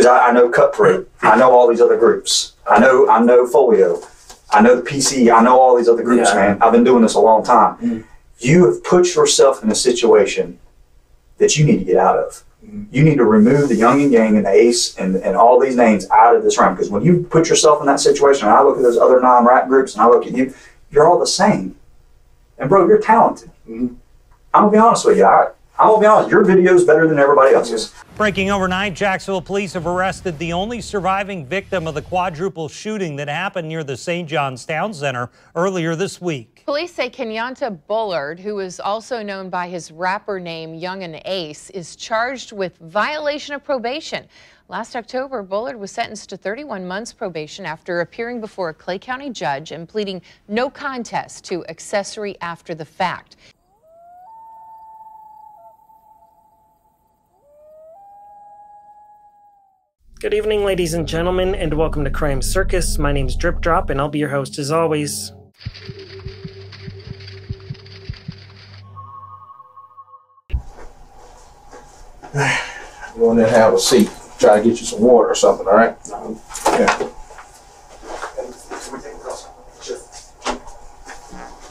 because I, I know Cutthroat, I know all these other groups, I know I know Foolio, I know the PC, I know all these other groups, Yeah. man. I've been doing this a long time. Mm. You have put yourself in a situation that you need to get out of. Mm. You need to remove the Yungeen Gang and the Ace and, and all these names out of this realm. Because when you put yourself in that situation, and I look at those other non-rap groups and I look at you, you're all the same. And bro, you're talented. Mhm. I'm gonna be honest with you. I, I'm gonna be honest. Your video is better than everybody else's. Breaking overnight, Jacksonville police have arrested the only surviving victim of the quadruple shooting that happened near the St. John's Town Center earlier this week. Police say Kenyatta Bullard, who is also known by his rapper name Yungeen Ace, is charged with violation of probation. Last October, Bullard was sentenced to 31 months probation after appearing before a Clay County judge and pleading no contest to accessory after the fact. Good evening, ladies and gentlemen, and welcome to Crime Circus. My name's Drip Drop, and I'll be your host as always. Go in there and have a seat. Try to get you some water or something, all right? Yeah.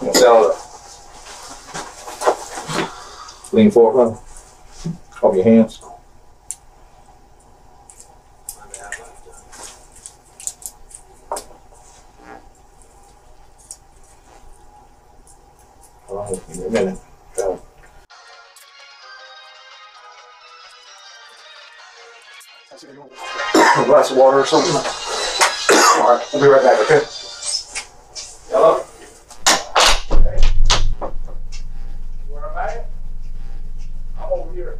Yeah, Settle up. Lean forward, huh? Off your hands. Try to- a glass of water or something. All right, we'll be right back, okay? Hello? Hey. Where am I at? I'm over here.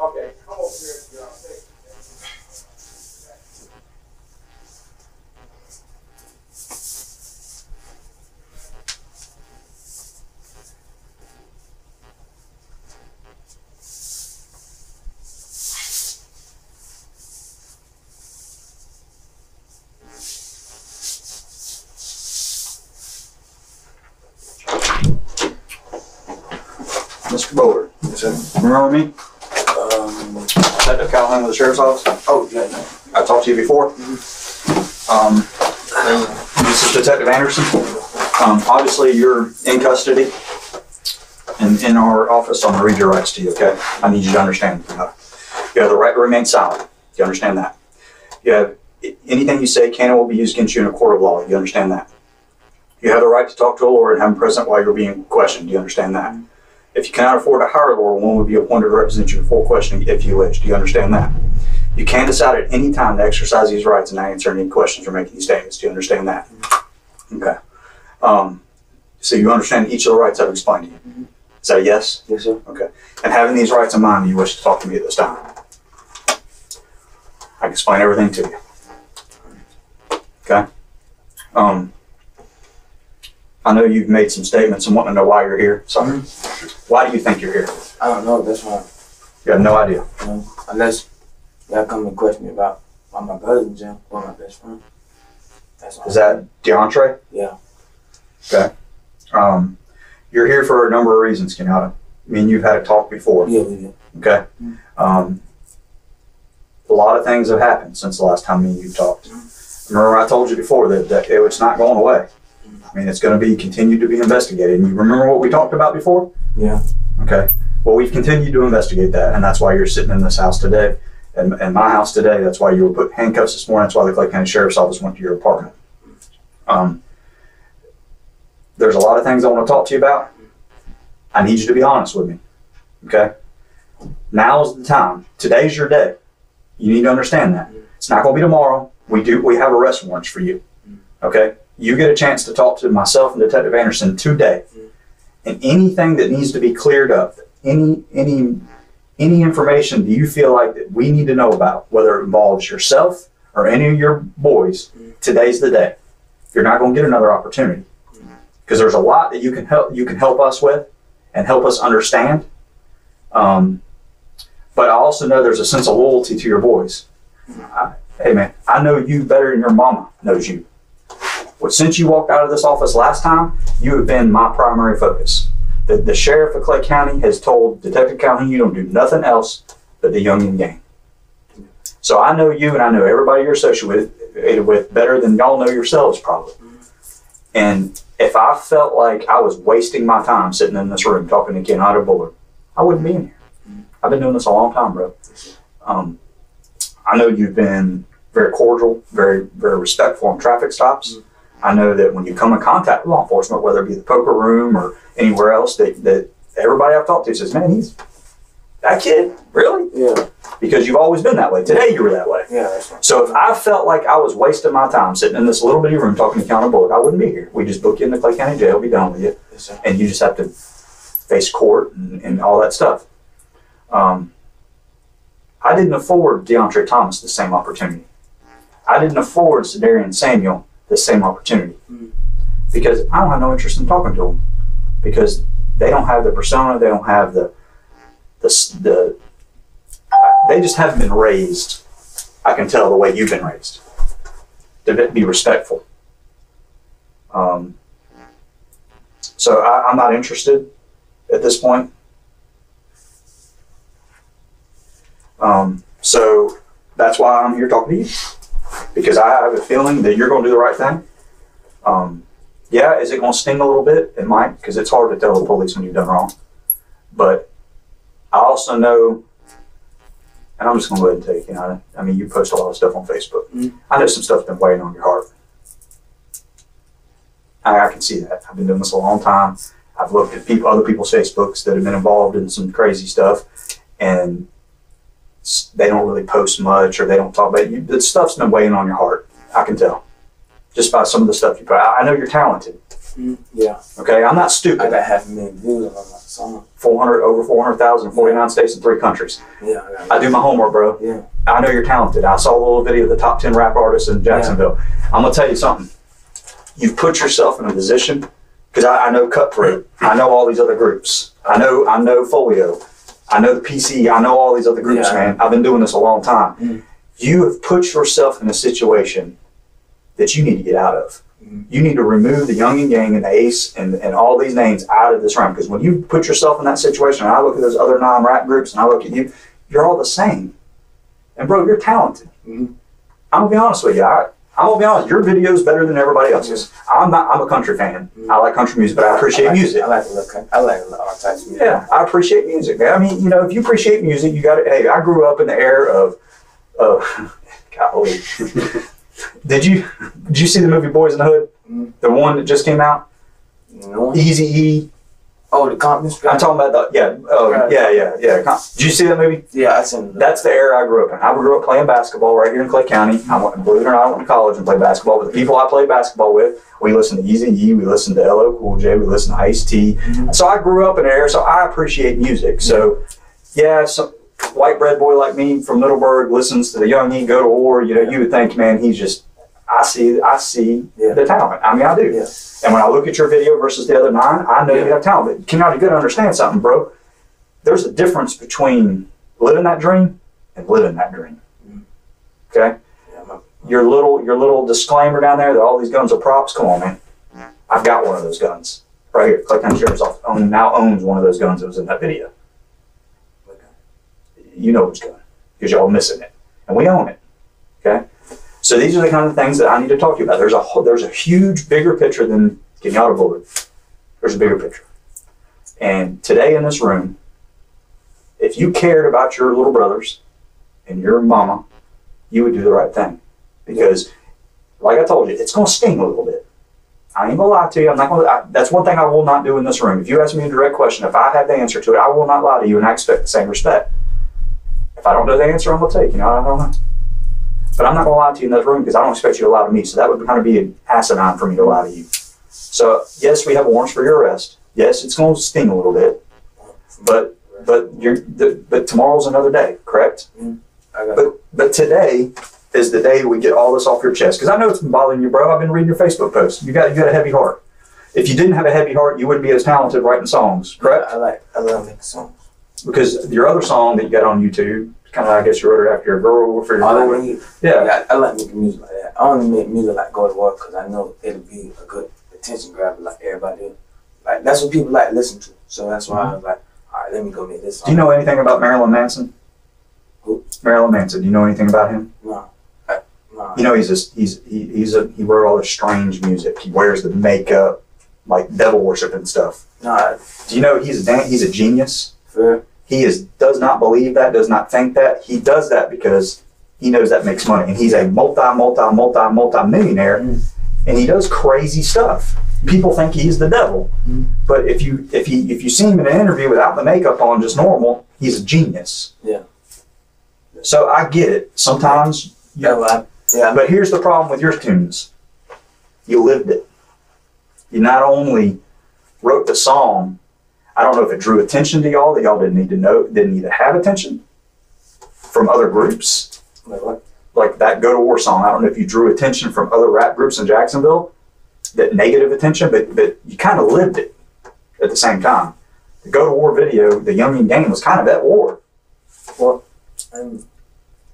Okay, come over here. if you're on tape. Mr. Bullard, Yes, sir. Remember me? Um, Detective Calhoun with the Sheriff's Office. oh, yeah, no. I talked to you before. Um, this is Detective Anderson. Um, obviously, you're in custody and in our office. I'm gonna read your rights to you, okay? I need you to understand. Uh, You have the right to remain silent. Do you understand that? You have, anything you say can and will be used against you in a court of law. Do you understand that? You have the right to talk to a lawyer and have him present while you're being questioned. Do you understand that? If you cannot afford to hire a lawyer, one will be appointed to represent you before questioning if you wish. Do you understand that? You can decide at any time to exercise these rights and not answer any questions or make any statements. Do you understand that? Okay. Um, so you understand each of the rights I've explained to you. Is that a yes? Yes, sir. Okay. And having these rights in mind, you wish to talk to me at this time. I can explain everything to you. Okay. Um, I know you've made some statements and want to know why you're here. Sorry. Why do you think you're here? I don't know, that's why, You have no idea. know, unless y'all come and question me about why my brother's in jail or my best friend. That's all. Is that DeAndre? Yeah. Okay. Um, you're here for a number of reasons, Kenyatta. I mean, you've had a talk before. Yeah, we did. Okay. Um, a lot of things have happened since the last time me and you talked. Remember, I told you before that, that it, it's not going away. I mean, it's going to be continued to be investigated. And you remember what we talked about before? Yeah. Okay. Well, we've continued to investigate that, and that's why you're sitting in this house today, and, and my house today. That's why you were put handcuffs this morning. That's why the Clay County Sheriff's Office went to your apartment. Um, there's a lot of things I want to talk to you about. I need you to be honest with me. Okay. Now is the time. Today's your day. You need to understand that. It's not going to be tomorrow. We do. We have arrest warrants for you. Okay. You get a chance to talk to myself and Detective Anderson today, mm-hmm. and anything that needs to be cleared up, any any any information do you feel like that we need to know about, whether it involves yourself or any of your boys, mm-hmm. today's the day. You're not going to get another opportunity mm-hmm. because there's a lot that you can help you can help us with and help us understand. Um, but I also know there's a sense of loyalty to your boys. I, hey man, I know you better than your mama knows you. Since you walked out of this office last time, you have been my primary focus. The, the sheriff of Clay County has told Detective Calhoun you don't do nothing else but the Youngin gang. So I know you and I know everybody you're associated with, better than y'all know yourselves probably. And if I felt like I was wasting my time sitting in this room talking to Kenyatta Bullard, I wouldn't be in here. I've been doing this a long time, bro. Um, I know you've been very cordial, very, very respectful on traffic stops. I know that when you come in contact with law enforcement, whether it be the poker room or anywhere else, that, that everybody I've talked to says, man, he's that kid, really? Yeah, Because you've always been that way. Today you were that way. yeah, right. So if I felt like I was wasting my time sitting in this little bitty room talking to county board, I wouldn't be here. We just book you in the Clay County Jail, be done with you, Yes, and you just have to face court and, and all that stuff. Um, I didn't afford DeAndre Thomas the same opportunity. I didn't afford Sedarian Samuel the same opportunity Mhm. because I don't have no interest in talking to them because they don't have the persona, they don't have the the the they just haven't been raised. I can tell the way you've been raised to be- be respectful. Um, so I, I'm not interested at this point. Um, so that's why I'm here talking to you because I have a feeling that you're going to do the right thing. Um, yeah, is it going to sting a little bit? It might because it's hard to tell the police when you've done wrong. But I also know, and I'm just going to go ahead and take you know, I mean, you post a lot of stuff on Facebook. Mhm. I know some stuff's been weighing on your heart. I, I can see that. I've been doing this a long time. I've looked at people, other people's Facebooks that have been involved in some crazy stuff, and they don't really post much or they don't talk about you. The stuff's been weighing on your heart. I can tell just by some of the stuff you put. I I know you're talented. Mm, Yeah, Okay, I'm not stupid. I got half a million views on my song. 400 over 400,000, 49 states and three countries. Yeah, I I do my homework, bro. Yeah. I know you're talented. I saw a little video of the top 10 rap artists in Jacksonville. I'm gonna tell you something. You've put yourself in a position because I, I know Cutthroat. I know all these other groups. I know I know Foolio. I know the PC. I know all these other groups, Yeah. man. I've been doing this a long time. Mm. You have put yourself in a situation that you need to get out of. Mm. You need to remove the Yungeen Gang and the Ace and, and all these names out of this realm. Because when you put yourself in that situation, and I look at those other non rap groups and I look at you, you're all the same. And bro, you're talented. Mhm. I'm gonna be honest with you. I, I'm gonna be honest. Your video is better than everybody else's. I'm not. I'm a country fan. I like country music, but I appreciate I like, music. I like to look. I like all types of music. Yeah, I appreciate music, man. I mean, you know, if you appreciate music, you got to. Hey, I grew up in the era of, of, golly. did you did you see the movie Boys in the Hood? Mhm. The one that just came out, know? Easy E. Oh, the Compton's I'm talking about the yeah, oh yeah, yeah, yeah. Com- Did you see that movie? Yeah, I seen that. That's the era I grew up in. I grew up playing basketball right here in Clay County. I went, believe it or not, I went to college and played basketball. But the people I played basketball with, we listened to Easy E, we listened to LL Cool J, we listened to Ice T. Mm-hmm. So I grew up in an era, so I appreciate music. So yeah, some white bread boy like me from Middleburg listens to the Young E go to war. You know, you would think, man, he's just. I see, I see Yeah. the talent. I mean, I do. Yeah. And when I look at your video versus the other nine, I know you have talent. But can you good understand something, bro? There's a difference between living that dream and living that dream. Okay? Yeah, Your little your little disclaimer down there that all these guns are props. Come on, man. I've got one of those guns right here. Clay County Sheriff's Office own, now owns one of those guns that was in that video. You know which gun because y'all missing it, and we own it. Okay. So these are the kind of things that I need to talk to you about. There's a there's a huge bigger picture than Kenyatta Bullard. There's a bigger picture. And today in this room, if you cared about your little brothers and your mama, you would do the right thing. Because, like I told you, it's going to sting a little bit. I ain't gonna lie to you. I'm not gonna. I, that's one thing I will not do in this room. If you ask me a direct question, if I have the answer to it, I will not lie to you, and I expect the same respect. If I don't know the answer, I'm gonna take. You know, I don't know. But I'm not gonna lie to you in this room because I don't expect you to lie to me. So that would kind of be an asinine for me to lie to you. So yes, we have warrants for your arrest. Yes, it's going to sting a little bit, but but you're the, but tomorrow's another day, correct? Mm-hmm. I But but today is the day we get all this off your chest because I know it's been bothering you, bro. I've been reading your Facebook posts. You got you got a heavy heart. If you didn't have a heavy heart, you wouldn't be as talented writing songs, correct? I like. I love making songs. Because your other song that you got on YouTube, kind of I guess you wrote it after your girl or for your I girl. like making. yeah. Yeah, I, I like making music like that. I only make music like go to work because I know it'll be a good attention grabber like everybody. do. Like that's what people like to listen to. So that's why I was mm-hmm. like, all right, let me go make this song. Do you know anything about Marilyn Manson? Who? Marilyn Manson. Do you know anything about him? No. I, no. You know, he's a, he's he, he's a he wrote all this strange music. He wears the makeup, like devil worship and stuff. no. I, Do you know he's a dan- he's a genius? for He is does not believe that, does not think that. He does that because he knows that makes money, and he's a multi multi multi multi millionaire, Mm. and he does crazy stuff. People think he's the devil, Mm. but if you if he if you see him in an interview without the makeup on, just normal, he's a genius. Yeah. So I get it. Sometimes, yeah, well, I, yeah. but here's the problem with your tunes. You lived it. You not only wrote the song, I don't know if it drew attention to y'all that y'all didn't need to know, didn't need to have attention from other groups. Like that Go to War song. I don't know if you drew attention from other rap groups in Jacksonville, that negative attention, but, but you kind of lived it at the same time. The Go to War video, the Youngin Gang was kind of at war. And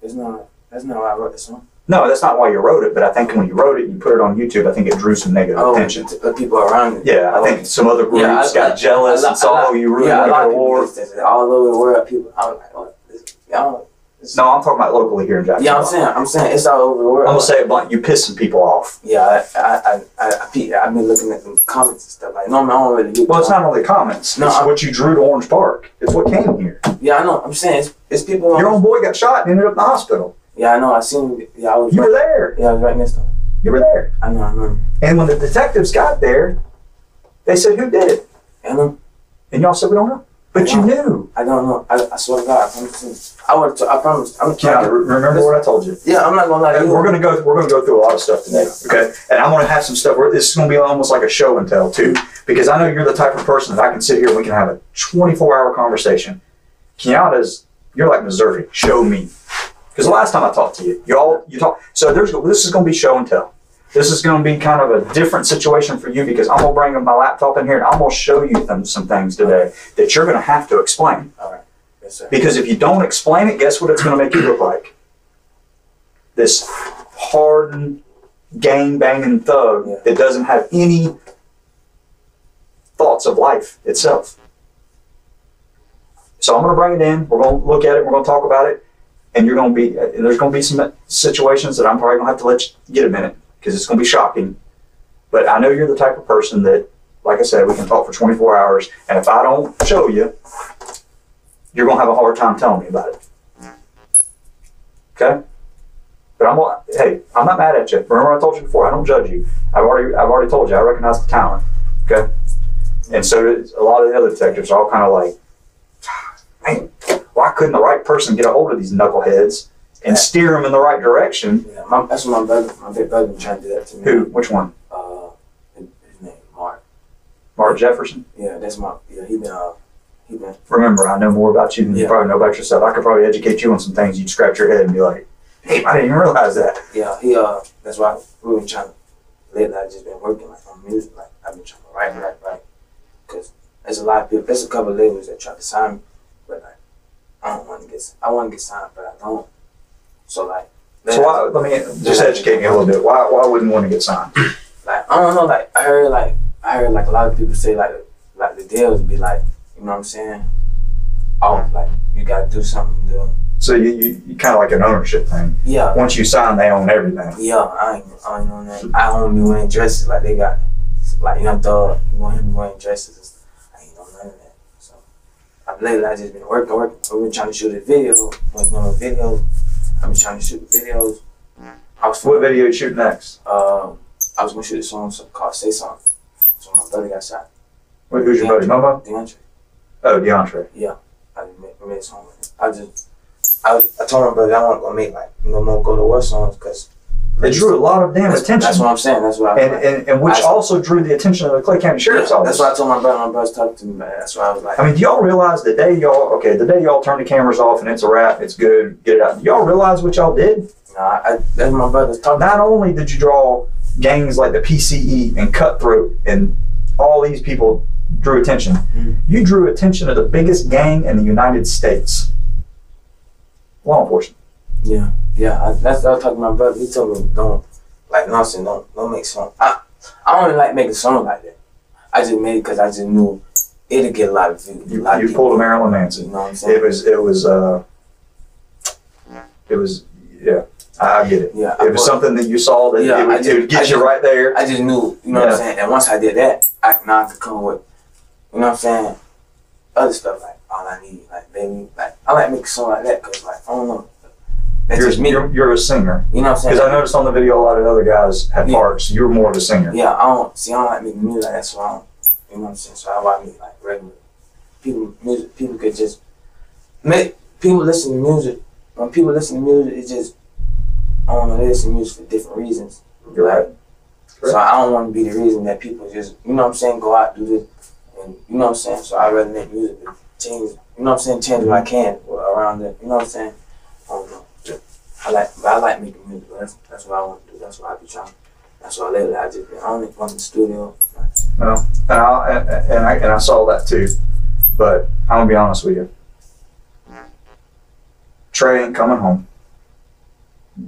it's not. That's not why I wrote the song. No, that's not why you wrote it, but I think when you wrote it, you put it on YouTube, I think it drew some negative Oh, attention. the people around me. Yeah, I think some other groups Yeah, I- got jealous a lot- and saw, oh, you really yeah, want a lot of people war. just said that. all over the world. People, I'm like, what? This, y'all, No, I'm talking about locally here in Jacksonville. yeah, I'm saying, I'm saying, it's all over the world. I'm gonna say it blunt. You pissing people off. Yeah, I, I, I, I, I, I've been looking at the comments and stuff. Like, no, man, I don't really get. Well, it's not only comments. No, it's what you drew to Orange Park. It's what came here. Yeah, I know. I'm saying it's, it's people. Your own boy got shot and ended up in the hospital. Yeah, I know. I seen. Yeah, I was. You right, were there. Yeah, I was right next to him. You were there. I know. I remember. And when the detectives got there, they said, "Who did it?" Know. And y'all said, "We don't know." But you knew. I don't know. I, I swear to God, I promise. I would. I promise. I'm Yeah, trying. re- remember what I told you. Yeah, I'm not gonna lie. to And you. we're gonna go. We're gonna go through a lot of stuff today. Okay, and I'm gonna have some stuff. Where this is gonna be almost like a show and tell too, because I know you're the type of person that I can sit here and we can have a 24 hour conversation. Kenyatta's, you're like Missouri. Show me, because the last time I talked to you, you all you talk. So there's this is gonna be show and tell. This is gonna be kind of a different situation for you because I'm gonna bring my laptop in here and I'm gonna show you them, some things today that you're gonna have to explain. All right. Yes, sir. Because if you don't explain it, guess what it's going to make you look like? This hardened, gang banging thug Yeah. that doesn't have any thoughts of life itself. So I'm going to bring it in. We're going to look at it. We're going to talk about it. And you're going to be, and there's going to be some situations that I'm probably going to have to let you get a minute because it's going to be shocking. But I know you're the type of person that, like I said, we can talk for 24 hours. And if I don't show you, you're gonna have a hard time telling me about it. Okay? But I'm hey, I'm not mad at you. Remember I told you before, I don't judge you. I've already I've already told you, I recognize the talent. Okay? And so a lot of the other detectives are all kind of like, man, why couldn't the right person get a hold of these knuckleheads and steer them in the right direction? Yeah, my, that's what my brother, my big brother, been trying to do that to me. Who? Which one? Uh, his, name Mark. Mark Jefferson? Yeah, that's my. Yeah, he been. Uh, he been. Remember, I know more about you than you probably know about yourself. I could probably educate you on some things. You'd scratch your head and be like, hey, I didn't even realize that. Yeah, he. Uh, that's why we've been trying to. Lately, I've just been working like on music. Like I've been trying to write, write, write. Cause there's a lot of people. There's a couple of labels that try to sign me, I don't want to get. I want to get signed, but I don't. So like. So why, let me just educate me a little bit. Why, why wouldn't you want to get signed? like I don't know, like I heard like I heard like a lot of people say like like the deals be like, you know what I'm saying? Oh, like you gotta do something, dude. So you, you, you kind of like an ownership thing. Yeah, Once you sign, they own everything. yeah, I ain't I ain't on that. I don't be wearing dresses like they got like young thug, you want him wearing dresses and stuff. I ain't on none of that. So I lately I just been working, working. We've been trying to shoot a video, on a video. I've been trying to shoot videos. I was What video you shoot next? uh, I was gonna shoot a song called Say Something. So my brother got shot. Wh- Who's your buddy? Momo? DeAndre. Oh, DeAndre. Yeah, I just made, made a song with him. I just, I, I told my brother I want to make like no more go to war songs because It drew a lot of damn that's, attention. That's what I'm saying. That's what I, and, and, and which I- also drew the attention of the Clay County Sheriff's yeah, Office. That's why I told my brother. My brother's talking to me, man. That's why I was like, I mean, do y'all realize the day y'all, okay, the day y'all turn the cameras off and it's a wrap, it's good, get it out. Do y'all realize what y'all did? nah, I, that's my brother's talking. Not only did you draw gangs like the PCE and Cutthroat and all these people drew attention, Mhm. you drew attention to the biggest gang in the United States. Law enforcement. Yeah, yeah. I, that's what I was talking to my brother. He told me don't like nonsense. Don't don't make song. I I don't even like making songs like that. I just made it because I just knew it'd get a lot of views. You, you pulled a Marilyn Manson. You know what I'm saying? It was, it was, uh, it was yeah. I I get it. Yeah, I It was bought- something that you saw that Yeah, it, would, I it would get I you did- right there. I just knew, you know what I'm saying. And once I did that, I now I could come with, you know what I'm saying, other stuff like all I need, like baby, like I like making song like that because like I don't know, You're, me. you're, you're a singer. you know what I'm saying? Because I noticed on the video a lot of other guys had Yeah. parts. You're more of a singer. Yeah, I don't see. I don't like making music. Like that's why I don't. You know what I'm saying? So I like make like regular people music. People could just make people listen to music. When people listen to music, it's just I don't know. They listen to music for different reasons. You're right. So I don't want to be the reason that people just you know what I'm saying go out do this and you know what I'm saying. So I rather make music change. You know what I'm saying? Change what I can around it. You know what I'm saying? I don't know. I like, but I like making music. But that's that's what I want to do. That's what I be trying. That's why lately I just been on it, on the studio. Well, and I and, and I and I saw that too, but I'm gonna be honest with you. Trae ain't coming home.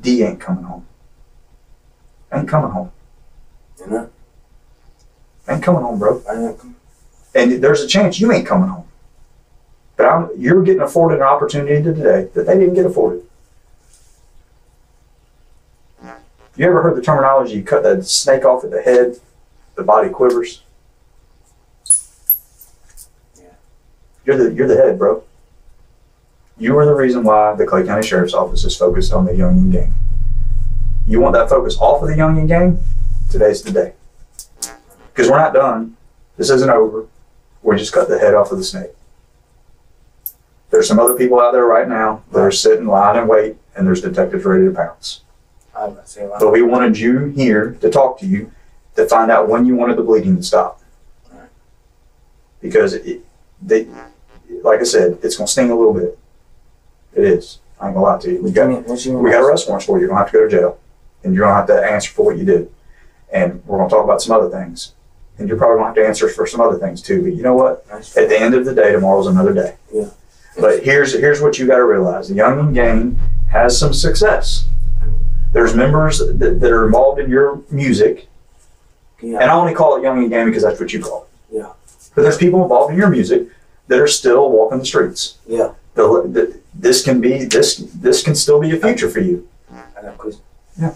D ain't coming home. Ain't coming home. You know, Ain't coming home, bro. I ain't, And there's a chance you ain't coming home. But I'm, you're getting afforded an opportunity today that they didn't get afforded. You ever heard the terminology? You cut that snake off at the head, the body quivers. Yeah. You're the you're the head, bro. You are the reason why the Clay County Sheriff's Office is focused on the Youngin gang. You want that focus off of the Youngin gang? Today's the day. Because we're not done. This isn't over. We just cut the head off of the snake. There's some other people out there right now that are sitting, lying in wait, and there's detectives ready to pounce. But we wanted you here to talk to you to find out when you wanted the bleeding to stop. Right. Because it, they, like I said, it's gonna sting a little bit. It is. I ain't gonna lie to you. We got mean? We got arrest warrants for you. You don't have to go to jail, and you don't have to answer for what you did. And we're gonna talk about some other things, and you're probably gonna have to answer for some other things too. But you know what? Nice. At the end of the day, tomorrow's another day. Yeah. But here's here's what you got to realize: the Youngin Gang has some success. There's members that, that are involved in your music, Yeah. and I only call it Youngin Gang because that's what you call it. Yeah. But there's people involved in your music that are still walking the streets. Yeah. The, the, this can be this this can still be a future for you. I got a question. Yeah.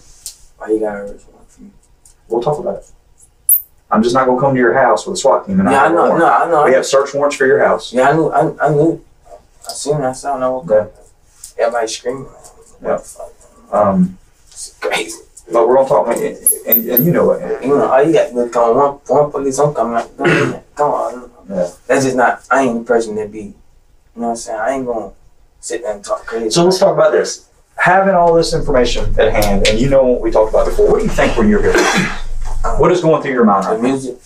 Why you got a warrant for me? We'll talk about it. I'm just not gonna come to your house with a SWAT team and Yeah, I I know. No, I know. We have search warrants for your house. Yeah, I knew. I, I knew. I seen. I saw. it, I woke up. Everybody screaming. Yeah. What? Um, It's crazy. but we're gonna talk, and, and, and you know it. You know, all you got to come one, one police, I'm coming. Like, don't do that. Come on. Yeah. That's just not. I ain't the person that be. You know what I'm saying? I ain't gonna sit there and talk crazy. So let's talk about this. Having all this information at hand, and you know what we talked about before. What do you think when you're here? Um, what is going through your mind the music.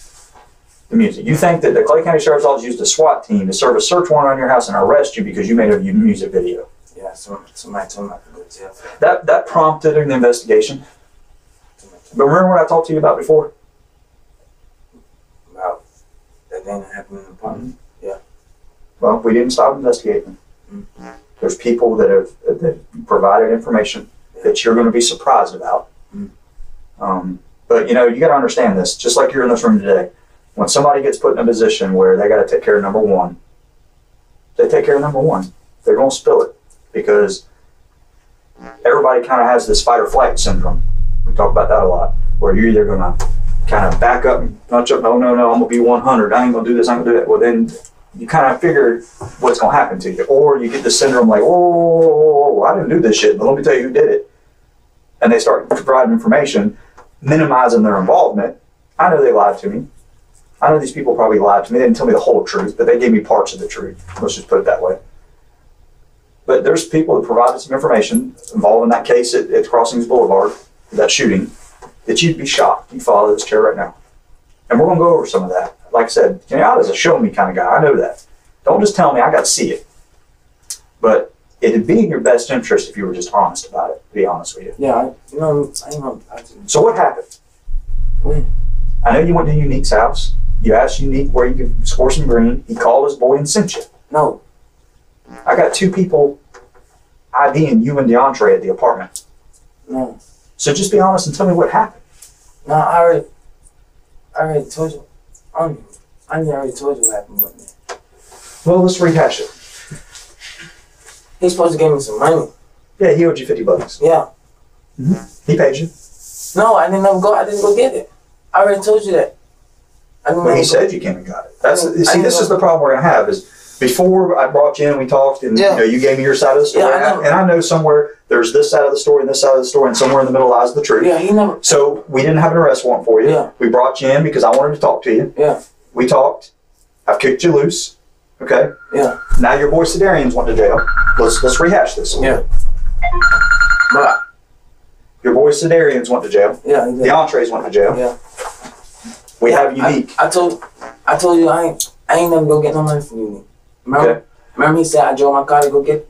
The music. You think that the Clay County Sheriff's Office used a SWAT team to serve a search warrant on your house and arrest you because you made a music video? Yeah, some, somebody told me I could go to jail. for that. That prompted an investigation. But remember what I talked to you about before? About that thing that happened in the apartment. Yeah. Well, we didn't stop investigating. Mm-hmm. There's people that have that provided information that you're going to be surprised about. Mm. Um, but you know, you got to understand this. Just like you're in this room today, when somebody gets put in a position where they got to take care of number one, they take care of number one. They're going to spill it because everybody kind of has this fight or flight syndrome. We talk about that a lot, where you're either going to kind of back up and punch up. No, no, no. I'm going to be 100. I ain't going to do this. I'm going to do that. Well, then you kind of figure what's going to happen to you. Or you get the syndrome like, oh, I didn't do this shit, but let me tell you who did it. And they start providing information, minimizing their involvement. I know they lied to me. I know these people probably lied to me. They didn't tell me the whole truth, but they gave me parts of the truth. Let's just put it that way. But there's people that provided some information involved in that case at, at Crossings Boulevard, that shooting, that you'd be shocked. You follow this chair right now. And we're going to go over some of that. Like I said, Kenyatta's a show me kind of guy. I know that. Don't just tell me, I got to see it. But it'd be in your best interest if you were just honest about it, to be honest with you. Yeah, I, you know, I ain't gonna. I So what happened? I know you went to Unique's house. You asked Unique where you could score some green. He called his boy and sent you. no, I got two people IDing you and DeAndre at the apartment. no, So just be honest and tell me what happened. no. I already, I already told you. I I already told you what happened with me. Well, let's rehash it. He's supposed to give me some money. Yeah, he owed you fifty bucks. Yeah. Mm-hmm. He paid you. No, I didn't go. I didn't go get it. I already told you that. I didn't Well, he go- said you came and got it. That's see, this is the problem we're gonna have is before I brought you in, we talked, and Yeah. you know, you gave me your side of the story, Yeah, I and, I, know. and I know somewhere there's this side of the story and this side of the story, and somewhere in the middle lies the truth. Yeah, he never. So we didn't have an arrest warrant for you. Yeah. We brought you in because I wanted to talk to you. Yeah. We talked. I've kicked you loose. Okay. Yeah. Now your boy Sedarian's went to jail. Let's let's rehash this. Yeah. But Your boy Sedarian's went to jail. yeah, he DeAndre's went to jail. Yeah. We have unique. I, I told, I told you I ain't, I ain't never go get no money from you. Remember? Okay. Remember he said I drove my car to go get. It?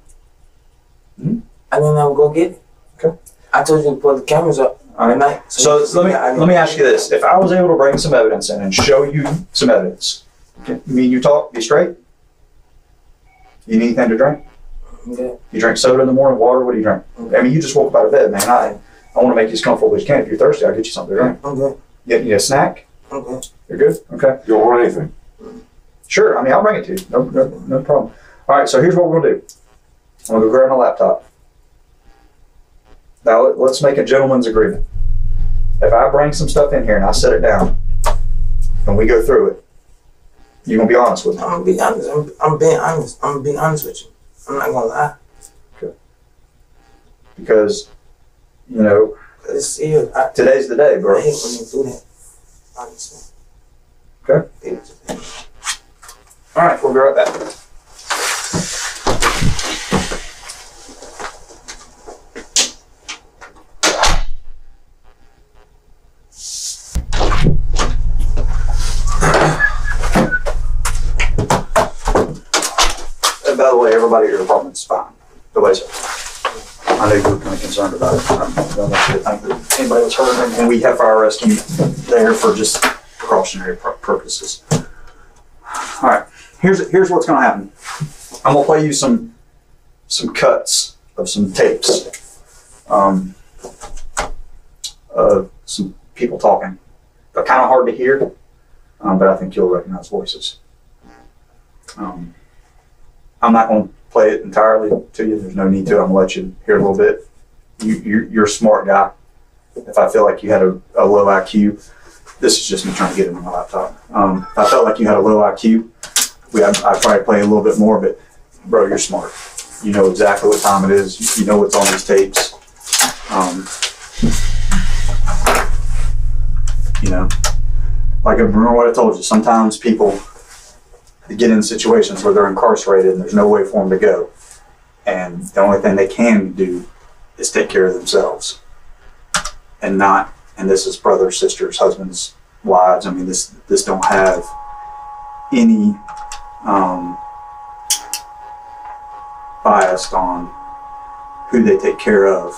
Mhm. I didn't ever go get it. Okay. I told you to put the cameras up All right. night. So you- let me let me ask you this: If I was able to bring some evidence in and show you some evidence, can, me and you talk, be straight. You need anything to drink? Okay. You drink soda in the morning, water. What do you drink? I mean, you just woke up out of bed, man. I I want to make you as comfortable as you can. If you're thirsty, I'll get you something to drink. Okay. Get you a snack. Okay. You're good. Okay. You don't want anything. Sure. I mean, I'll bring it to you. No, no, no problem. All right. So here's what we're gonna do. I'm gonna go grab my laptop. Now let- let's make a gentleman's agreement. If I bring some stuff in here and I set it down, and we go through it, you're gonna be honest with me. I'm gonna be honest. I'm, I'm being honest. I'm gonna honest with you. I'm not gonna lie. Okay. because you know It's. I, today's the day, I bro. hate when you do that. Honestly. Okay. All right, we'll be right back. By the way, everybody at your apartment's fine. Nobody's I know you were kind of concerned about it. I don't want you to think that anybody was hurt, and- and we have fire rescue there for just precautionary purposes. All right, here's here's what's gonna happen. I'm gonna play you some some cuts of some tapes, um, of some people talking. They're kind of hard to hear, um, but I think you'll recognize voices. Um, I'm not gonna play it entirely to you. There's no need to. I'm gonna let you hear a little bit. You, you're, you're a smart guy. If I feel like you had a, a low IQ, this is just me trying to get it on my laptop. Um, I felt like you had a low IQ, we I'd, I'd probably play a little bit more. But bro, you're smart. You know exactly what time it is. You, you know what's on these tapes. Um, you know, like I remember what I told you. Sometimes people get in situations where they're incarcerated and there's no way for them to go, and the only thing they can do is take care of themselves, and not. And this is brothers, sisters, husbands, wives. I mean, this this don't have any um, biased on who they take care of.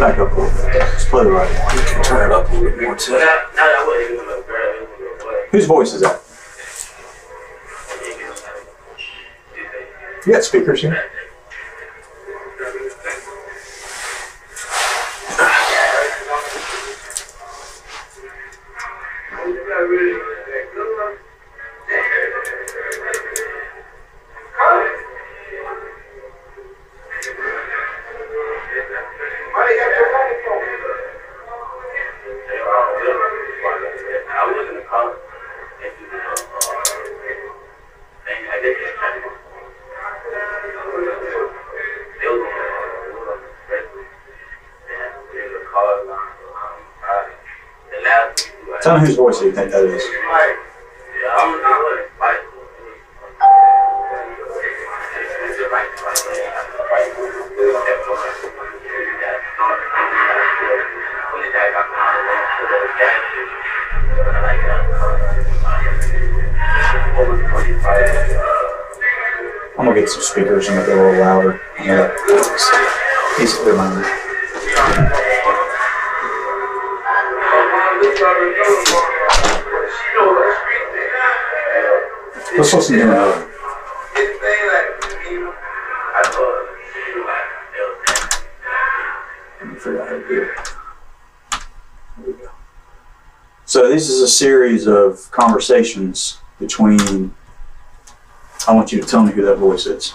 Let's back up a little bit. Let's play the right one. Turn it up a little bit more too. Whose voice is that? You got speakers here. Tell me whose voice you think that is? I'm gonna get some speakers and make it a little louder. I know that. He's There we go. So this is a series of conversations between. I want you to tell me who that voice is.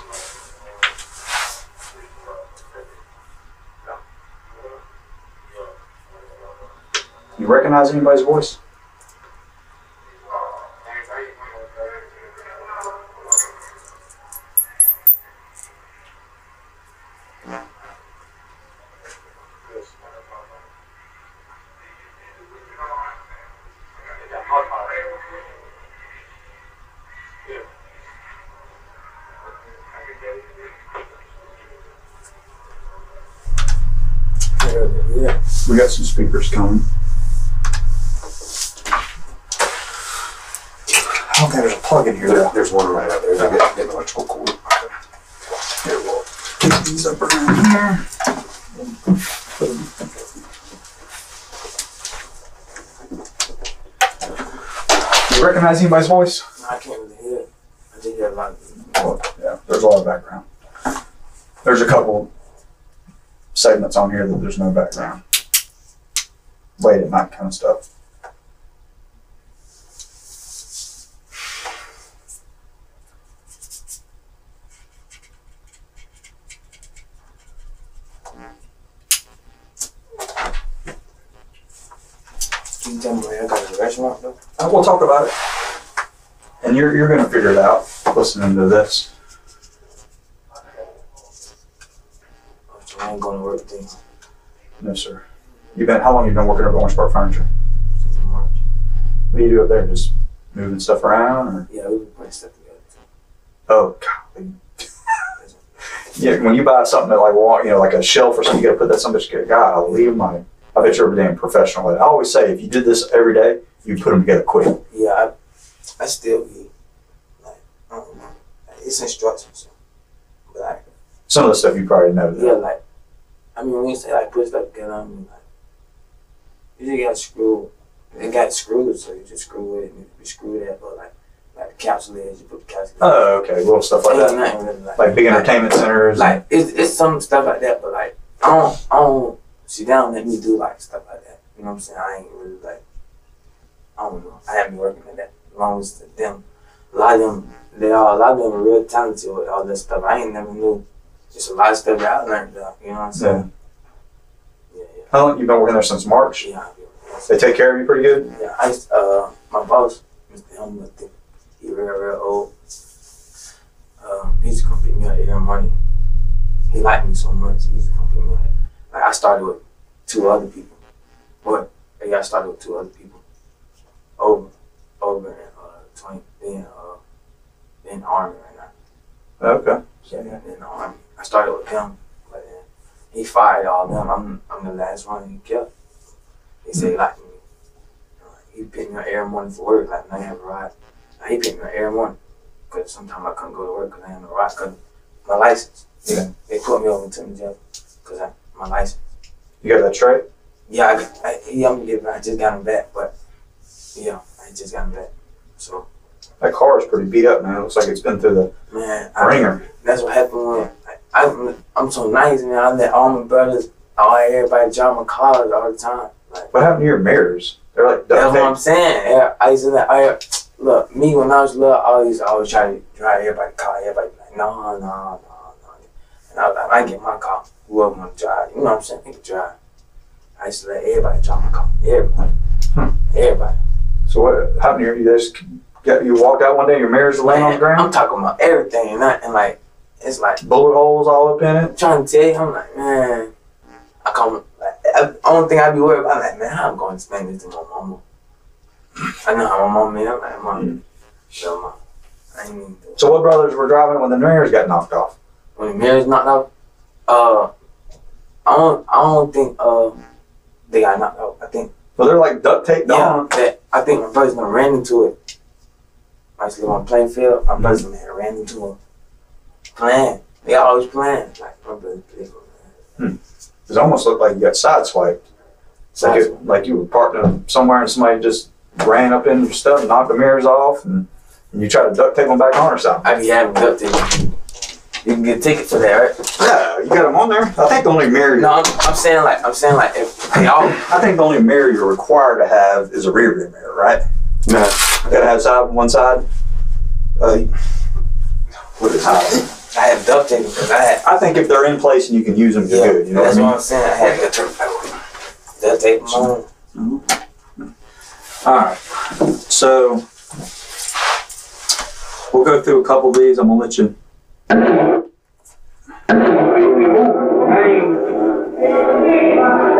Recognize anybody's voice? Yeah. We got some speakers coming. I don't think there's a plug in here There, there's one right out there. They get, get the electrical cord. Here, we'll get these up around here. You recognize anybody's voice? I can't really hear it. I hear a lot of Well, yeah, there's a lot of background. There's a couple segments on here that there's no background. Late at night kind of stuff. Can you tell me where I got a restaurant though? Uh, we'll talk about it. And you're, you're going to figure it out listening to this. I ain't going to work then. No, sir. You've been, how long you been working at Orange Park Furniture? Since March. What do you do up there? Just moving stuff around? Or? Yeah, we been putting stuff together. Oh, golly. yeah, when you buy something that like, you know, like a shelf or something, you got to put that some bitch, God, I'll leave my, I bet you're a damn professional. I always say, if you did this every day, you put them together quick. Yeah, I, I still be like, I don't know. It's instructions. But like, Some of the stuff you probably know. yeah, like, I mean, when you say like put stuff together, I mean like, you just got screwed. It got screwed, so you just screw it. And you screw that, but like, like the couch lids, you put the lids. Oh, okay. Little stuff like that. nothing like, Like big entertainment centers. Like it's, it's some stuff like that, but like I don't I don't she don't let me do like stuff like that. You know what I'm saying? I ain't really like I don't know. I haven't been working like that. Long as them a lot of them they are a lot of them are real talented with all this stuff. I ain't never knew. Just a lot of stuff that I learned though. You know what I'm saying? Yeah, yeah. How long you been working there since March? Yeah, They take care of you pretty good. yeah. I used, uh my boss, Mr. Helmut, he real real old. Um, he used to come pick me up every morning. He liked me so much. He used to come pick me up. Like I started with two other people. But yeah, I started with two other people. Over, over in uh, twenty, then uh, in the army right now. Okay. Yeah, in the army. I started with him, but then he fired all them. I'm, I'm the last one he kept. He said liked me. Uh, He picked me up every morning for work, like I have a ride. Like, he picked me up every morning because sometimes I couldn't go to work because I had no ride because my license. Yeah. They put me over to the jail because I my license. You got that straight? Yeah, I, I, yeah, I'm gonna get I just got him back, but yeah, I just got back. So That car is pretty beat up, man. It looks like it's been through the man, I, that's what happened when I, I I'm so nice, man. I let all my brothers, all everybody drive my cars all the time. Like What happened to your mirrors? They're like that's what I'm saying. Yeah, I used to let I, look me when I was little. I always always try to drive everybody car. Everybody like no, no, no, no. And I was like, I get my car. Whoever want to drive, you know what I'm saying? They can drive. I used to let everybody drive my car. Everybody, Hmm. everybody. So what happened here? You just got you walked out one day, your mirrors laying on the ground, I'm talking about everything, and, I, and like it's like bullet holes all up in it. I'm trying to tell you, I'm like, man, I come like I, only thing I be worried about, like, man, how I'm going to explain this to my mama. I know how my mom is. I'm like, mom, show mom. I So what brothers were driving when the mirrors got knocked off? when the mirror's knocked out. Uh, I don't, I don't think uh they got knocked out. I think Well, they're like duct taped yeah, that I think my brother's gonna ran into it. I used to live on Plainfield. My gonna had ran into him. playing. They always playing. Like my brother play for me. It hmm. almost looked like you got sideswiped. Like, it, like you were parked somewhere and somebody just ran up in your stuff, knocked the mirrors off, and, and you tried to duct tape them back on or something. I be having duct tape. You can get tickets ticket for that, right? Yeah, you got them on there. I think the only mirror, No, I'm, I'm saying like I'm saying like if they all I think the only mirror you're required to have is a rear view mirror, right? no. You gotta have side one side. Uh, what is it? I have duct tape because I had I think if they're in place and you can use them, you're yeah. good. You know that's what I what mean? I'm saying. I had duct tape. Duct tape them on. All right. So we'll go through a couple of these. I'm gonna let you. That's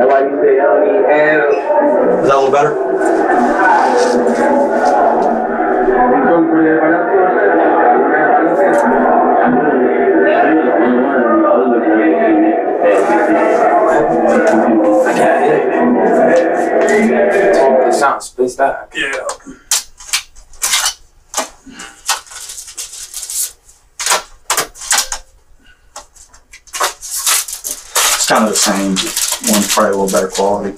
why you say I need hands. Is that a little better? I got it. It sounds spaced out. Yeah. Kind of the same. One's probably a little better quality.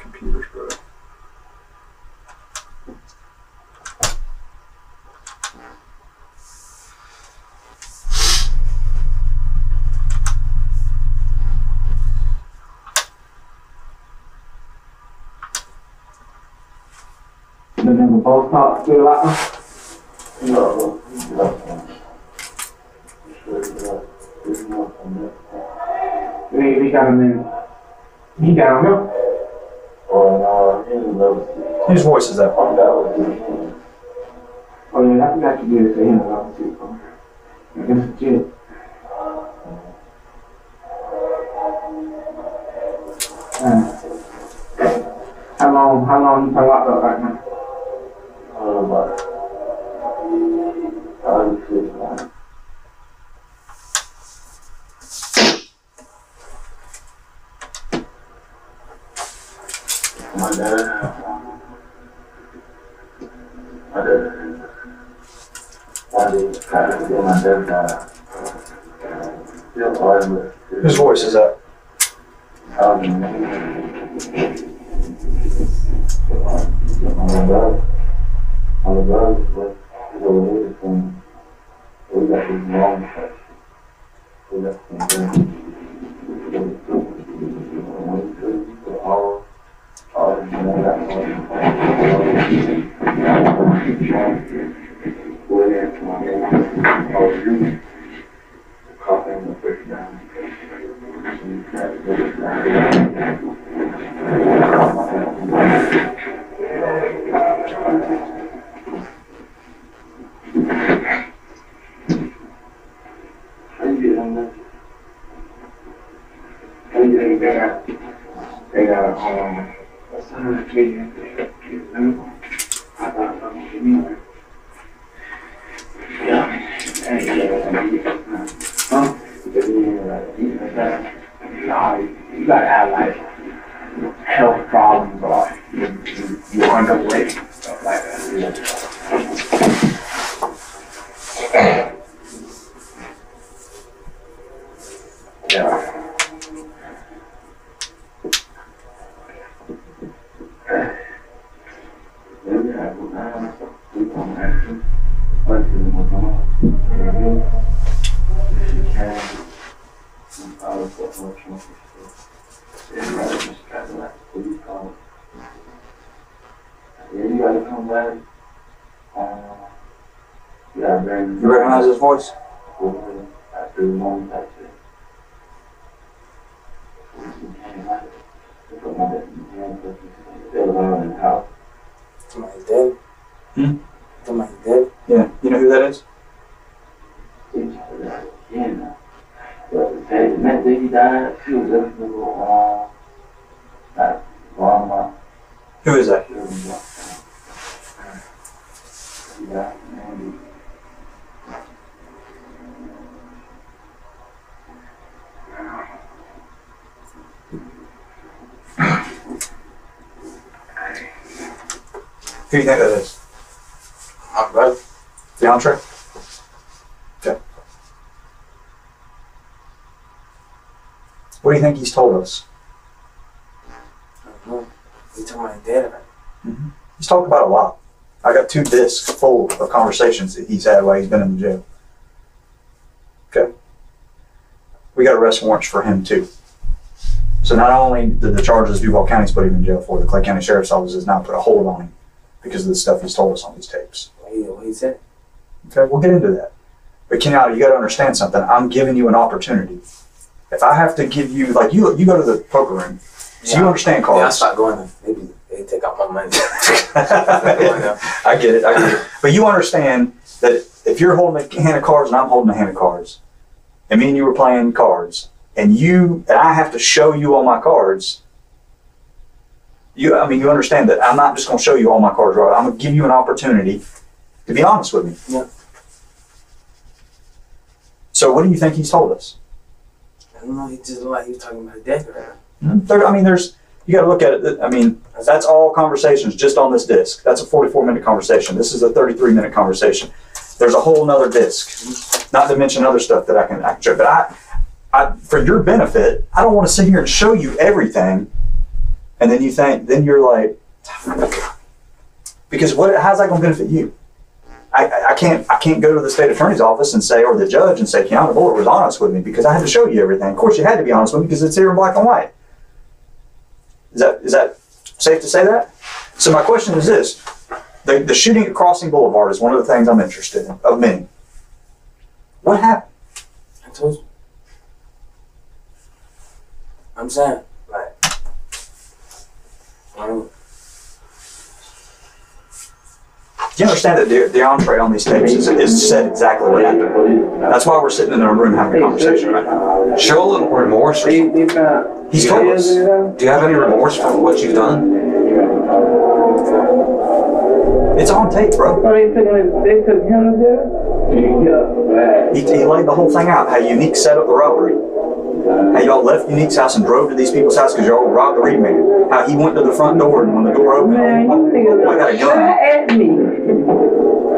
Computers, bro. The both top still out. No. He, he got him in. He got him here. Whose voice is that? Oh yeah, I forgot you did say him about too. I guess legit. Uh, how long? How long you been locked up right now? Died. Still fighting with. Whose voice is that? Think he's told us? I don't know. He told my dad about it. He's talked about a lot. I got two discs full of conversations that he's had while he's been in the jail. Okay. We got arrest warrants for him too. So not only did the charges Duval County's put him in jail for, the Clay County Sheriff's Office has now put a hold on him because of the stuff he's told us on these tapes. What he said. Okay, we'll get into that. But Kenyatta, you got to understand something. I'm giving you an opportunity. If I have to give you, like you, you go to the poker room, so you Yeah. understand Yeah, I cards. stopped going there. Maybe they take out my money. I get it. I get it. But you understand that if you're holding a hand of cards and I'm holding a hand of cards, and me and you were playing cards, and you and I have to show you all my cards. You, I mean, you understand that I'm not just going to show you all my cards. Right? I'm going to give you an opportunity to be honest with me. Yeah. So, what do you think he's told us? Don't know. He just looked like he was talking about now. There, I mean, there's you got to look at it. I mean, that's all conversations just on this disc. That's a 44 minute conversation. This is a 33 minute conversation. There's a whole nother disc, not to mention other stuff that I can I show. But I, I, for your benefit, I don't want to sit here and show you everything, and then you think, then you're like, because what? How's that going to benefit you? I, I- can't I can't go to the state attorney's office and say or the judge and say Keanu Bullard was honest with me because I had to show you everything. Of course, you had to be honest with me because it's here in black and white. Is that is that safe to say that? So my question is this: the the shooting at Crossing Boulevard is one of the things I'm interested in of many. What happened? I told you. I'm saying, like, I don't, Do you understand that the, DeAndre on these tapes is, is said exactly what happened? That's why we're sitting in a room having a conversation right now. Show a little remorse. Do. He's told us. Do you have any remorse for what you've done? It's on tape, bro. They took him. They took him to He, he laid the whole thing out. How Unique set up the robbery. How y'all left Unique's house and drove to these people's house because y'all robbed the read man. How he went to the front door and when the door opened, Man, oh, you I got a niggas shot gun. at me.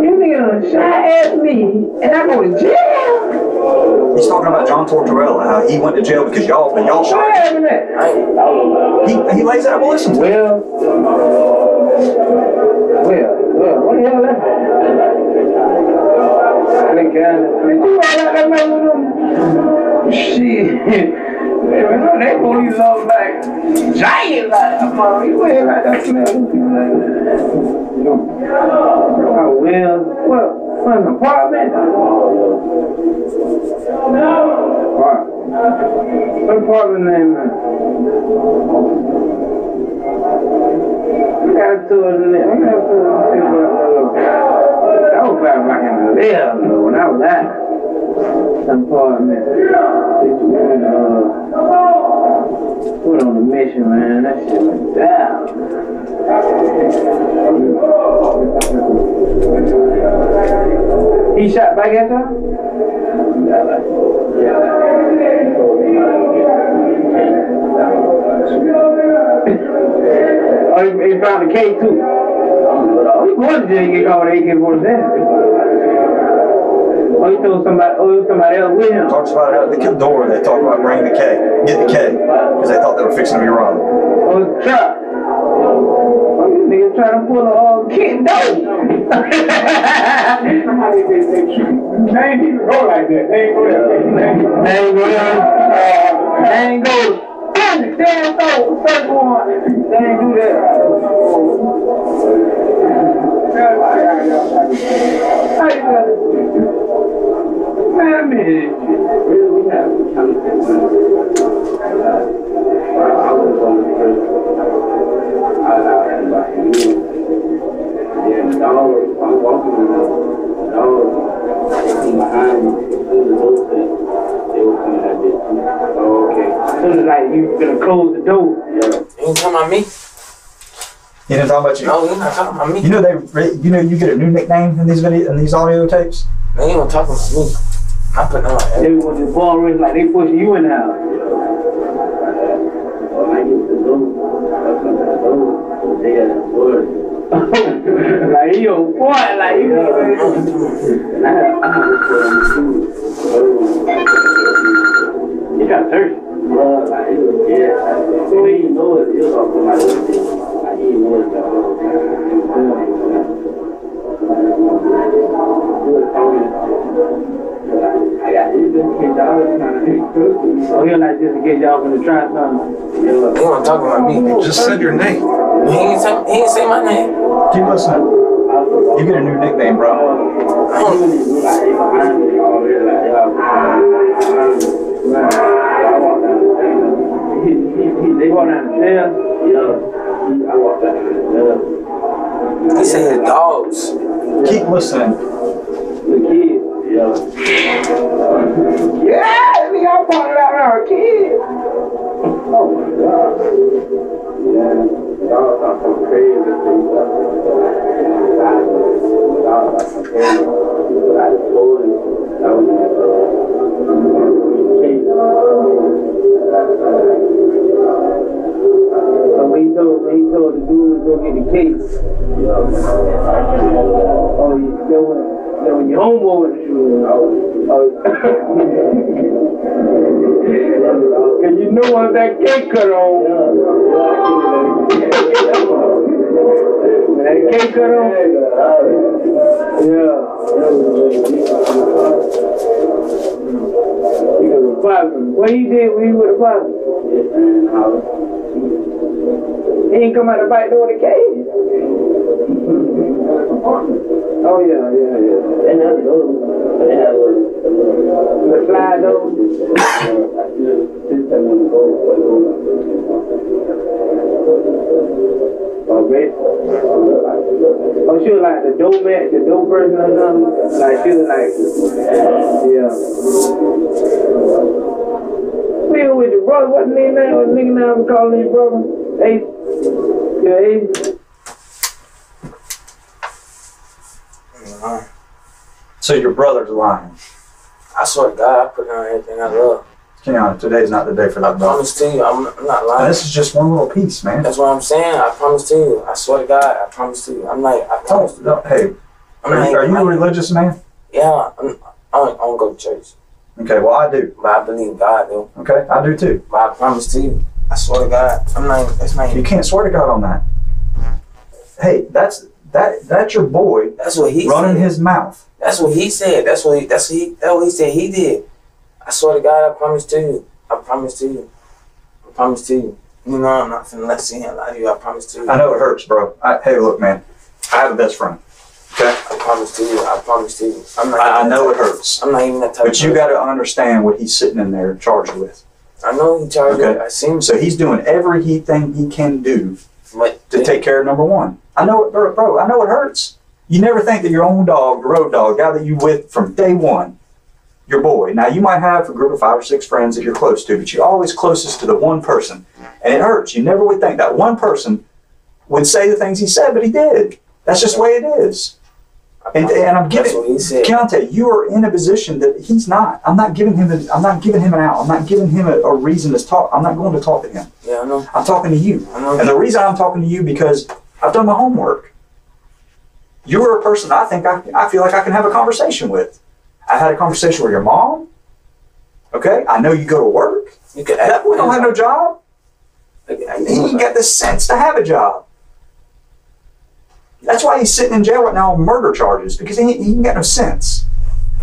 You niggas shot at me, and I go to jail. He's talking about John Tortorella, how he went to jail because y'all, but y'all shot him. happened there? I ain't, He, he lays out. Well, listen to. Well, well, well, what the hell that? I think, uh, man, you all like that man with them? Shit. They police all like giant like that, man. You ain't like that smell them like that. Oh, well, what? What, an apartment? Apartment. What apartment name, man? I got to it. I got to it. I was back in the lab though, when I was at some apartment. Uh, put on the mission, man. That shit went down. He shot back at her? Oh, he, he found a K too. Going to he get with AK-47. Oh, he told somebody, oh, it somebody else with him. Talks about it at the door. They talk about bring the K, get the K, because they thought they were fixing to be robbed. Oh, it's Chuck. Oh, you niggas trying to pull a uh, kid dope. They ain't even go like that. They ain't go there. They ain't go there. They ain't go. Damn, damn, no, first one. They ain't do that. How you doing? Man, a minute. So it's like you gonna close the door. he ain't talking about me. He didn't talk about you. No, he not talking about me. You know they, you know you get a new nickname in these video in these audio tapes. They ain't even talking about me. I them on They was the ball race like they pushing you in the house. like on point, like you got thirsty. Well, like, he was, yeah. So he know it. He was off my Like, he knows the whole Oh, he like just to get y'all from the try something. He want to talk about me. Just said your name. He ain't say, he ain't say my name. Keep listening. You get a new nickname, bro. He, he, he, they go down the stairs. Yeah. I walked down the stairs. He said his dogs. Keep listening. The kids. Yeah. We got pointed out our kids. Oh my God. Yeah, y'all are some crazy things. Y'all are some crazy. I told him that was So he told, he told the dude to go get the case, oh, you still when, then when your homeboy went to shoot, oh, oh. Cause you know what that cake cut on. That cake cut on, yeah. He was a father. What he did when he was a father? He ain't come out the back door of the cage. Oh yeah, yeah, yeah. And that's those. The slide door. Oh, great. Oh, she was like the dope man, the dope person or something. Like she was like, yeah. Still with your brother. What's the name now? What nigga now I'm calling your brother? Ace. Yeah, Ace. So your brother's lying. I swear to God, I put down everything I love. Keon, today's not the day for that, bro. promise to you, I'm, I'm not And lying. this is just one little piece, man. That's what I'm saying. I promise to you. I swear to God, I promise to you. I'm like, I oh, promise Oh, to you. no, hey, I'm are not you, are you a religious man? Yeah, I'm, I don't, I don't go to church, Okay, well, I do. but I believe in God though. Okay, I do too. But I promise to you, I swear to God, I'm not. even- That's not. You can't swear to God on that. Hey, that's that that's your boy that's what he running said. his mouth. That's what he said. That's what he. That's what he. That's what he said. He did. I swear to God, I promise to you. I promise to you. I promise to you. You know, I'm not finna let see him lie to you. I promise to you. I know it hurts, bro. I, hey, look, man, I have a best friend. Okay, I promise to you. I promise to you. I'm not. I, I know it hurts, I'm not even that type. but you got to understand what he's sitting in there charged with. I know he charged Okay. I seen. So he's doing everything he thing he can do But to take care of number one. I know it, bro, bro. I know it hurts. You never think that your own dog, the road dog, guy that you with from day one, your boy. Now you might have a group of five or six friends that you're close to, but you're always closest to the one person, and it hurts. You never would think that one person would say the things he said, but he did. That's just the way it is. And, and I'm giving what he said. Keontae, you are in a position that he's not. I'm not giving him. A, I'm not giving him an out. I'm not giving him a, a reason to talk. I'm not going to talk to him. Yeah, I know. I'm talking to you. I know. And the reason I'm talking to you because I've done my homework. You're a person I think I, I feel like I can have a conversation with. I had a conversation with your mom. Okay, I know you go to work. You can That boy don't have no job. He ain't got the sense to have a job. That's why he's sitting in jail right now on murder charges because he ain't, he ain't got no sense.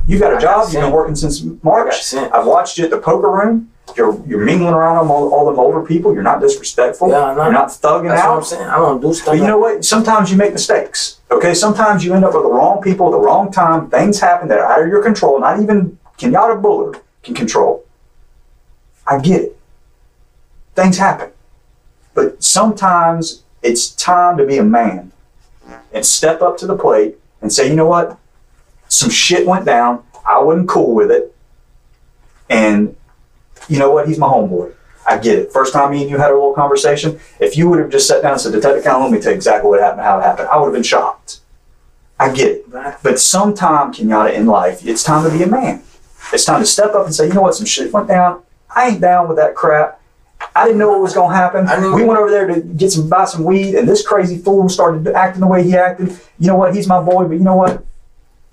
You've got a I got job. You've been working since March. I've watched you at the poker room. You're you're mingling around with all, all the older people. You're not disrespectful. Yeah, I know. You're not thugging That's out. what I'm saying. I don't do stuff. But you like- know what? Sometimes you make mistakes. Okay. Sometimes you end up with the wrong people at the wrong time. Things happen that are out of your control. Not even Kenyatta Bullard can control. I get it. Things happen. But sometimes it's time to be a man and step up to the plate and say, you know what? Some shit went down. I wasn't cool with it. And you know what? He's my homeboy. I get it. First time me and you had a little conversation, if you would have just sat down and said, Detective Callan, let me tell you exactly what happened, how it happened, I would have been shocked. I get it. But sometime, Kenyatta, in life, it's time to be a man. It's time to step up and say, you know what, some shit went down. I ain't down with that crap. I didn't know what was gonna happen. I we went over there to get some buy some weed, and this crazy fool started acting the way he acted. You know what? He's my boy, but you know what?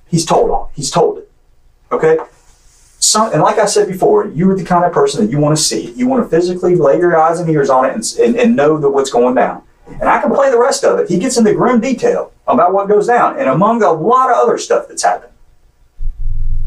He's told on. He's told it. Okay. Some, and like I said before, you are the kind of person that you want to see. You want to physically lay your eyes and ears on it and, and, and know that what's going down. And I can play the rest of it. He gets into grim detail about what goes down, and among a lot of other stuff that's happened.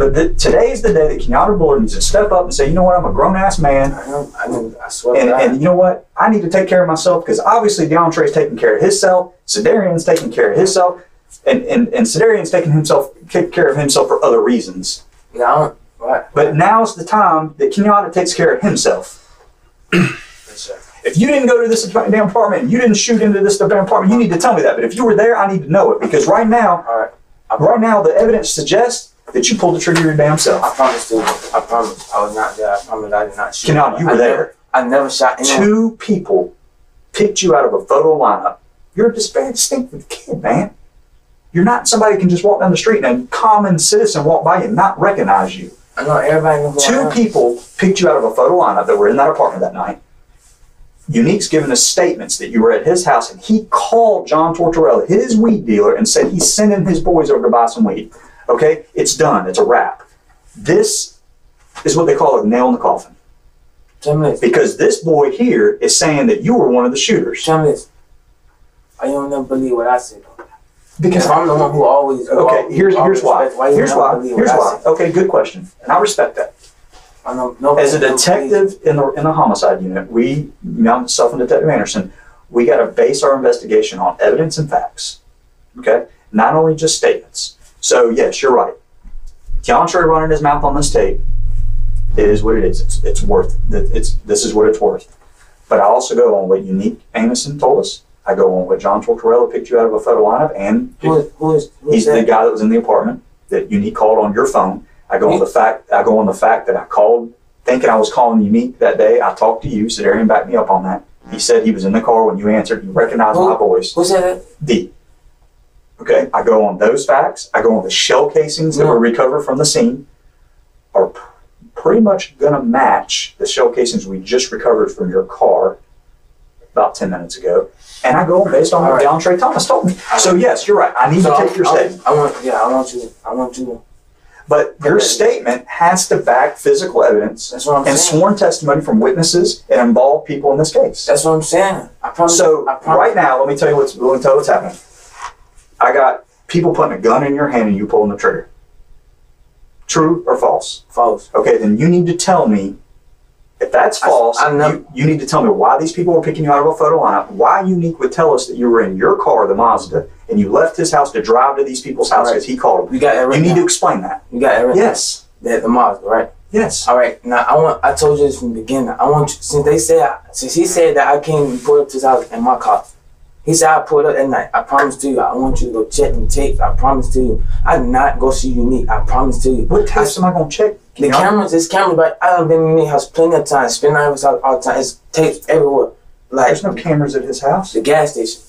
But the, today is the day that Kenyatta Bullard needs to step up and say, you know what, I'm a grown ass man, I know, I know, I swear and, and you know what, I need to take care of myself because obviously DeAndre's taking care of himself, Sedarian's taking care of himself, and, and, and Sedarian's taking himself take care of himself for other reasons. no, right. But now's the time that Kenyatta takes care of himself. If you didn't go to this damn apartment, you didn't shoot into this damn apartment, you need to tell me that. But if you were there, I need to know it because right now, All right. Right now, the evidence suggests that you pulled the trigger your damn I self. promise to. I promise. I was not there. I promise I did not shoot. Kenyatta, you I were never- there. I never shot anyone. Two people picked you out of a photo lineup. You're a distinctive kid, man. You're not somebody who can just walk down the street and a common citizen walk by you and not recognize you. I know everybody knows I Two people picked you out of a photo lineup that were in that apartment that night. Unique's given us statements that you were at his house and he called John Tortorella, his weed dealer, and said he's sending his boys over to buy some weed. Okay? It's done. It's a wrap. This is what they call a nail in the coffin. Tell me this. Because this boy here is saying that you were one of the shooters. Tell me this. I don't never believe what I though. Because I'm the one who always. who Okay, always- here's here's why. you Here's why. Here's why. Okay, good question. And I respect that. I know As a detective in the in the homicide unit, we, myself and Detective Anderson, we got to base our investigation on evidence and facts. Okay, not only just statements. So yes, you're right. Keontre running his mouth on this tape is what it is. It's it's worth. It's this is what it's worth. But I also go on what Unique Amison told us. I go on what John Tortorella picked you out of a photo lineup, and Who is, who is, who is He's the guy that was in the apartment that Unique called on your phone. I go on the fact I go on the fact that I called thinking I was calling Unique that day. I talked to you, Sedarian backed me up on that. He said he was in the car when you answered. You recognized my voice. Who said that? D. Okay, I go on those facts. I go on the shell casings that were recovered from the scene are p- pretty much gonna match the shell casings we just recovered from your car about 10 minutes ago. And I go on based on what right. DeAndre Thomas told me. So yes, you're right. I need So to take your I, statement. I, want, yeah, I want you. I want you. But your statement has to back physical evidence That's what I'm and saying. sworn testimony from witnesses and involved people in this case. That's what I'm saying. I promise. So I promise. right now, let me tell you what's let me tell you what's happening. I got people putting a gun in your hand and you pulling the trigger. True or false? false. Okay, then you need to tell me if that's false. I know- you, you need to tell me why these people were picking you out of a photo lineup. Why Unique would tell us that you were in your car, the Mazda, and you left his house to drive to these people's house Right. he called. You got You everything. need to explain that. You got everything. Yes. That the Mazda, right? Yes. All right. Now I want. I told you this from the beginning. I want you, since they said since he said that I came and pulled up to his house in my car. He said I pulled up at night. I promise to you. I want you to go check the tapes. I promise to you. I did not go see Unique. I promise to you. What tapes am I going to check? The Kenyatta? cameras, this camera, but I have been in Unique house plenty of times. Spend out of his all the time. It's tapes everywhere. Like There's no cameras at his house. the gas station.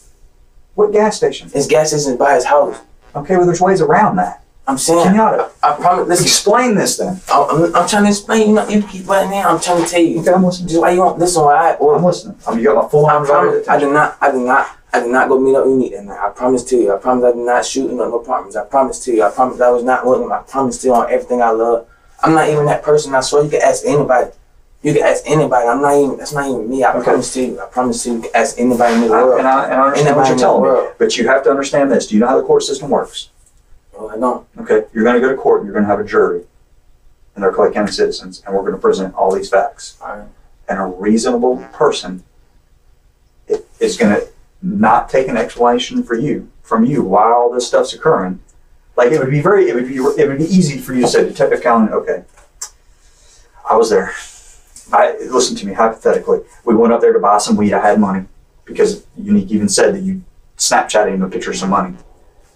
What gas station? His gas station is by his house. Okay, well, there's ways around that. I'm saying. Kenyatta, I promise. Listen. explain this then. I- I'm, I'm trying to explain. You know, you keep butting in. I'm trying to tell you. Okay, I'm listening. Just why you don't listen? Why I or I'm listening. Um, you got my full I promise. I did not. I did not. I did not go meet up Unique that night. I promise to you. I promise I did not shoot in no apartments. I promise to you. I promise I was not of them. I promise to you on everything I love. I'm not even that person. I swear you can ask anybody. You can ask anybody. I'm not even. That's not even me. I Okay. promise to you. I promise to you. You can ask anybody in the I- world. and, I, and I understand what you're telling me, world. but you have to understand this. Do you know how the court system works? No, I don't. Okay, you're going to go to court and you're going to have a jury, and they're Clay County citizens, and we're going to present all these facts. All right. And a reasonable person i- is going to not take an explanation for you from you why all this stuff's occurring. Like it would be very, it would be, it would be easy for you to say, Detective Callan, okay, I was there. I listen to me hypothetically. We went up there to buy some weed. I had money because Unique even said that you Snapchatted him a picture of some money.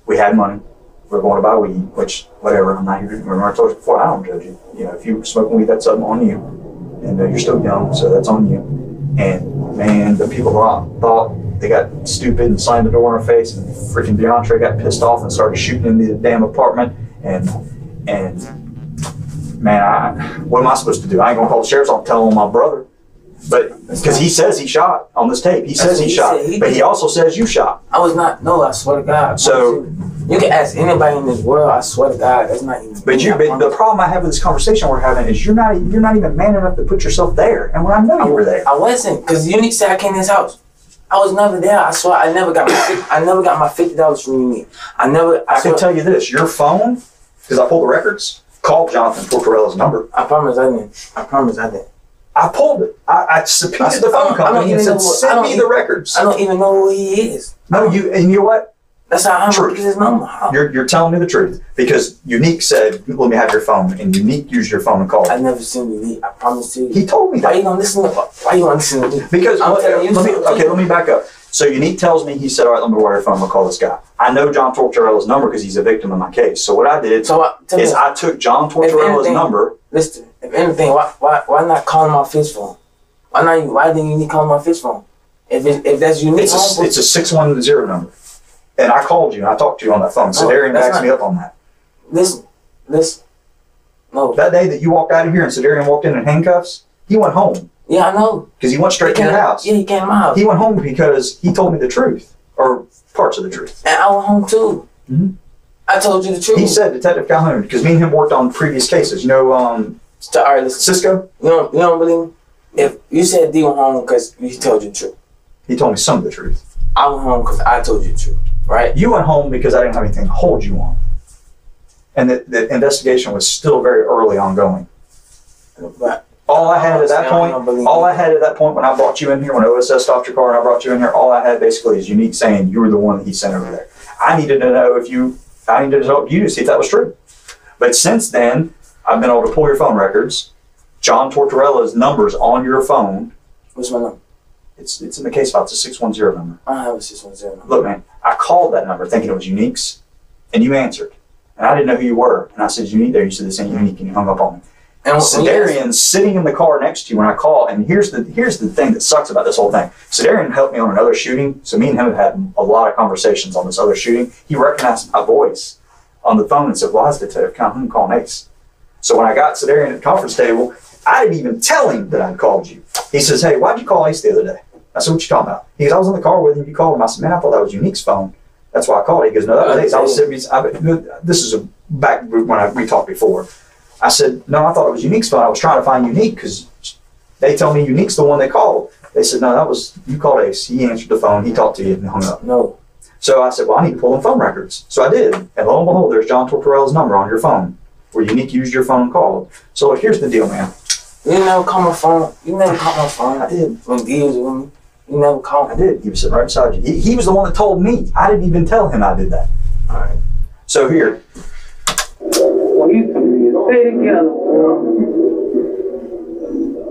We had money. We're going to buy weed, which whatever. I'm not here. Remember I told you before. I don't judge you. You know, if you're smoking weed, that's something on you, and uh, you're still young, so that's on you. And man, the people thought they got stupid and slammed the door in her face, and freaking DeAndre got pissed off and started shooting in the damn apartment. And and man, I, what am I supposed to do? I ain't gonna call the sheriff's. I'll tell on my brother. But because he says he shot on this tape, he That's says he he shot. He but he also says you shot. I was not. No, I swear to God. I So- you. can ask anybody in this world. I swear to God, that's not even. But you, but the problem I have with this conversation we're having is you're not you're not even man enough to put yourself there. And when I know you were there, I wasn't because Unique said I came to his house. I was never there. I swear I never got my fif- I never got my fifty dollars from Unique. I never. I, I can tell you this: your phone, because I pulled the records, called Jonathan Tortorella's number. I promise I didn't. I promise I didn't. I pulled it. I, I subpoenaed I- the phone don't- I don't company and said, know "Send me even- the records." I don't even know who he is. No, you and you know what? That's not how I'm Truth. his number. You're, you're telling me the truth because Unique said, "Let me have your phone," and Unique used your phone and call. I never seen Unique. I promise to you. He told me that. Why you gonna listen to? Why you gonna listen to me? because I'm telling you let me, okay, let me back up. So Unique tells me he said, "All right, let me wire your phone. I'll call this guy." I know John Tortorella's number because he's a victim in my case. So what I did So I, tell me, is I took John Tortorella's anything- number. listen. If anything, why why why not call my fish phone? Why not? Why didn't you need call my fish phone? If it, if that's Unique, It's a it's a six one zero number, and I called you and I talked to you on that phone. So No, Darian backs not- me up on that. listen, listen. No. That day that you walked out of here and Sedarian walked in in handcuffs, he went home Yeah, I know. because he went straight to He your came- house. Yeah, he came to house. He went home because he told me the truth or parts of the truth. and I went home too. Mhm. I told you the truth. He said Detective Calhoun because me and him worked on previous cases. You know, um, So, all right, listen. Cisco. You don't, you don't believe me? If you said D went home because he told you the truth, He told me some of the truth. I went home because I told you the truth, right? You went home because I didn't have anything to hold you on, and the, the investigation was still very early ongoing. But All I had at that point, all. I had at that point when I brought you in here, when OSS stopped your car and I brought you in here, all I had basically is Unique saying you were the one that he sent over there. I needed to know if you, I needed to help you to see if that was true. But since then, I've been able to pull your phone records, John Tortorella's numbers on your phone. what's my number? It's it's in the case file. It's a six one zero number. I have a six one zero number. Look, man, I called that number thinking it was Unique's, and you answered, and I didn't know who you were. And I said, "Unique." There, you said this ain't Unique, and you hung up on me. And when- when you asked- Sedarian's sitting in the car next to you when I call, and here's the here's the thing that sucks about this whole thing. Sedarian helped me on another shooting, so me and him have had a lot of conversations on this other shooting. He recognized my voice on the phone and said, "Why is Detective Calhoun calling Ace?" So when I got Sedarian at the conference table, I didn't even tell him that I'd called you. He says, "Hey, why'd you call Ace the other day?" I said, "What you talking about?" He goes, "I was in the car with him. You called him." I said, "Man, I thought that was Unique's phone. That's why I called." He goes, "No, that was Ace. I was. I, this is a back when I, we talked before." I said, no, I thought it was Unique's phone. I was trying to find Unique because they tell me Unique's the one they called. They said, no, that was, you called Ace. He answered the phone. He talked to you and hung up. No. So I said, well, I need to pull them phone records. So I did. And lo and behold, there's John Tortorella's number on your phone where Unique used your phone and called. So here's the deal, man. You never call my phone. You never call my phone. I did. When D was with me, you never call I me. did. He was sitting right beside you. He, he was the one that told me. I didn't even tell him I did that. All right. So here, Well, you stay together.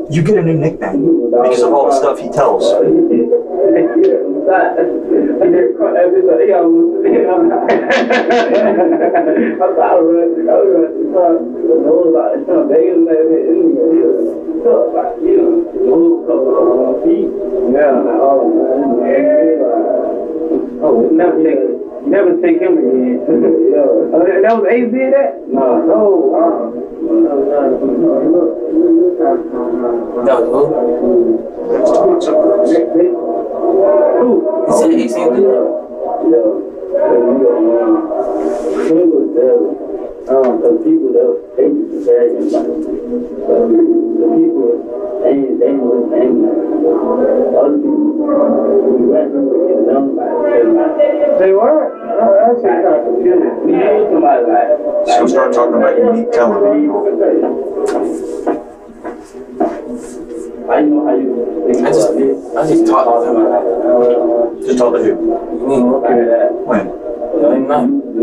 You get a new nickname because of all the stuff he tells. yeah. Oh, never take, never take him again. Oh, that that was Ace did that? No. Oh, wow. That was who? He said he said do that. Um, the people that they used to drag him like, the people they they was angry. Other people we went to get them like Say what? Oh, that kind of confusing. we need somebody like So start talking about Unique telling me. I know how you think I just, I just talked to him. Just talk to who? You Hear that? When? need not. Do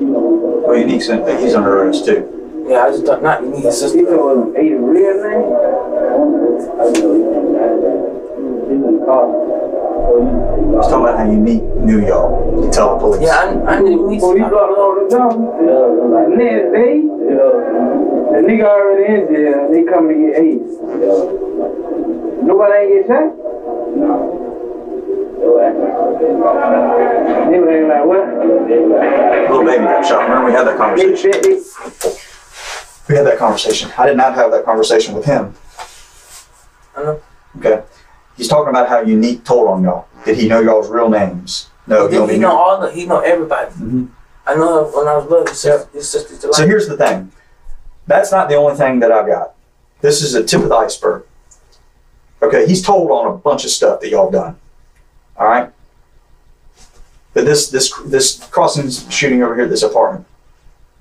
you know. Well, Unique's he's under arrest too. Yeah, I just thought not. You need his He sister. told him, real name? I know you think that. He's in. He's talking about how Unique knew y'all. You tell the police. Yeah, I, I knew you need Well, he brought it over the top. Yeah, The next day, the nigga already in jail. They come to get Ace. Nobody ain't get shot? They like, what? Little baby shot. Remember we had that conversation? We had that conversation. I did not have that conversation with him. I know. Okay. He's talking about how unique told on y'all. Did he know y'all's real names? No, he he, he knew. know all the, he know everybody. Mhm. I know when I was little. His sister, his sister's the So here's the thing. That's not the only thing that I've got. This is a tip of the iceberg. Okay, he's told on a bunch of stuff that y'all done. All right. But this this this crossing shooting over here, this apartment,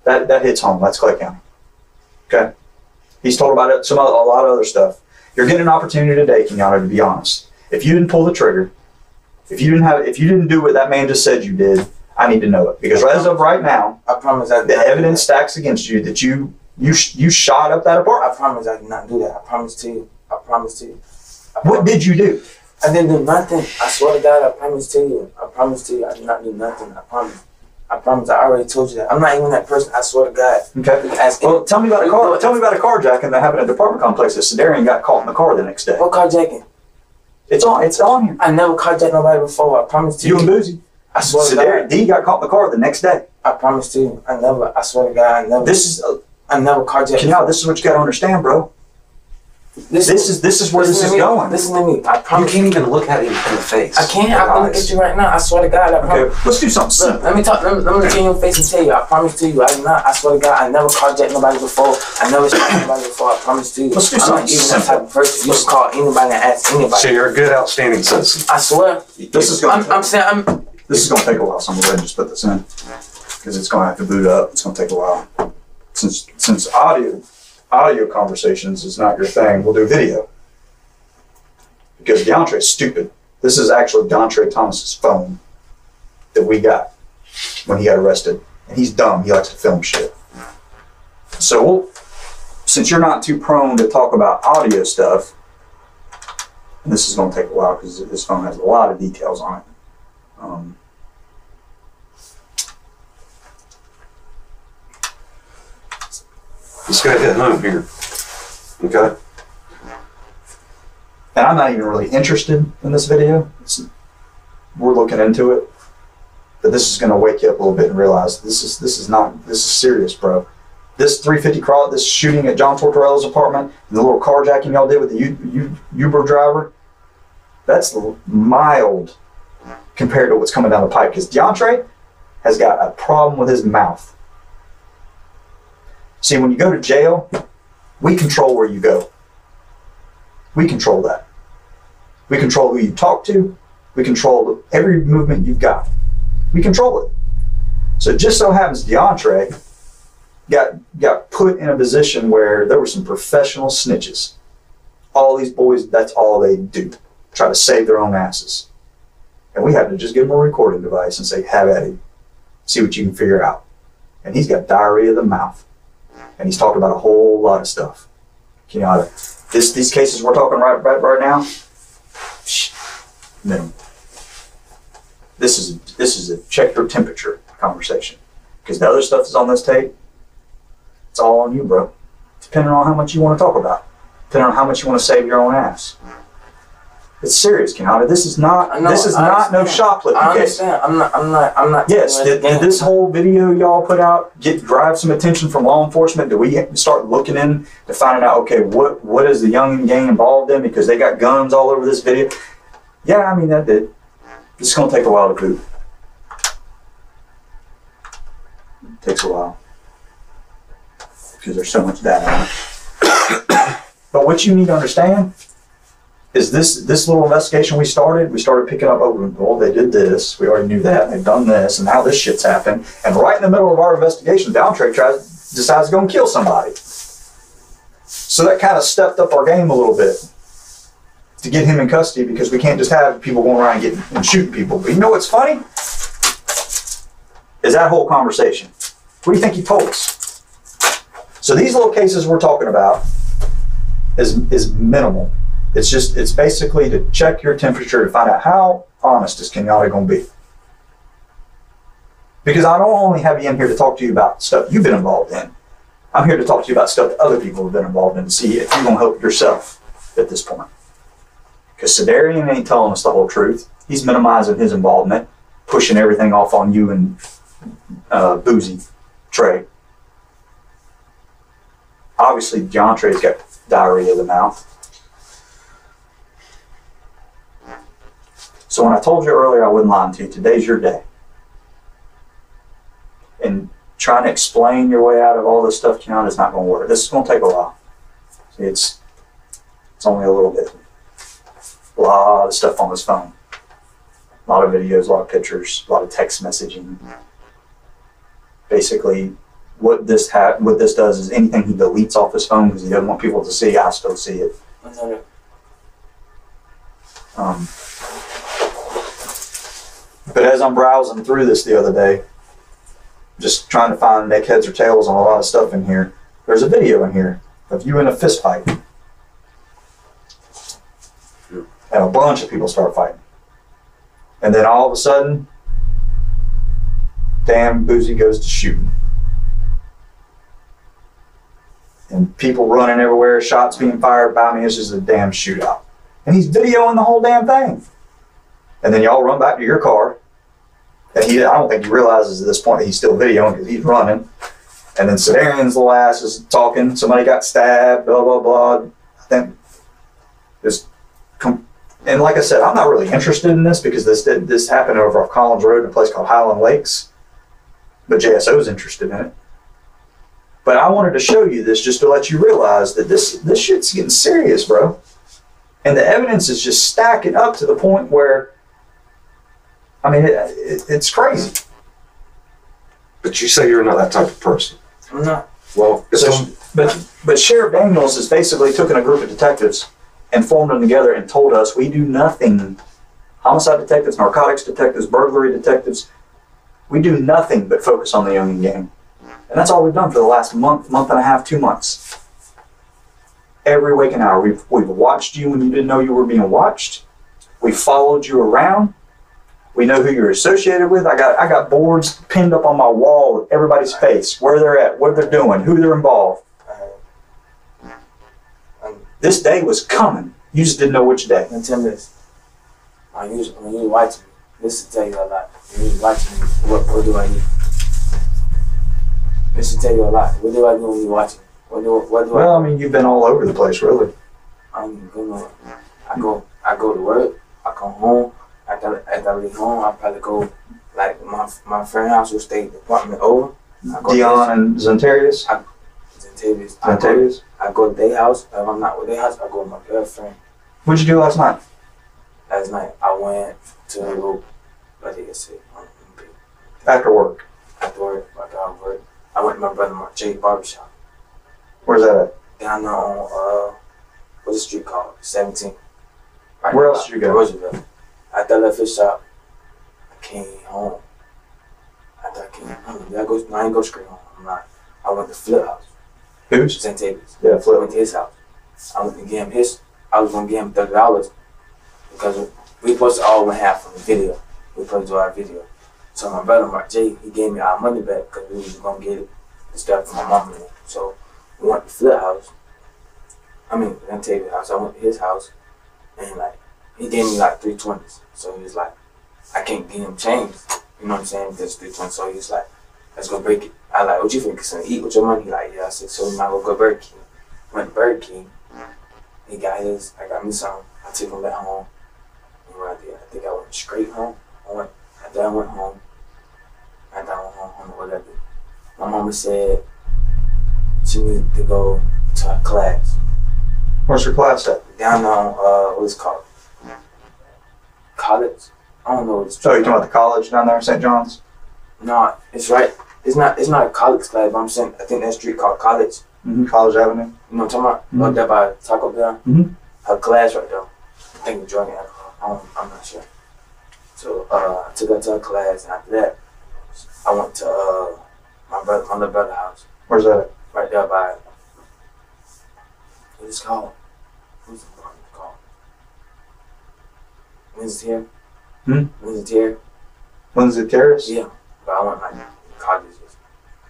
that that hits home. That's Clay County. Okay. He's told about it. Some other, a lot of other stuff. You're getting an opportunity today, Kenyatta, to be honest. If you didn't pull the trigger, if you didn't have, if you didn't do what that man just said you did, I need to know it because as of right now, I promise I did the evidence that. stacks against you that you you you shot up that apartment. I promise I did not do that. I promise to you. I promise to you. I What did you do? I didn't do nothing. I swear to God, I promise to you. I promise to you. I did not do nothing. I promise. I promise. I already told you that. I'm not even that person. I swear to God. Okay. Ask Well, tell me about a car. Tell me about a carjacking that happened at the apartment complex that Sedarian got caught in the car the next day. What carjacking? It's on. It's on here. I never carjacked nobody before. I promise to You you. and Boozy. I swear to God. D got caught in the car the next day. I promise to you. I never. I swear to God. I never. This is uh, I never carjacked. Kenyatta, This is what you got to understand, bro. This, This is this is where this listen is me. going. Listen to me. I You can't even look at it in the face. I can't. I can look eyes. at you right now. I swear to God. I promise. Okay, let's do something Look, let me talk. Let me, let me look in your face and tell you. I promise to you. I did not. I swear to God. I never carjacked nobody before. I never shot nobody before. I promise to you. Let's do I'm something not even simple. that type of person. You can call anybody and ask anybody. So you're a good, outstanding citizen. I swear. This is going. I'm, I'm saying. I'm. This is going to take a while, so I'm going to go ahead and just put this in because it's going to have to boot up. It's going to take a while. Since since audio audio conversations is not your thing, we'll do video because DeAndre's stupid. This is actually DeAndre Thomas's phone that we got when he got arrested, and he's dumb. He likes to film shit. So we'll, since you're not too prone to talk about audio stuff, and this is going to take a while because this phone has a lot of details on it. Um, Let's go hit home here. Okay. and I'm not even really interested in this video. It's, we're looking into it, but this is going to wake you up a little bit and realize this is this is not this is serious, bro. This 350 crawl, this shooting at John Tortorella's apartment, and the little carjacking y'all did with the U, U, Uber driver, that's mild compared to what's coming down the pipe. Because DeAndre has got a problem with his mouth. See, when you go to jail, we control where you go. We control that. We control who you talk to. We control every movement you've got. We control it. So just so happens DeAndre got got put in a position where there were some professional snitches. All these boys, that's all they do. Try to save their own asses. And we had to just give him a recording device and say, have at it. See what you can figure out. And he's got diarrhea of the mouth. And he's talked about a whole lot of stuff. Kenyatta, this these cases we're talking right right, right now, minimum. This is this is a check your temperature conversation because the other stuff is on this tape. It's all on you, bro. Depending on how much you want to talk about, depending on how much you want to save your own ass. It's serious, Kenyatta. This is not know, this is I not no understand. shoplifting I case. understand. I'm not. I'm not. I'm not. Yes, did this whole video y'all put out get drive some attention from law enforcement? Do we start looking in to finding out okay what what is the Yungeen gang involved in because they got guns all over this video? Yeah, I mean that did. Is gonna take a while to boot. takes a while because there's so much data on it. but what you need to understand is this this little investigation we started, we started picking up, oh, well, they did this, we already knew that, they've done this, and now this shit's happened. And right in the middle of our investigation, Downtrade tries, decides to go and kill somebody. So that kind of stepped up our game a little bit to get him in custody because we can't just have people going around getting and shooting people. But you know what's funny? Is that whole conversation. What do you think he told us? So these little cases we're talking about is is minimal. It's just it's basically to check your temperature to find out how honest is Kenyatta going to be. Because I don't only have you in here to talk to you about stuff you've been involved in. I'm here to talk to you about stuff that other people have been involved in to see if you're going to help yourself at this point. Because Sedarian ain't telling us the whole truth. He's minimizing his involvement, pushing everything off on you and uh, Boozy, Trey. Obviously, DeAndre's got diarrhea of the mouth. So when I told you earlier I wasn't lying to you, today's your day. And trying to explain your way out of all this stuff, Keon, is not going to work. This is going to take a while. It's it's only a little bit. A lot of stuff on this phone. A lot of videos, a lot of pictures, a lot of text messaging. Basically, what this ha- what this does is anything he deletes off his phone because he doesn't want people to see, I still see it. Um, but as I'm browsing through this the other day, just trying to find make heads or tails on a lot of stuff in here, there's a video in here of you in a fist fight. And a bunch of people start fighting. And then all of a sudden, damn Boozy goes to shooting. And people running everywhere, shots being fired by me. It's just a damn shootout. And he's videoing the whole damn thing. And then y'all run back to your car. And he, I don't think he realizes at this point that he's still videoing because he's running. And then Sedarian's the last is talking. Somebody got stabbed, blah, blah, blah. I think this, com- and like I said, I'm not really interested in this because this did, this happened over off Collins Road in a place called Highland Lakes. But JSO is interested in it. But I wanted to show you this just to let you realize that this this shit's getting serious, bro. And the evidence is just stacking up to the point where, I mean, it, it, it's crazy. But you say you're not that type of person. I'm not. Well, So, but but Sheriff Daniels has basically taken a group of detectives and formed them together and told us we do nothing. Homicide detectives, narcotics detectives, burglary detectives, we do nothing but focus on the Yungeen gang, and that's all we've done for the last month, month and a half, two months. Every waking hour, we've we've watched you when you didn't know you were being watched. We followed you around. We know who you're associated with. I got I got boards pinned up on my wall with everybody's face, where they're at, what they're doing, who they're involved. This day was coming. You just didn't know which day. And tell me this. When you, when you watching me, this will tell you a lot. When you watching me, what, what do I need? This will tell you a lot. What do I do when you watch me? What do, what do Well, I I mean, you've been all over the place, really. I even go nowhere. I go, I go to work. I come home. After, after I leave home, I probably go, like, my my friend house will stay the apartment over. I Dion and Zentarius. Zentavius. I go. I to their house. If I'm not with their house, I go with my girlfriend. What'd you do last night? Last night, I went to a little, what did I say? Um, After work. After work, I got work. I went to my brother Mark J barbershop. Where's that at? Down there on, uh, what's the street called? 17. Where else did you go? Roosevelt. After I left his shop, I came home. After I came home, I go, I didn't go straight home. I'm not. I went to Flip House. Who's? St. Yeah, I Flip. went to his house. I went to give him his. I was gonna give him thirty dollars because we supposed to all went half from the video. We supposed to do our video. So my brother Mark J, he gave me our money back because we was gonna get it and stuff for my mom. and. So we went to Flip House. I mean, tell house. I went to his house, and like he gave me like three twenties. So he was like, I can't give him change. You know what I'm saying? Because three twenty. So he's like, let's go break it. I like, what you think? Something to eat with your money? Like, yeah. I said, so we might go go Burger King. Went to Burger King. He got his. I got me some. I took him back home. And right there, I think I went straight home. I went. After I went home. I went home, I don't know what I did. My mama said she needed to go to her class Where's your class at? down on uh what's it called college. I don't know it's. So you're talking about the college down there in St. John's? No, it's right. It's not. It's not a college club. I'm saying I think that street called College. Mm-hmm. College Avenue. You know what I'm talking about? Mhm. Right there by Taco Bell. Mhm. Her class right there. I think drug and alcohol. I don't, I'm not sure. So uh, I took her to her class, and after that, I went to uh, my brother, my little brother's house, Where's that right there by. What is it called? What's the apartment called? Wednesday here. Hmm? Wednesday here. Lindsay Terrace? Yeah, but I went like colleges.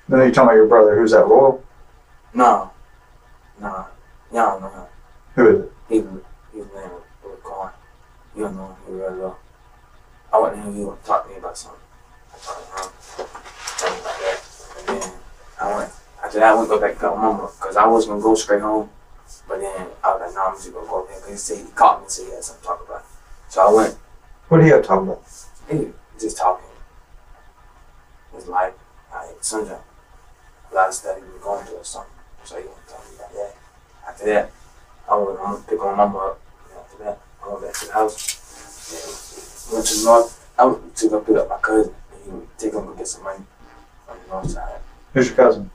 No, you're talking about your brother. Who's that? Royal? No, no, No, no, him. Who is it? He he was named with You don't know him. Really well. I went to him. He would talk to me about something. I talked to him. Things like that. And then I went. After that, I went to go back to my mama because I was gonna go straight home. But then I was like, nah, I'm just gonna go there because he said he called me and said he had something to talk about. So I went What are you talking about? He just talking. His life, like sunshine. A lot of stuff he was going through or something. So he want to tell me about that. After that, I went gonna pick my mama up. And after that, I went back to the house. And went to the north. I went to go pick up my cousin. And he would take him to get some money from the north side. Who's your cousin?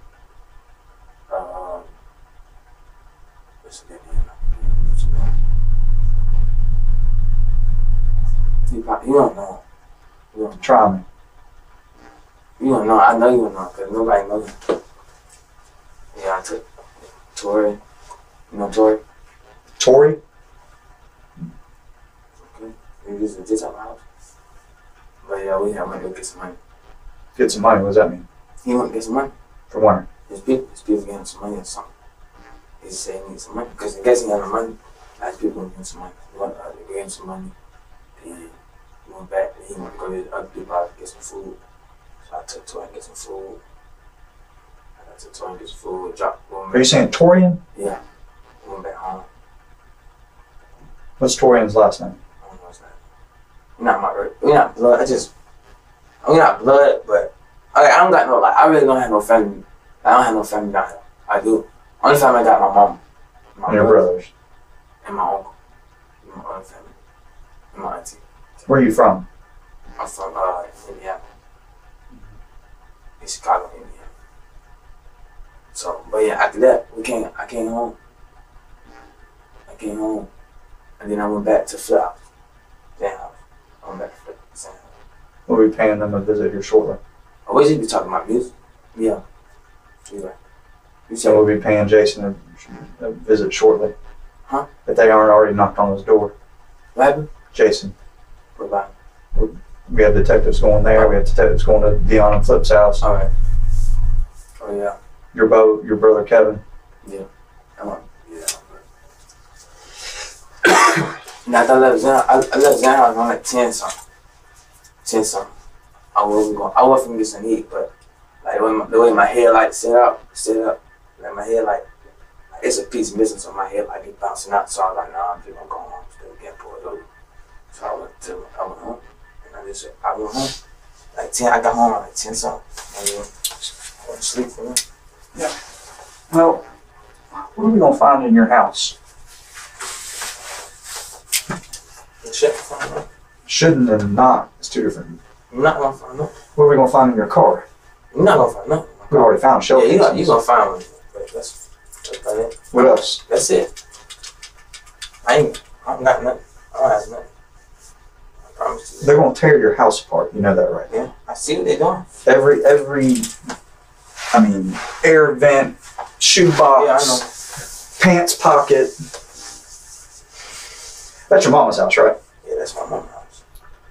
Um, what's his name? What's his name? You probably, you don't know. You don't, Try me. you don't know. I know you don't know because nobody knows. you. Yeah, I took Tori. You know Tori? Tori? Okay. We used to ditch house. But yeah, we have to get some money. Get some money. What does that mean? He want to get some money. For winter. His people, his people him some money or something. He said he needs some money because in case he had no money, his people him some money. He went, uh, they gave some money. Went back and he went to go to the other to get some food. So I took Tori and get some food. I took Tori and get some food. Dropped. Are you saying Torian? yeah. Went back home. What's Torian's last name? I don't know what's that. We're not my we're not blood. I just we're not blood, but I, I don't got no like I really don't have no family. I don't have no family down here. I do. Only family I got my mom, my And your brother, brothers. and my uncle. And my other family. And my auntie. Where are you from? I'm from uh Indiana. In Chicago, Indiana. So but yeah, after that we came I came home. I came home. And then I went back to Flip. Same house. I went back to Flip. We'll be paying them a visit here shortly. I wish you'd be talking about music. Yeah. So said we'll be paying Jason a, a visit shortly. Huh? If they aren't already knocked on his door. what happened? Jason. We have detectives going there. We have detectives going to Dion and Flip's house. All right. Oh yeah. Your bo- your brother Kevin. I want. Yeah. now I left. I, I left Zen house around like ten something. Ten something. I wasn't going. I wasn't gonna get some heat, but like the way my, the way my headlight set up, set up, like my hair like it's a piece missing, so my headlight be bouncing out. So I was like, nah, I'm just gonna go home. Still getting pulled over. So I went to, I went home, and I just, I went home. Like ten, I got home at like ten something. And then I went to sleep for me. Well, what are we gonna find in your house? And shit, find. Shouldn't and not. It's two different. I'm not gonna find out. What are we gonna find in your car? You're not gonna find nothing. We already found shell Yeah, you gonna, you gonna find one. But that's, that's about it. What else? That's it. I ain't, I don't got nothing. I don't have nothing. I promise you. They're gonna tear your house apart. You know that, right? Yeah, I see what they're doing. Every every, I mean, air vent, shoebox, Yeah, I know. pants pocket. That's your mama's house, right? Yeah, that's my mama's house.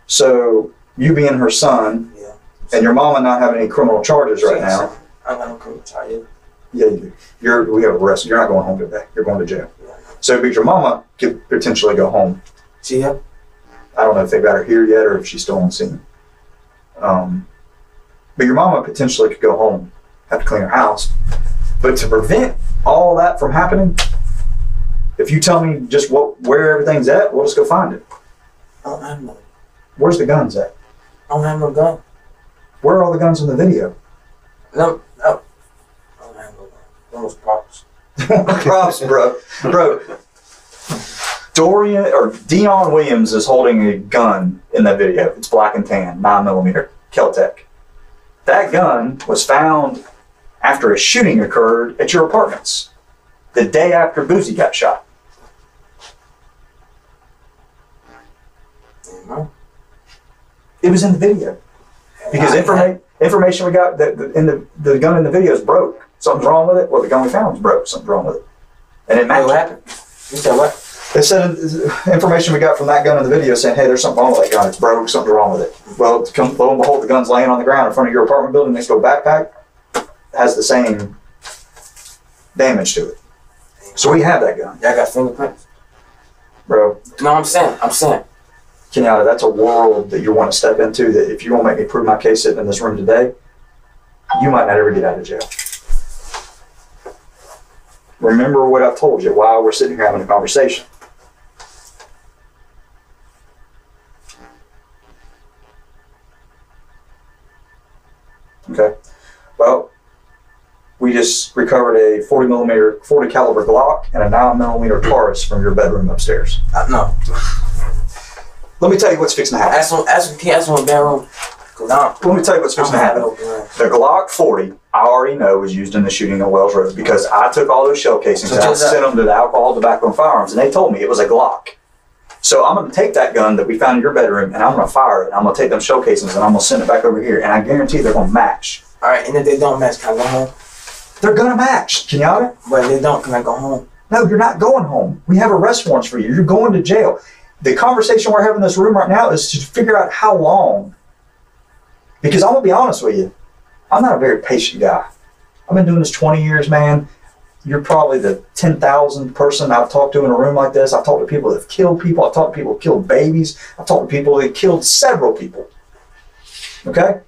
So you being her son, Yeah. and your mama not having any criminal charges right now. I ain't got no criminal charges. Yeah, you do. You're we have arrested. You're not going home today. You're going to jail. Yeah. So because your mama could potentially go home. She here? I don't know if they've got her here yet or if she's still on scene. Um, but your mama potentially could go home, have to clean her house. But to prevent all that from happening, if you tell me just what where everything's at, we'll just go find it. I don't have no. Where's the guns at? I don't have no gun. Where are all the guns in the video? No, no. I don't have no gun. Those props. Props, bro. Bro. Dorian or Dion Williams is holding a gun in that video. It's black and tan, nine millimeter, Keltec. That gun was found after a shooting occurred at your apartments, the day after Boozy got shot. It was in the video because informa- information we got that in the the gun in the video is broke. Something's wrong with it. Well, the gun we found was broke. Something's wrong with it, and it matched. what happened? You said what? They said uh, information we got from that gun in the video saying, hey, there's something wrong with that gun. It's broke, something wrong with it. Well, come, lo and behold, the gun's laying on the ground in front of your apartment building next to a backpack. Has the same damage to it. So we have that gun. Y'all got fingerprints? Bro, No, I'm saying, I'm saying. Kenyatta, that's a world that you want to step into that if you want to make me prove my case sitting in this room today, you might not ever get out of jail. Remember what I've told you while we're sitting here having a conversation. Okay. Well, we just recovered a 40 millimeter, 40 caliber Glock and a 9 millimeter Taurus from your bedroom upstairs. Uh, no, Let me tell you what's fixing to happen. ask him. Ask. Can ask him bedroom? Let me tell you what's fixing to happen. having no gun. The Glock 40, I already know was used in the shooting at Wells Road because I took all those shell casings So and I sent them to the alcohol, tobacco, and firearms, and they told me it was a Glock. So I'm going to take that gun that we found in your bedroom and I'm going to fire it. I'm going to take them shell casings and I'm going to send it back over here, and I guarantee they're going to match. All right, and if they don't match, can I go home? They're going to match, Kenyatta. But if they don't, can I go home? No, you're not going home. We have arrest warrants for you. You're going to jail. The conversation we're having in this room right now is to figure out how long. Because I'm gonna be honest with you, I'm not a very patient guy. I've been doing this 20 years, man. You're probably the 10,000th person I've talked to in a room like this. I've talked to people that have killed people. I've talked to people who killed babies. I've talked to people that killed several people. Okay?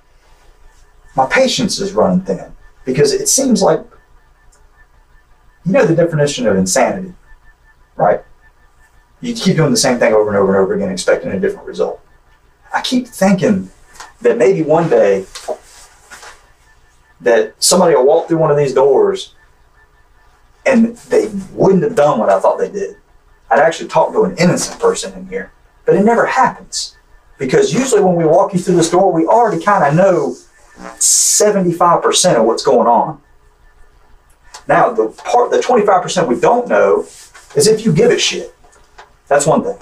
My patience is running thin because it seems like you know the definition of insanity, right? You keep doing the same thing over and over and over again, expecting a different result. I keep thinking that maybe one day that somebody will walk through one of these doors and they wouldn't have done what I thought they did. I'd actually talk to an innocent person in here, but it never happens because usually when we walk you through this door, we already kind of know 75% of what's going on. Now, the part, the 25% we don't know is if you give a shit. That's one thing.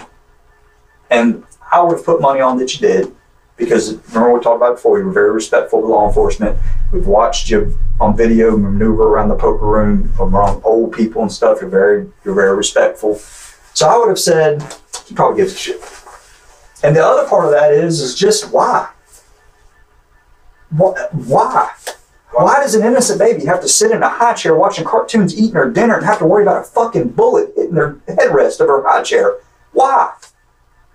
And I would have put money on that you did because remember we talked about before, you were very respectful to law enforcement. We've watched you on video maneuver around the poker room around old people and stuff. You're very, you're very respectful. So I would have said, he probably gives a shit. And the other part of that is, is just why? Wh- Why? Why does an innocent baby have to sit in a high chair watching cartoons, eating her dinner, and have to worry about a fucking bullet hitting their headrest of her high chair? Why?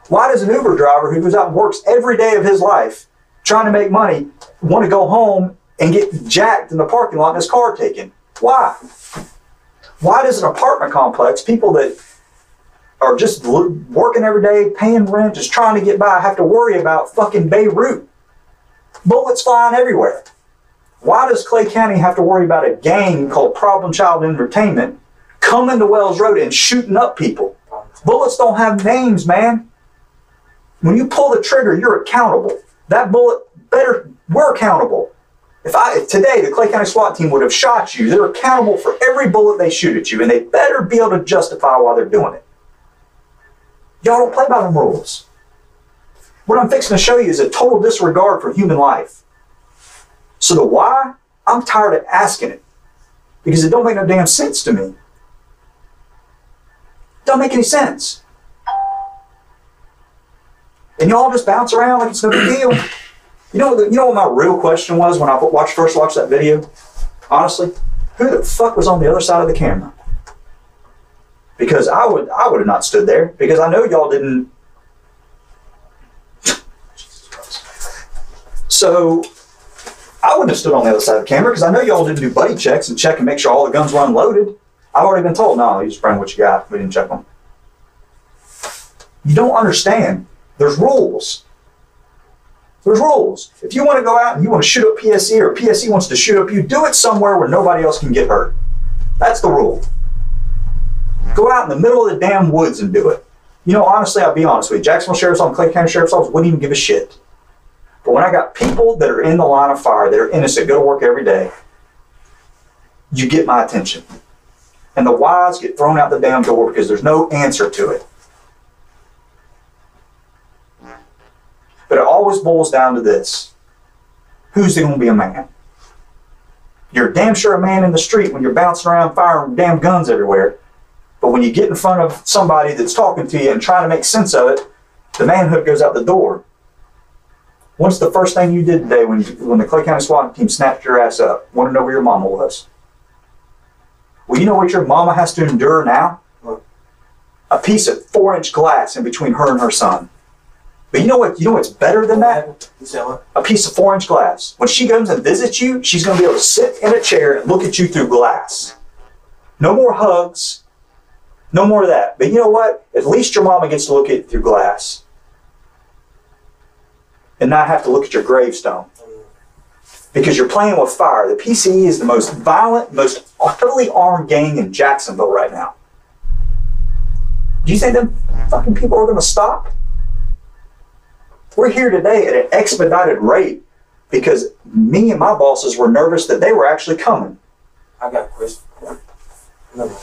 Why does an Uber driver who goes out and works every day of his life trying to make money want to go home and get jacked in the parking lot and his car taken? Why? Why does an apartment complex, people that are just working every day, paying rent, just trying to get by, have to worry about fucking Beirut? Bullets flying everywhere. Why does Clay County have to worry about a gang called Problem Child Entertainment coming to Wells Road and shooting up people? Bullets don't have names, man. When you pull the trigger, you're accountable. That bullet better, we're accountable. If I if today the Clay County SWAT team would have shot you, they're accountable for every bullet they shoot at you, and they better be able to justify why they're doing it. Y'all don't play by them rules. What I'm fixing to show you is a total disregard for human life. So the why, I'm tired of asking it. Because it don't make no damn sense to me. Don't make any sense. And y'all just bounce around like it's no big deal. You know, you know what my real question was when I watched first watched that video? Honestly, who the fuck was on the other side of the camera? Because I would I would have not stood there because I know y'all didn't. So I wouldn't have stood on the other side of the camera because I know y'all didn't do buddy checks and check and make sure all the guns were unloaded. I've already been told, no, you just bring what you got. We didn't check them. You don't understand. There's rules. There's rules. If you want to go out and you want to shoot up PSE or PSE wants to shoot up you, do it somewhere where nobody else can get hurt. That's the rule. Go out in the middle of the damn woods and do it. You know, honestly, I'll be honest with you. Jacksonville Sheriff's Office, Clay County Sheriff's Office wouldn't even give a shit. But when I got people that are in the line of fire, that are innocent, go to work every day, you get my attention. And the whys get thrown out the damn door because there's no answer to it. But it always boils down to this who's going to be a man? You're damn sure a man in the street when you're bouncing around firing damn guns everywhere. But when you get in front of somebody that's talking to you and trying to make sense of it, the manhood goes out the door. What's the first thing you did today when, when the Clay County SWAT team snapped your ass up? Want to know where your mama was? Well, you know what your mama has to endure now? A piece of four inch glass in between her and her son. But you know what? You know what's better than that? A piece of four inch glass. When she comes and visits you, she's going to be able to sit in a chair and look at you through glass. No more hugs. No more of that. But you know what? At least your mama gets to look at it through glass and not have to look at your gravestone. because you're playing with fire. The PCE is the most violent, most heavily armed gang in Jacksonville right now. Do you think them fucking people are going to stop? We're here today at an expedited rate because me and my bosses were nervous that they were actually coming. I got a question. No.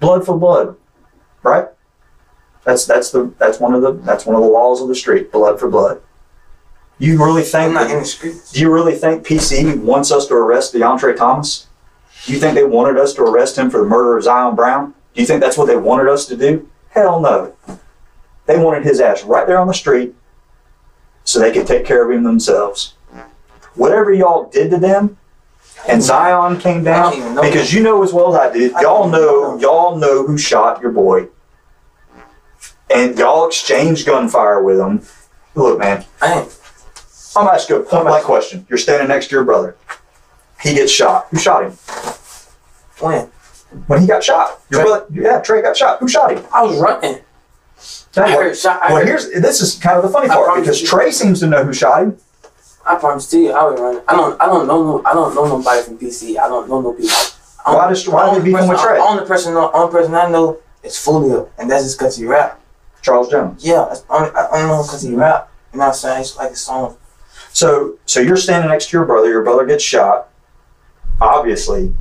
Blood for blood, right? That's that's the that's one of the that's one of the laws of the street. Blood for blood. You really think? not in the streets. Do you really think PC wants us to arrest DeAndre Thomas? Do you think they wanted us to arrest him for the murder of Zion Brown? Do you think that's what they wanted us to do? Hell no. They wanted his ass right there on the street so they could take care of him themselves. Whatever y'all did to them, and Zion came down, didn't even know because you know as well as I did, y'all know, know. y'all know who shot your boy. And y'all exchanged gunfire with him. Look, man, I. I'm gonna you a point blank question. You're standing next to your brother. He gets shot. Who shot him? When? When he got shot. Your Trey. brother, yeah, Trey got shot. Who shot him? I was running. I heard shot. I well, heard, here's this is kind of the funny I part because you. Trey seems to know who shot him. I promise to you, I was running. I don't. I don't know. No, I don't know nobody from PC. I don't know no people. I Why does- why they only beefing with Trey? The only person, the only person I know is Foolio, and that's just because he rap. Charles Jones. Yeah, I, I only know because he mm-hmm. rap. You know what I'm saying? It's like a song. So so you're standing next to your brother. Your brother gets shot. Obviously,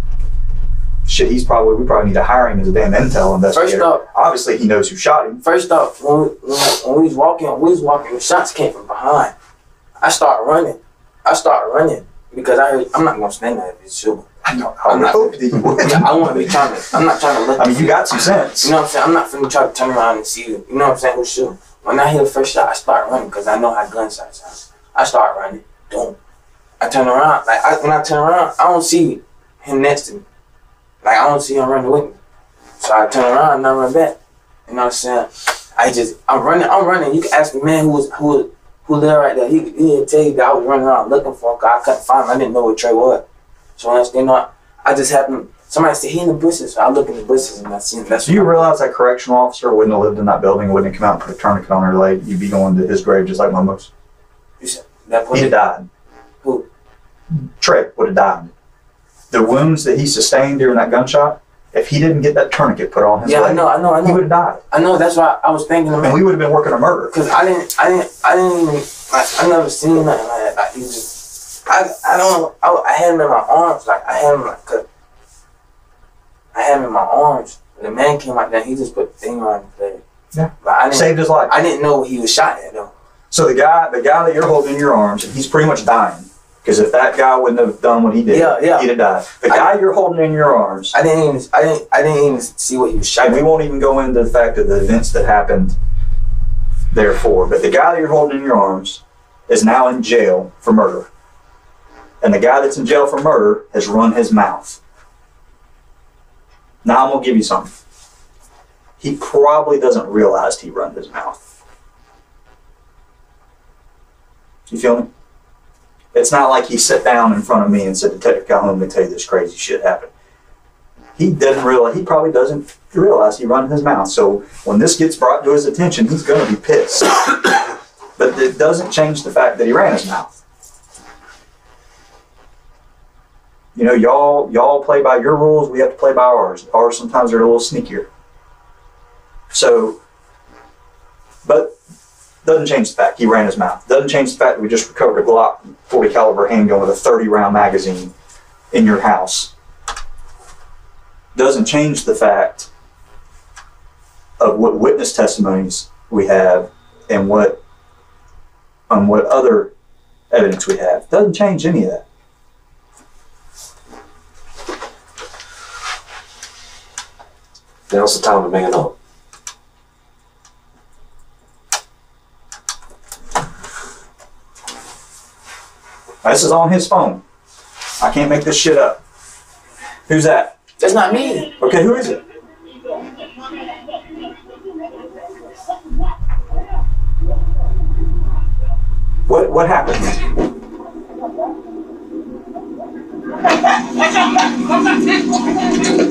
shit. He's probably we probably need to hire him as a damn intel investigator. First up, Obviously, he knows who shot him. First off, when we, when, when we was walking, when we was walking. The shots came from behind. I start running. I start running because I heard. I'm not gonna stand there if it's shooting. I know. I I'm would not- hope that you would. I want to be trying to. I'm not trying to look. I mean, you got some sense. You know what I'm saying? I'm not finna try to turn around and see you. You know what I'm saying? Who's shooting? When I hear the first shot, I start running because I know how gunshots sound. I start running. Boom. I turn around. Like I, when I turn around, I don't see him next to me. Like I don't see him running with me. So I turn around and I run back. You know what I'm saying? I just I'm running. I'm running. You can ask the man who was who was who lived right there. He he'll tell you that I was running around looking for him. I couldn't find him. I didn't know where Trey was. So thing you know, I just happened. Somebody said he in the bushes. So I look in the bushes and I see him. That's Do you I- realize that correctional officer wouldn't have lived in that building, wouldn't have come out and put a tourniquet on her leg? You'd be going to his grave just like Momo's. You said that He'd have died. Who? Trey would have died. The wounds that he sustained during that gunshot, if he didn't get that tourniquet put on his Yeah, I know, I know, I he would have died. I know. That's why I was thinking And about we would have been working a murder. because I didn't, I didn't, I didn't even, like, I never seen nothing like that. Like, he just, I, I don't, I, I had him in my arms, like I had him like, 'cause I had him in my arms. When the man came out there, he just put the thing on his leg. Yeah. But I Saved his life. I didn't know he was shot at though. So the guy, the guy that you're holding in your arms, he's pretty much dying. Because if that guy wouldn't have done what he did, Yeah, yeah. he'd have died. The I- guy you're holding in your arms, I didn't even, I didn't, I didn't even see what he was shot and we won't even go into the fact of the events that happened therefore, but the guy that you're holding in your arms is now in jail for murder. And the guy that's in jail for murder has run his mouth. Now I'm gonna give you something. He probably doesn't realize he run his mouth. You feel me? It's not like he sat down in front of me and said, Detective Calhoun, let me tell you this crazy shit happened. He doesn't realize, he probably doesn't realize he run his mouth. So when this gets brought to his attention, he's going to be pissed. but it doesn't change the fact that he ran his mouth. You know, y'all y'all play by your rules. We have to play by ours. Ours sometimes are a little sneakier. So, but doesn't change the fact he ran his mouth. Doesn't change the fact that we just recovered a Glock 40 caliber handgun with a 30 round magazine in your house. Doesn't change the fact of what witness testimonies we have and what on what other evidence we have. Doesn't change any of that. Now's the time to man up. This is on his phone. I can't make this shit up. Who's that? That's not me. Okay, who is it? What what happened?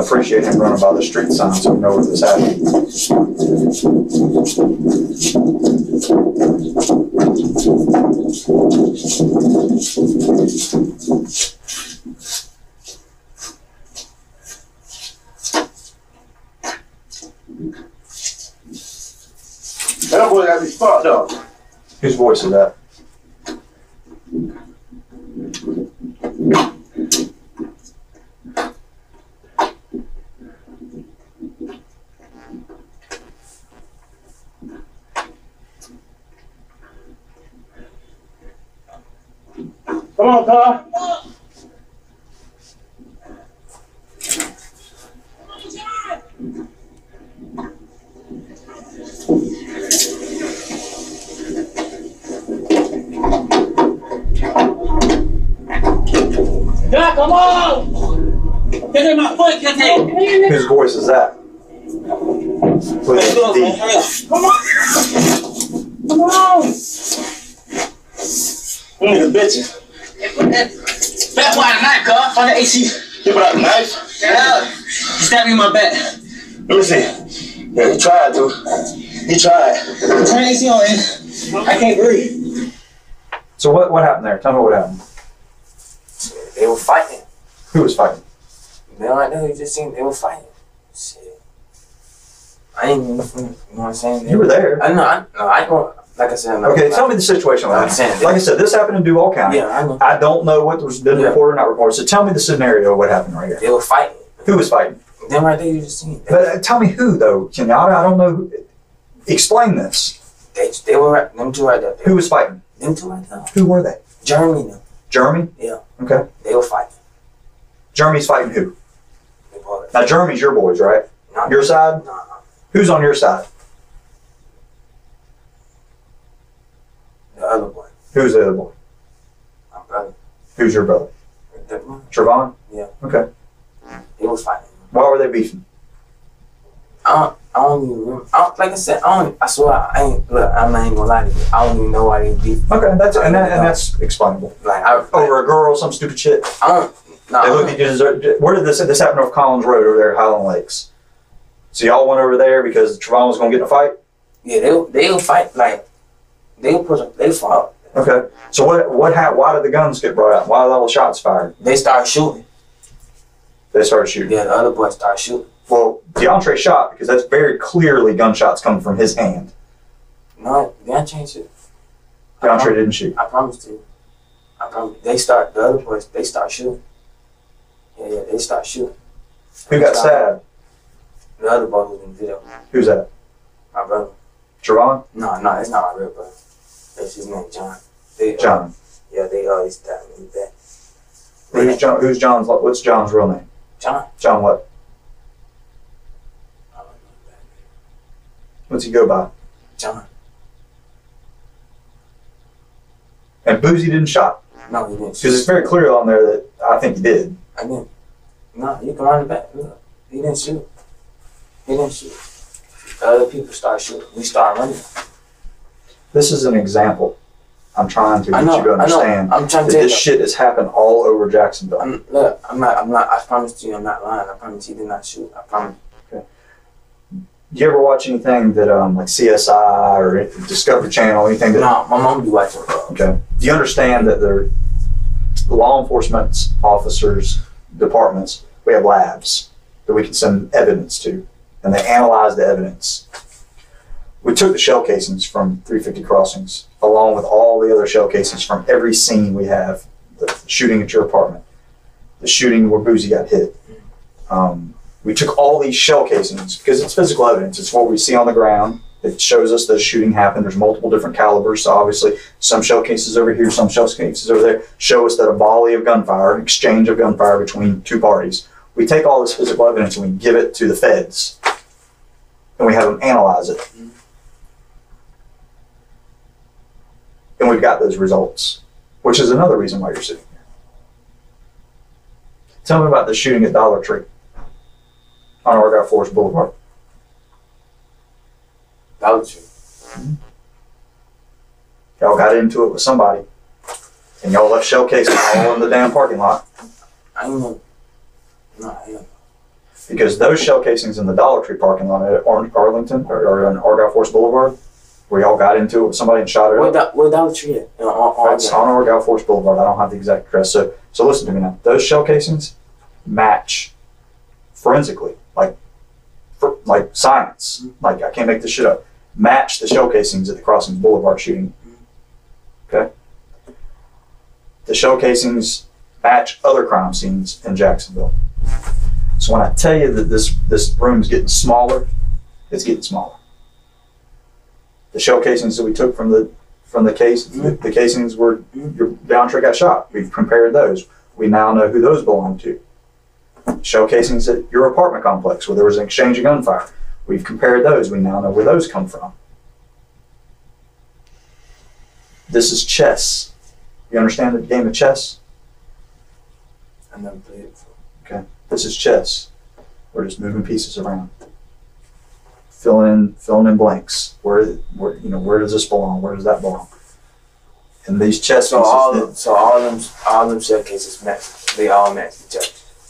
appreciate him running by the street sign so we know where this happened. That boy got me fucked up. Whose voice is that? Come on, car. Yeah, come on! Get in my foot, get it! Whose voice is that? With the, Come on! Come on! Nigga bitches. Back by the knife, car. Find the AC. He put out the knife. Yeah. He stabbed me in my back. Let me see. Yeah, he tried to. He tried. Turn the AC on, man. I can't breathe. so what, what happened there? Tell me what happened. They were fighting. Who was fighting? Man, right there, you just seen they were fighting. Shit. I ain't even, you know what I'm saying? You were there. I know, I, no, I don't, like I said, I'm Okay, tell me the situation. Like, like I said, this happened in Duval County. Yeah, I know. I don't know what was been Yeah. reported or not reported. So tell me the scenario of what happened right here. They were fighting. Who was fighting? Then right there, you just seen But uh, tell me who though, Kenyatta. I don't know. Who, explain this. they, they were right, them two right there. Who was fighting? Them two right there. Who were they? Jeremy, them. Jeremy. Yeah. Okay. They were fighting. Jeremy's fighting who? They bought it. Now Jeremy's your boys, right? Not, Your side. no, no. Who's on your side? The other boy, Who's the other boy? my brother. Who's your brother? The, Trevon. Yeah. Okay. they were fighting. Why were they beefing? I don't, I don't even remember. I don't, like I said, I don't, I swear, I ain't, look, I'm not even gonna lie to you. I don't even know why they beef. Okay, that's and, that, and that's explainable. Like, I, like, Over a girl, some stupid shit. I don't, no, They I looked at you. Where did this? This happened off Collins Road over there at Highland Lakes. So y'all went over there because Trevon was gonna get in a fight. yeah, they, they will fight, like, they will push, they fought. Okay. So what? What? Ha- why did the guns get brought out? Why did all the shots fired? They started shooting. They started shooting. Yeah, the other boys started shooting. Well, DeAndre shot because that's very clearly gunshots coming from his hand. No, they it. I DeAndre prom- didn't shoot. I promise you. I promise. They start, the other boys, they start shooting. Yeah, yeah, they start shooting. Who got stabbed? The other boy was in the video. Who's that? My brother. Trevon? No, no, it's not my real brother. That's his name, John. They, John. Yeah, they always stabbed me back. Who's John? Who's John's? What's John's real name? John. John what? I don't know that. What's he go by? John. And Boozy didn't shot No, he didn't. because it's very clear on there that I think he did. I didn't. No, you can run it back. Look, he didn't shoot. He didn't shoot. The other people start shooting. We start running. This is an example. I'm trying to I get know. you to I know. understand I'm trying that to this you. shit has happened all over Jacksonville. I'm, look, I'm not. I'm not. I promise you, I'm not lying. I promise he did not shoot. I promise. Do you ever watch anything that um like CSI or Discovery Channel, anything that No, my mom be watching. Okay. Do you understand that the law enforcement officers, departments, we have labs that we can send evidence to, and they analyze the evidence. We took the shell casings from 350 Crossings, along with all the other shell casings from every scene we have the shooting at your apartment, the shooting where Boozy got hit. Um, we took all these shell casings because it's physical evidence. It's what we see on the ground. It shows us the shooting happened. There's multiple different calibers. So obviously, some shell cases over here, some shell cases over there, show us that a volley of gunfire, an exchange of gunfire between two parties. We take all this physical evidence and we give it to the feds, and we have them analyze it. And we've got those results, which is another reason why you're sitting here. Tell me about the shooting at Dollar Tree on Argyle Forest Boulevard. Dollar Tree. Mm-hmm. Y'all got into it with somebody, and y'all left shell casings all in the damn parking lot I know. No, I know. because those shell casings in the Dollar Tree parking lot at Arlington or, or on Argyle Forest Boulevard, where y'all got into it with somebody and shot it Where, up. do, where Dollar Tree at? On, on, That's on Forest Boulevard. I don't have the exact address. So, so listen to me now. Those shell casings match forensically, like, for, like science. Like I can't make this shit up. Match the shell casings at the Crossings Boulevard shooting. Okay. The shell casings match other crime scenes in Jacksonville. So when I tell you that this this room's getting smaller, it's getting smaller. The shell casings that we took from the from the case, the, mm-hmm. the casings where mm-hmm. your downtree got shot. We've compared those. We now know who those belong to. Shell casings at your apartment complex where there was an exchange of gunfire. We've compared those. We now know where those come from. This is chess. You understand the game of chess? I never played it before. Okay. This is chess. We're just moving pieces around. Filling in filling in blanks. Where where you know, where does this belong? Where does that belong? And these chess So pieces all that- so all of them all of them shell cases match. They all match each other.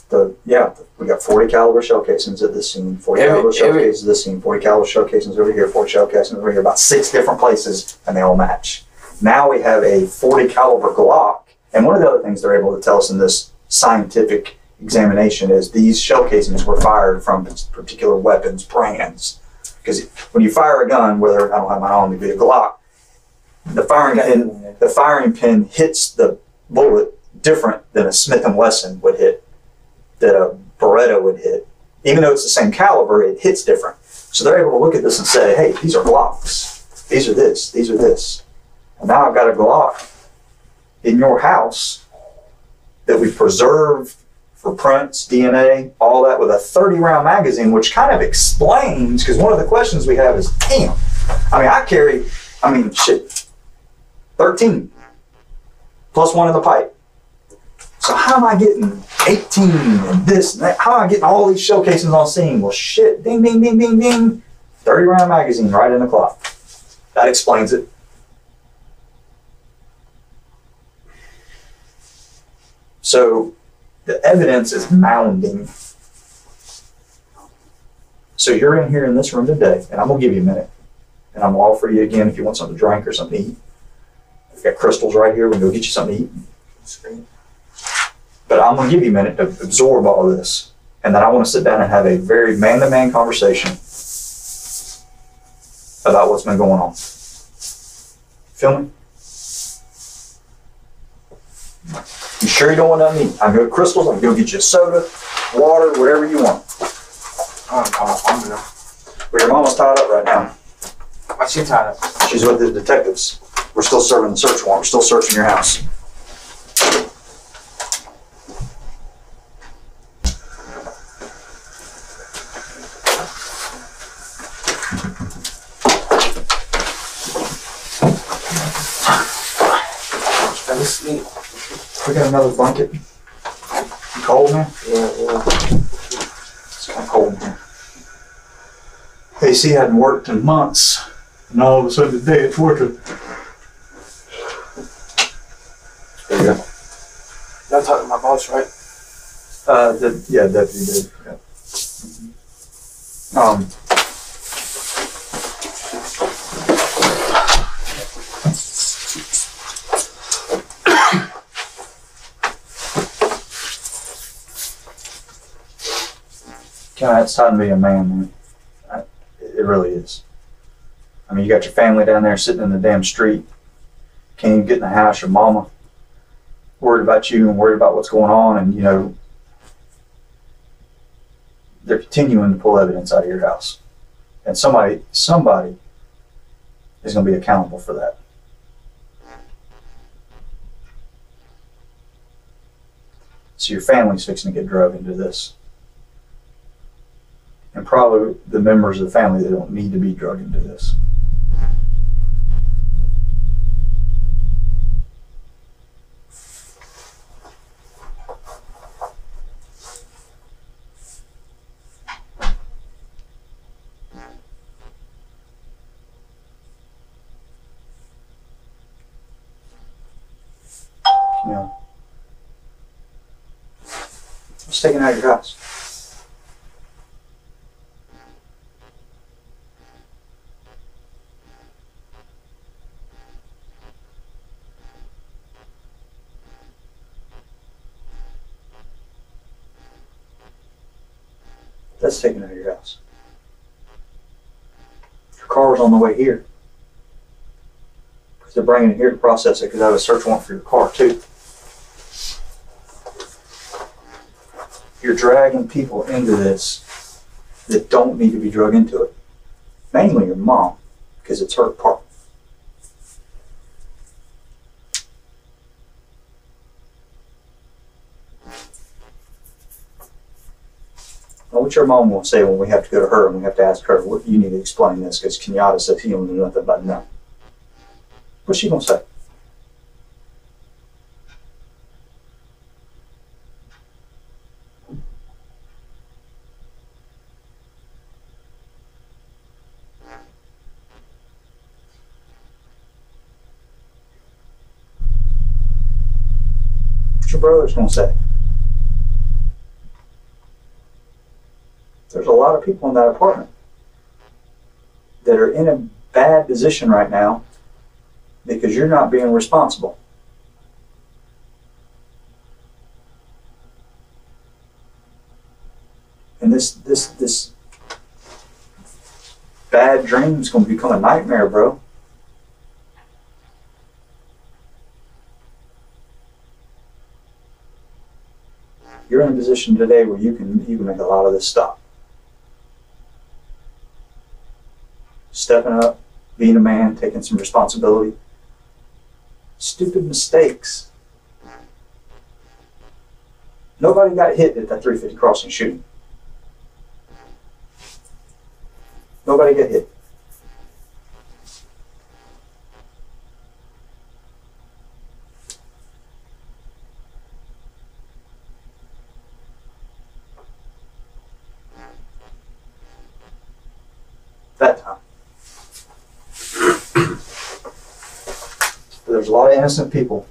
the yeah, we got 40 caliber shell casings at this scene, 40 Every- caliber shell every- casings at this scene, 40 caliber shell casings over here, 40 shell casings over here, about six different places, and they all match. Now we have a 40 caliber Glock, and one of the other things they're able to tell us in this scientific examination is these shell casings were fired from particular weapons brands. Because when you fire a gun, whether I don't have mine on me, but a Glock, the firing pin, the firing pin hits the bullet different than a Smith and Wesson would hit that a Beretta would hit. Even though it's the same caliber, it hits different. So they're able to look at this and say, hey, these are Glocks. These are this. These are this. And now I've got a Glock in your house that we preserved for prints, DNA, all that with a 30 round magazine, which kind of explains, because one of the questions we have is, damn, I mean, I carry, I mean, shit, 13 plus one in the pipe. So how am I getting 18 and this and that? How am I getting all these showcases on scene? Well, shit, ding, ding, ding, ding, ding. 30 round magazine right in the Glock. That explains it. So the evidence is mounding. So you're in here in this room today, and I'm gonna give you a minute, and I'm gonna offer you again if you want something to drink or something to eat. We've got Krystals right here. We can go get you something to eat. But I'm gonna give you a minute to absorb all of this, and then I want to sit down and have a very man-to-man conversation about what's been going on. Feel me? You sure you don't want nothing? I can go to Krystals. I can go get you a soda, water, whatever you want. Oh, I'm gonna my mom now. But your mama's tied up right now. Why she tied up? She's with the detectives. We're still serving the search warrant. We're still searching your house. Another blanket. You cold, man? Yeah, yeah. It's kind of cold in here. AC hadn't worked in months, and all of a sudden today it's working. There you go. Y'all talking to my boss, right? Uh, the, yeah, deputy did. Yeah. Um. Kind of, it's time to be a man, man. I, it really is. I mean, you got your family down there sitting in the damn street. Can't even get in the house. Your mama worried about you and worried about what's going on, and you know they're continuing to pull evidence out of your house, and somebody somebody is going to be accountable for that. So your family's fixing to get drug into this, and probably the members of the family that don't need to be drugged into this. Yeah. What's taking out your house? That's taken out of your house. Your car was on the way here. Because they're bringing it here to process it because I have a search warrant for your car too. You're dragging people into this that don't need to be drug into it. Mainly your mom, because it's her apartment. Your mom will say when we have to go to her and we have to ask her, what you need to explain this because Kenyatta says he don't know nothing about no. What's she gonna say? What's your brother's gonna say? There's a lot of people in that apartment that are in a bad position right now because you're not being responsible. And this this this bad dream is going to become a nightmare, bro. You're in a position today where you can you can make a lot of this stop. Stepping up, being a man, taking some responsibility. Stupid mistakes. Nobody got hit at that 350 crossing shooting. Nobody got hit. That time. But there's a lot of innocent people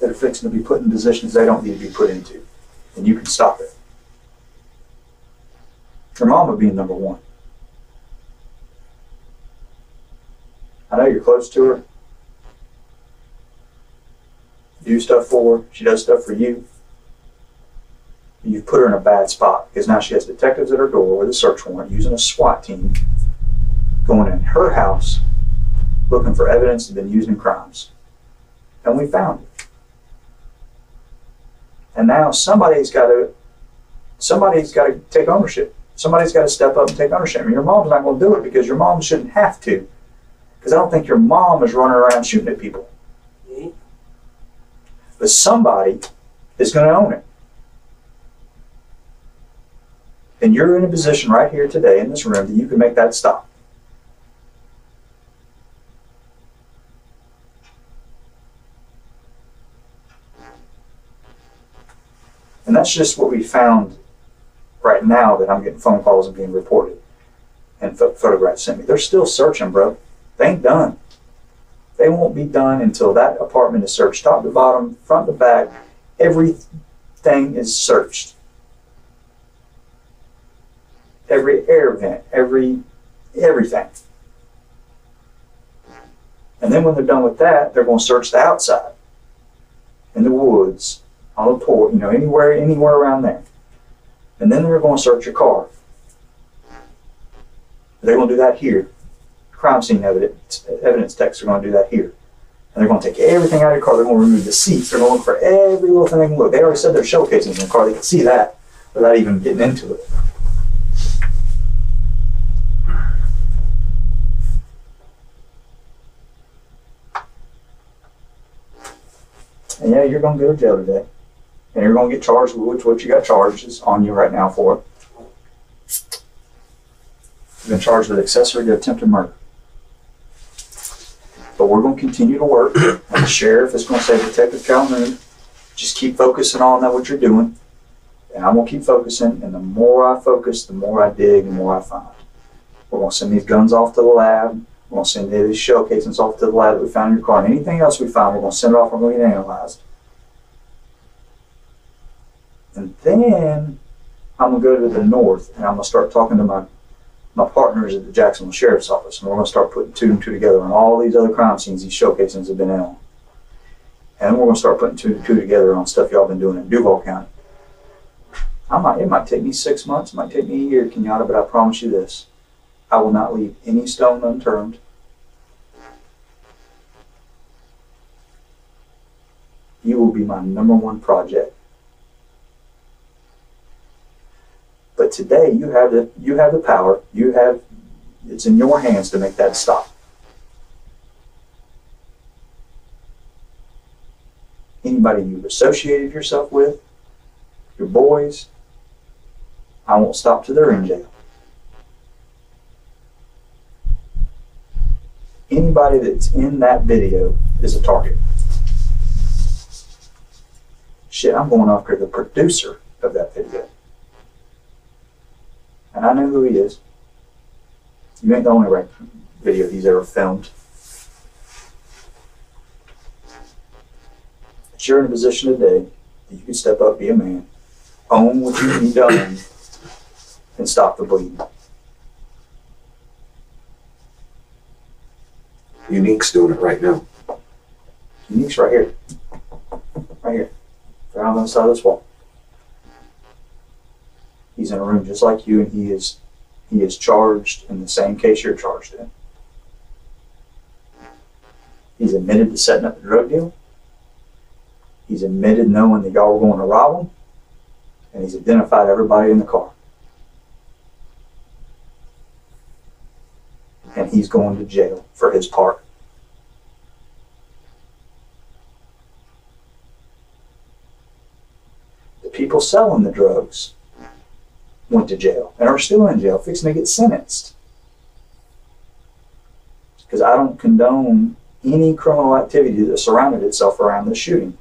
that are fixing to be put in positions they don't need to be put into. And you can stop it. Your mama being number one. I know you're close to her. You do stuff for her. She does stuff for you. You've put her in a bad spot because now she has detectives at her door with a search warrant using a SWAT team going in her house looking for evidence of been used in crimes. And we found it. And now somebody's got to somebody's got to take ownership. Somebody's got to step up and take ownership. And your mom's not going to do it because your mom shouldn't have to. Because I don't think your mom is running around shooting at people. But somebody is going to own it. And you're in a position right here today in this room that you can make that stop. And that's just what we found right now that I'm getting phone calls and being reported and pho- photographs sent me. They're still searching, bro. They ain't done. They won't be done until that apartment is searched top to bottom, front to back. Everything is searched. Every air vent, every everything. And then when they're done with that, they're going to search the outside, in the woods, on the porch, you know, anywhere, anywhere around there. And then they're going to search your car. They're going to do that here. Crime scene evidence, evidence techs are going to do that here. And they're going to take everything out of your car. They're going to remove the seats. They're going to look for every little thing they can look. They already said they're showcasing in the car. They can see that without even getting into it. And yeah, you're going to go to jail today. And you're going to get charged with what you got charged on you right now for. You've been charged with accessory to attempted murder. But we're going to continue to work. And the sheriff is going to say, Detective Calhoun, just keep focusing on that what you're doing. And I'm going to keep focusing. And the more I focus, the more I dig, the more I find. We're going to send these guns off to the lab. We're gonna send these shell casings off to the lab that we found in your car. And anything else we find, we're gonna send it off. We're gonna get analyzed. And then I'm gonna go to the north and I'm gonna start talking to my my partners at the Jacksonville Sheriff's Office, and we're gonna start putting two and two together on all these other crime scenes these shell casings have been on. And we're gonna start putting two and two together on stuff y'all been doing in Duval County. I might, it might take me six months, it might take me a year, Kenyatta, but I promise you this. I will not leave any stone unturned. You will be my number one project. But today you have the you have the power. You have it's in your hands to make that stop. Anybody you've associated yourself with, your boys, I won't stop till they're in jail. Anybody that's in that video is a target. Shit, I'm going after the producer of that video. And I know who he is. You ain't the only rec- video he's ever filmed. But you're in a position today that you can step up, be a man, own what you need done, and stop the bleeding. Unique's doing it right now. Unique's right here. Right here. Right on the side of this wall. He's in a room just like you and he is he is charged in the same case you're charged in. He's admitted to setting up the drug deal. He's admitted knowing that y'all were going to rob him. And he's identified everybody in the car. And he's going to jail for his part. The people selling the drugs went to jail and are still in jail, fixing to get sentenced. Because I don't condone any criminal activity that surrounded itself around this shooting.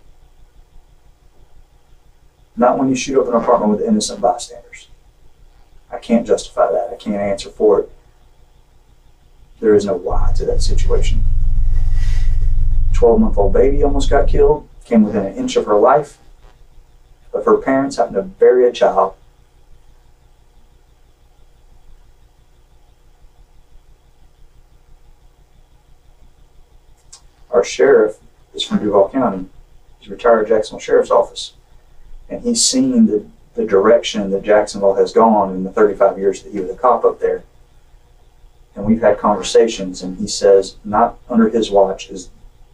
Not when you shoot up an apartment with innocent bystanders. I can't justify that. I can't answer for it. There is no why to that situation. 12 month old baby almost got killed, came within an inch of her life of her parents having to bury a child our sheriff is from Duval County. He's retired Jacksonville Sheriff's Office. And he's seen the, the direction that Jacksonville has gone in the 35 years that he was a cop up there. And we've had conversations, and he says, not under his watch is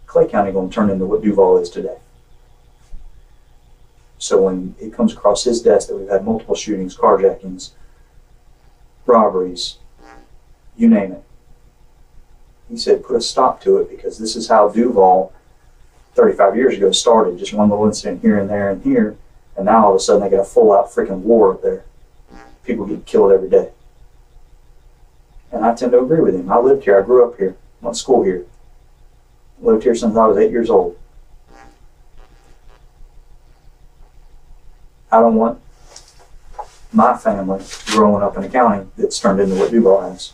Clay County going to turn into what Duval is today. So when it comes across his desk that we've had multiple shootings, carjackings, robberies, you name it, he said, put a stop to it because this is how Duval, 35 years ago, started. Just one little incident here and there and here. And now all of a sudden they got a full out freaking war up there. People get killed every day. And I tend to agree with him. I lived here. I grew up here. Went to school here. Lived here since I was eight years old. I don't want my family growing up in a county that's turned into what Duval has.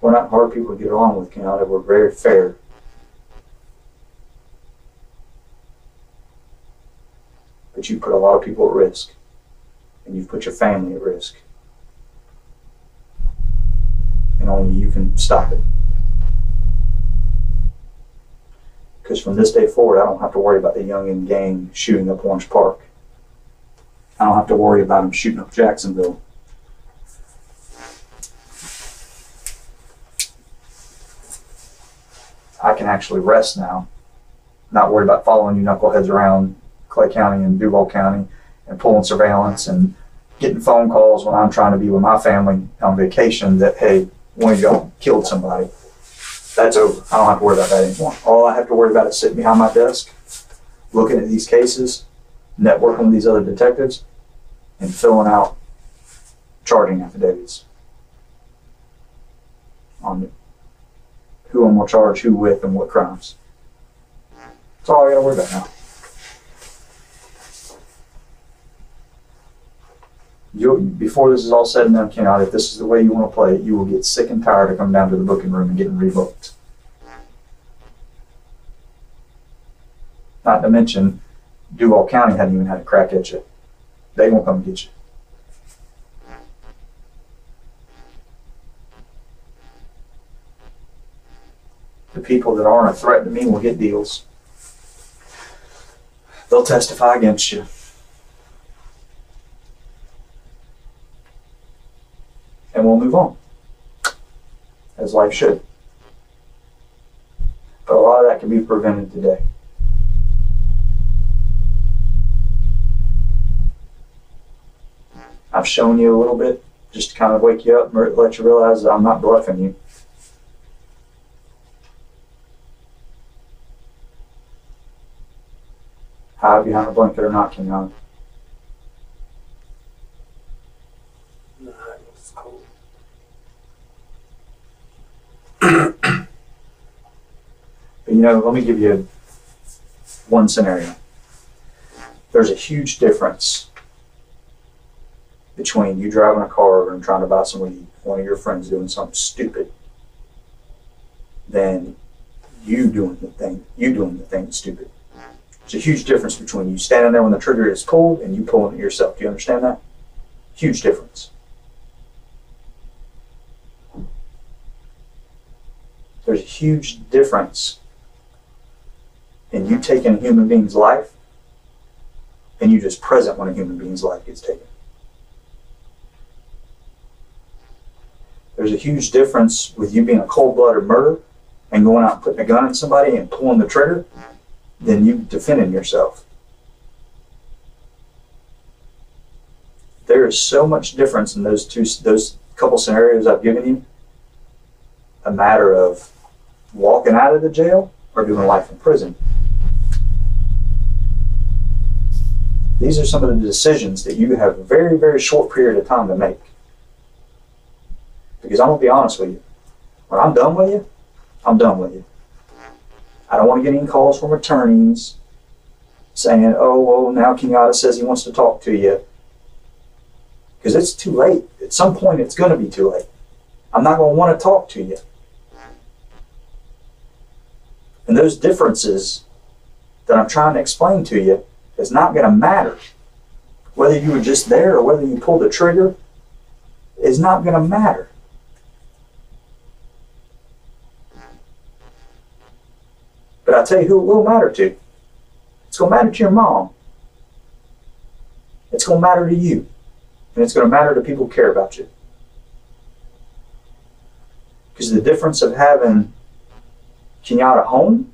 We're not hard people to get along with, Canada. We're very fair. But you put a lot of people at risk. And you've put your family at risk. And only you can stop it. Because from this day forward, I don't have to worry about the Yungeen gang shooting up Orange Park. I don't have to worry about them shooting up Jacksonville. I can actually rest now, not worry about following you knuckleheads around Clay County and Duval County and pulling surveillance and getting phone calls when I'm trying to be with my family on vacation that, hey, one of y'all killed somebody. That's over. I don't have to worry about that anymore. All I have to worry about is sitting behind my desk, looking at these cases, networking with these other detectives, and filling out charging affidavits on who I'm gonna charge who with and what crimes. That's all I gotta worry about now. You'll, before this is all said and done, Kenyatta, if this is the way you want to play it, you will get sick and tired of coming down to the booking room and getting rebooked. Not to mention, Duval County hadn't even had a crack at you. They won't come get you. The people that aren't a threat to me will get deals. They'll testify against you. And we'll move on. As life should. But a lot of that can be prevented today. I've shown you a little bit just to kind of wake you up and let you realize that I'm not bluffing you. Hide behind a blanket or not, Kenyon. Nah, it's cold. But you know, let me give you one scenario. There's a huge difference between you driving a car over and trying to buy somebody, one of your friends doing something stupid, than you doing the thing, you doing the thing stupid. There's a huge difference between you standing there when the trigger is pulled and you pulling it yourself. Do you understand that? Huge difference. There's a huge difference in you taking a human being's life and you just present when a human being's life gets taken. There's a huge difference with you being a cold blooded murderer and going out and putting a gun in somebody and pulling the trigger than you defending yourself. There is so much difference in those two, those couple scenarios I've given you. A matter of walking out of the jail or doing life in prison. These are some of the decisions that you have a very, very short period of time to make. Because I'm gonna be honest with you. When I'm done with you, I'm done with you. I don't want to get any calls from attorneys saying, oh, well, now Kenyatta says he wants to talk to you. Because it's too late. At some point, it's going to be too late. I'm not going to want to talk to you. And those differences that I'm trying to explain to you is not going to matter. Whether you were just there or whether you pulled the trigger is not going to matter. But I tell you who it will matter to. It's going to matter to your mom. It's going to matter to you. And it's going to matter to people who care about you. Because the difference of having Kenyatta home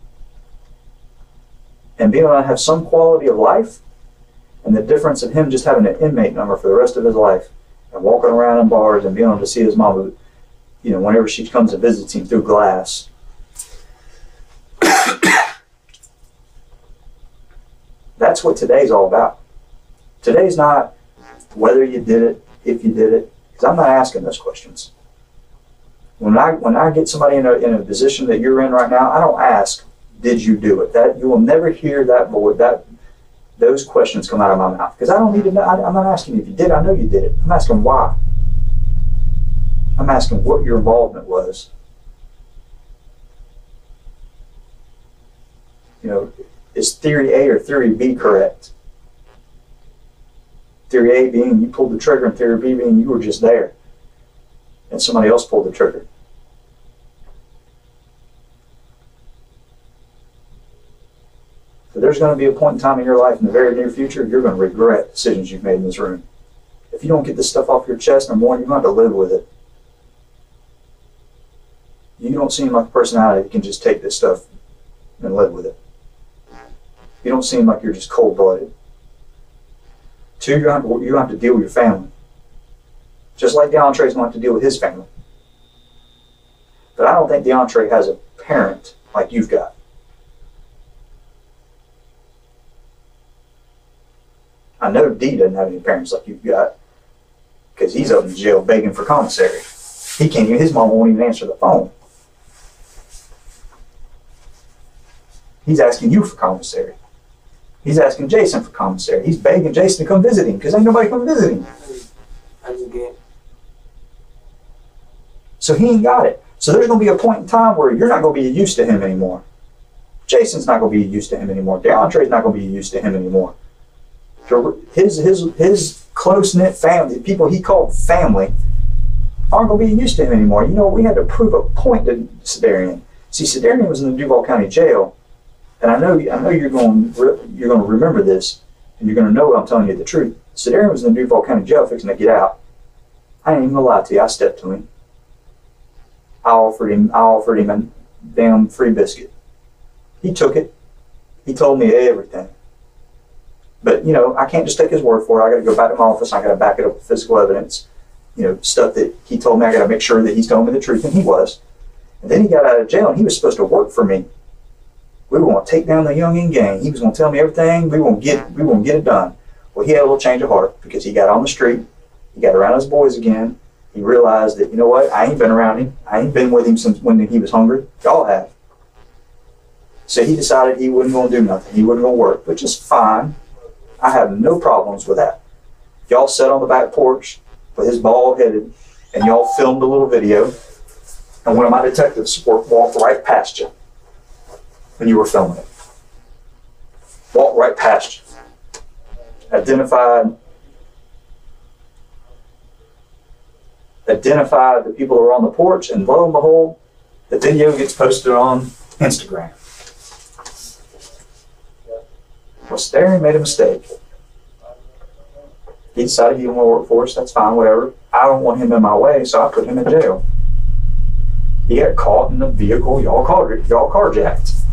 and being able to have some quality of life, and the difference of him just having an inmate number for the rest of his life and walking around in bars and being able to see his mom, you know, whenever she comes and visits him through glass That's what today's all about. Today's not whether you did it, if you did it, because I'm not asking those questions. When I when I get somebody in a, in a position that you're in right now, I don't ask, did you do it? That you will never hear that voice that those questions come out of my mouth because I don't need to know. I, I'm not asking if you did. I know you did it. I'm asking why. I'm asking what your involvement was. You know, is theory A or theory B correct? Theory A being you pulled the trigger, and theory B being you were just there, and somebody else pulled the trigger. So there's going to be a point in time in your life in the very near future you're going to regret decisions you've made in this room. If you don't get this stuff off your chest, number one, you're going to have to live with it. You don't seem like a personality that can just take this stuff and live with it. You don't seem like you're just cold blooded. Two, you to, you have to deal with your family. Just like DeAndre's going to have to deal with his family. But I don't think DeAndre has a parent like you've got. I know D doesn't have any parents like you've got because he's up in jail begging for commissary. He can't even, his mom won't even answer the phone. He's asking you for commissary. He's asking Jason for commissary. He's begging Jason to come visit him because ain't nobody come visit him. So he ain't got it. So there's going to be a point in time where you're not going to be used to him anymore. Jason's not going to be used to him anymore. DeAndre's not going to be used to him anymore. His his his close knit family, people he called family, aren't going to be used to him anymore. You know, we had to prove a point to Sedarian. See, Sedarian was in the Duval County Jail, and I know I know you're going you're going to remember this, and you're going to know I'm telling you the truth. Sedarian was in the Duval County Jail fixing to get out. I ain't even gonna lie to you. I stepped to him. I offered him I offered him a damn free biscuit. He took it. He told me everything. But you know, I can't just take his word for it. I got to go back to my office. I got to back it up with physical evidence. You know, stuff that he told me. I got to make sure that he's telling me the truth, and he was. And then he got out of jail, and he was supposed to work for me. We were going to take down the Yungeen gang. He was going to tell me everything. We won't get. We won't get it done. Well, he had a little change of heart because he got on the street. He got around his boys again. He realized that you know what? I ain't been around him. I ain't been with him since when he was hungry. Y'all have. So he decided he wasn't going to do nothing. He wasn't going to work, which is fine. I have no problems with that. Y'all sat on the back porch with his bald headed, and y'all filmed a little video. And one of my detectives walked right past you when you were filming it. Walked right past you. Identified identified the people who were on the porch, and lo and behold, the video gets posted on Instagram. Well, Sedarian made a mistake. He decided he didn't want to work for us. That's fine, whatever. I don't want him in my way, so I put him in jail. He got caught in the vehicle y'all car y'all carjacked.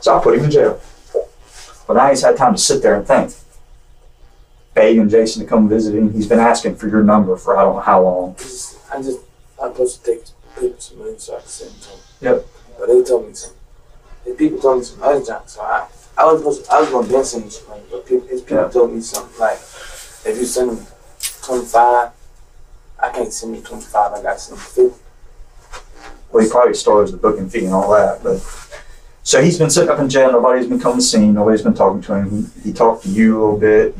So I put him in jail. But now he's had time to sit there and think. Begging Jason to come visit him. He's been asking for your number for I don't know how long. I just I'm supposed to take pictures of money so I can send them. Yep. But they told me some. The people told me some other junk, so I I was supposed to, I was gonna been send him some money, but people, his people Yeah. told me something like if you send them twenty five, I can't send you twenty five. I got to send them fifty. Well, he probably stores the booking fee and all that, but so he's been sitting up in jail. Nobody's been coming to see him. Nobody's been talking to him. He, he talked to you a little bit.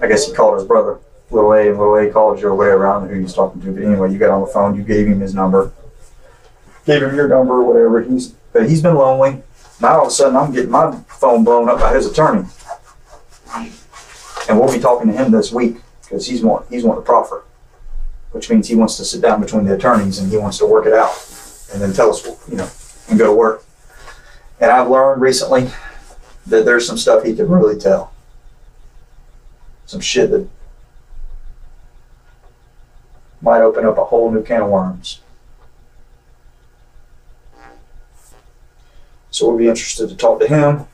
I guess he called his brother, Little A, and Little A called your way around who he's talking to, but anyway, you got on the phone. You gave him his number, gave him your number or whatever. He's but he's been lonely. Now all of a sudden, I'm getting my phone blown up by his attorney, and we'll be talking to him this week because he's want he's wanting to proffer which means he wants to sit down between the attorneys and he wants to work it out and then tell us, you know, and go to work. And I've learned recently that there's some stuff he can really tell. Some shit that might open up a whole new can of worms. So we'll be interested to talk to him.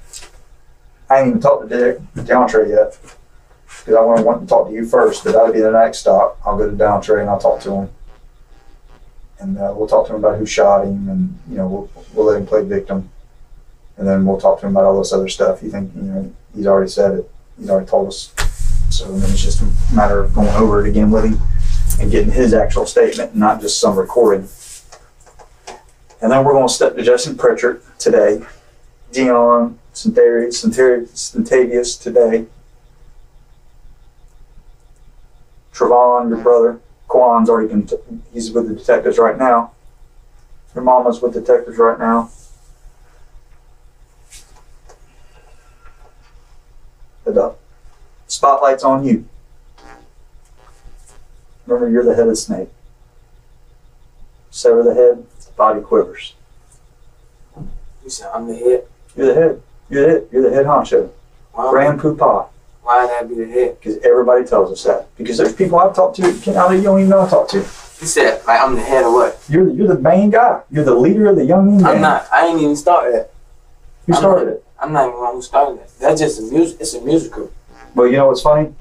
I ain't even talked to Dick DeAndre yet because I want to want to talk to you first. But that'll be the next stop. I'll go to Downtrey and I'll talk to him, and uh, we'll talk to him about who shot him, and you know we'll we'll let him play victim, and then we'll talk to him about all this other stuff. You think you know he's already said it. He's already told us. So then it's just a matter of going over it again with him and getting his actual statement, not just some recording. And then we're going to step to Justin Pritchard today, Dion Centavius today, Trevon, your brother, Quan's already been, he's with the detectives right now. Your mama's with detectives right now. The spotlight's on you. Remember, you're the head of the snake. Sever the head, the body quivers. You said I'm the head. You're the head. You're the head. You're the head honcho. Why, Grand poobah. why that be the head? Because everybody tells us that. Because there's people I've talked to, you don't even know I talked to. You said like I'm the head of what? You're the, you're the main guy. You're the leader of the young men. I'm not. I ain't even started. Who I'm started it? I'm not even who started that. That's just a music. It's a musical. Well, you know what's funny?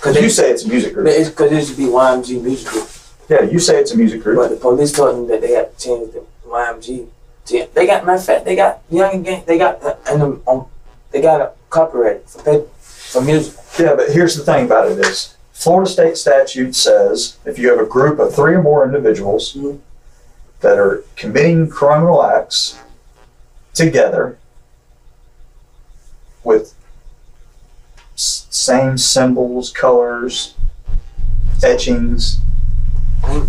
Cause You say it's a music group. it's because it should be YMG musical. Yeah, you say it's a music But the police told me that they had to change the YMG. to- They got matter of fact, they got young gang. They got uh, and um, um, they got a copyright for for music. Yeah, but here's the thing about it is Florida state statute says if you have a group of three or more individuals Mhm. that are committing criminal acts together with same symbols, colors, etchings,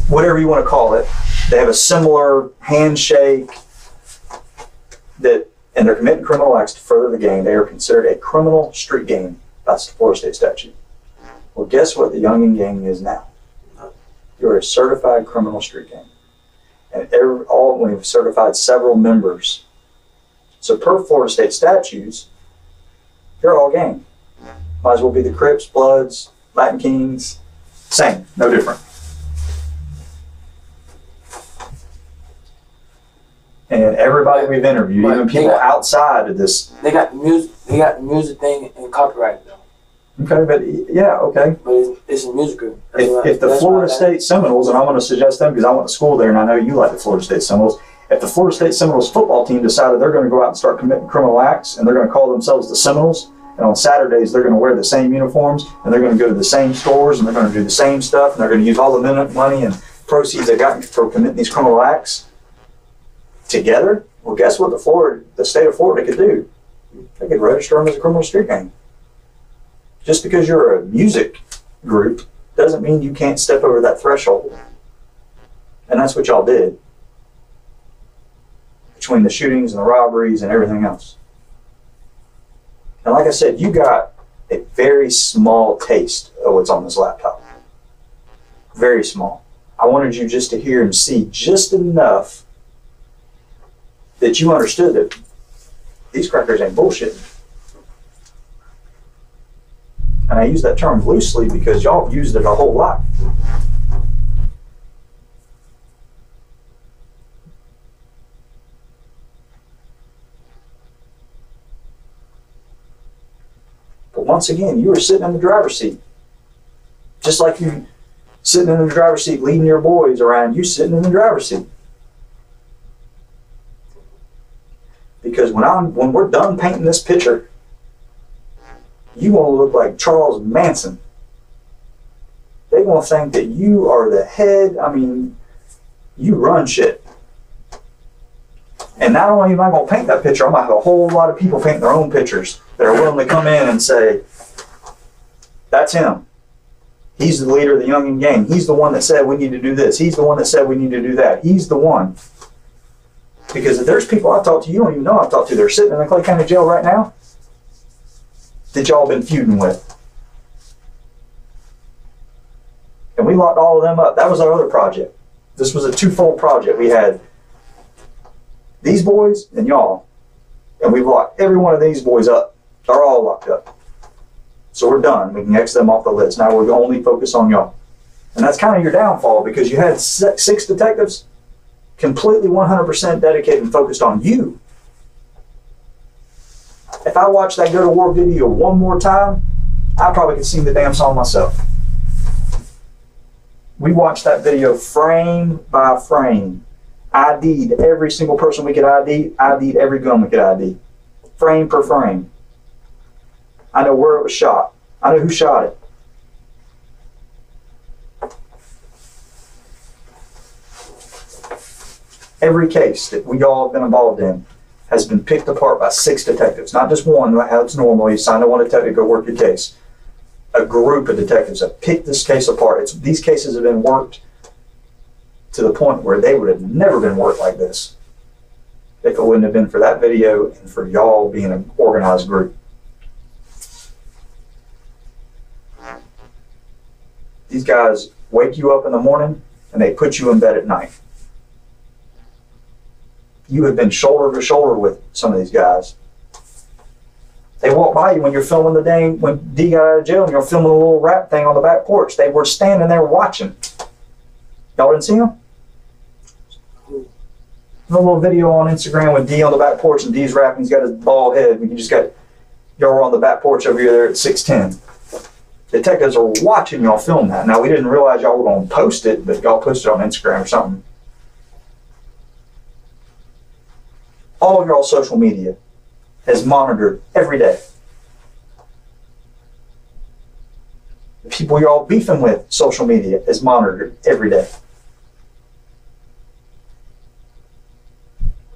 whatever you want to call it. They have a similar handshake that, and they're committing criminal acts to further the gang. They are considered a criminal street gang. The Florida State statute. Well, guess what the Yungeen gang is now? You're a certified criminal street gang. And every, all, we've certified several members. So per Florida State statutes, you're all gang. Might as well be the Crips, Bloods, Latin Kings, same, no different. And everybody we've interviewed, But even people got- outside of this, They got the music. They got the music thing and copyright though. okay, but yeah, okay. But it's, it's a musical. That's If, if the Florida State Seminoles, and I'm going to suggest them because I went to school there and I know you like the Florida State Seminoles. If the Florida State Seminoles football team decided they're going to go out and start committing criminal acts and they're going to call themselves the Seminoles, and on Saturdays they're going to wear the same uniforms and they're going to go to the same stores and they're going to do the same stuff and they're going to use all the money and proceeds they got for committing these criminal acts together, well, guess what the Florida, the state of Florida could do? They could register them as a criminal street gang. Just because you're a music group doesn't mean you can't step over that threshold. And that's what y'all did. Between the shootings and the robberies and everything else. And like I said, you got a very small taste of what's on this laptop. Very small. I wanted you just to hear and see just enough that you understood that these crackers ain't bullshitting. And I use that term loosely because y'all have used it a whole lot. Once again, you were sitting in the driver's seat. Just like you sitting in the driver's seat leading your boys around, you sitting in the driver's seat. Because when I'm when we're done painting this picture, you want to look like Charles Manson. They want to think that you are the head. I mean, you run shit. And not only am I going to paint that picture, I'm going to have a whole lot of people paint their own pictures that are willing to come in and say, that's him. He's the leader of the Yungeen gang. He's the one that said we need to do this. He's the one that said we need to do that. He's the one. Because if there's people I've talked to, you don't even know I've talked to, they're sitting in the Clay County Jail right now that y'all been feuding with. And we locked all of them up. That was our other project. This was a twofold project. We had these boys and y'all. And we've locked every one of these boys up. They're all locked up. So we're done. We can X them off the list. Now we're only focus on y'all. And that's kind of your downfall because you had six detectives completely 100% dedicated and focused on you. If I watch that go to war video one more time, I probably could sing the damn song myself. We watched that video frame by frame. ID'd every single person we could ID, ID'd every gun we could ID. Frame per frame. I know where it was shot. I know who shot it. Every case that we all have been involved in has been picked apart by six detectives, not just one, how it's normally sign to one detective go work your case. A group of detectives have picked this case apart. It's, these cases have been worked to the point where they would have never been worked like this if it wouldn't have been for that video and for y'all being an organized group. These guys wake you up in the morning and they put you in bed at night. You have been shoulder to shoulder with some of these guys. They walk by you when you're filming the day when D got out of jail and you're filming a little rap thing on the back porch. They were standing there watching. Y'all didn't see them? A little video on Instagram with D on the back porch and D's rapping. He's got his bald head. We just got y'all were on the back porch over here there at six ten. Detectives are watching y'all film that. Now we didn't realize y'all were going to post it, but y'all posted on Instagram or something. All of y'all social media is monitored every day. The people y'all beefing with, social media is monitored every day.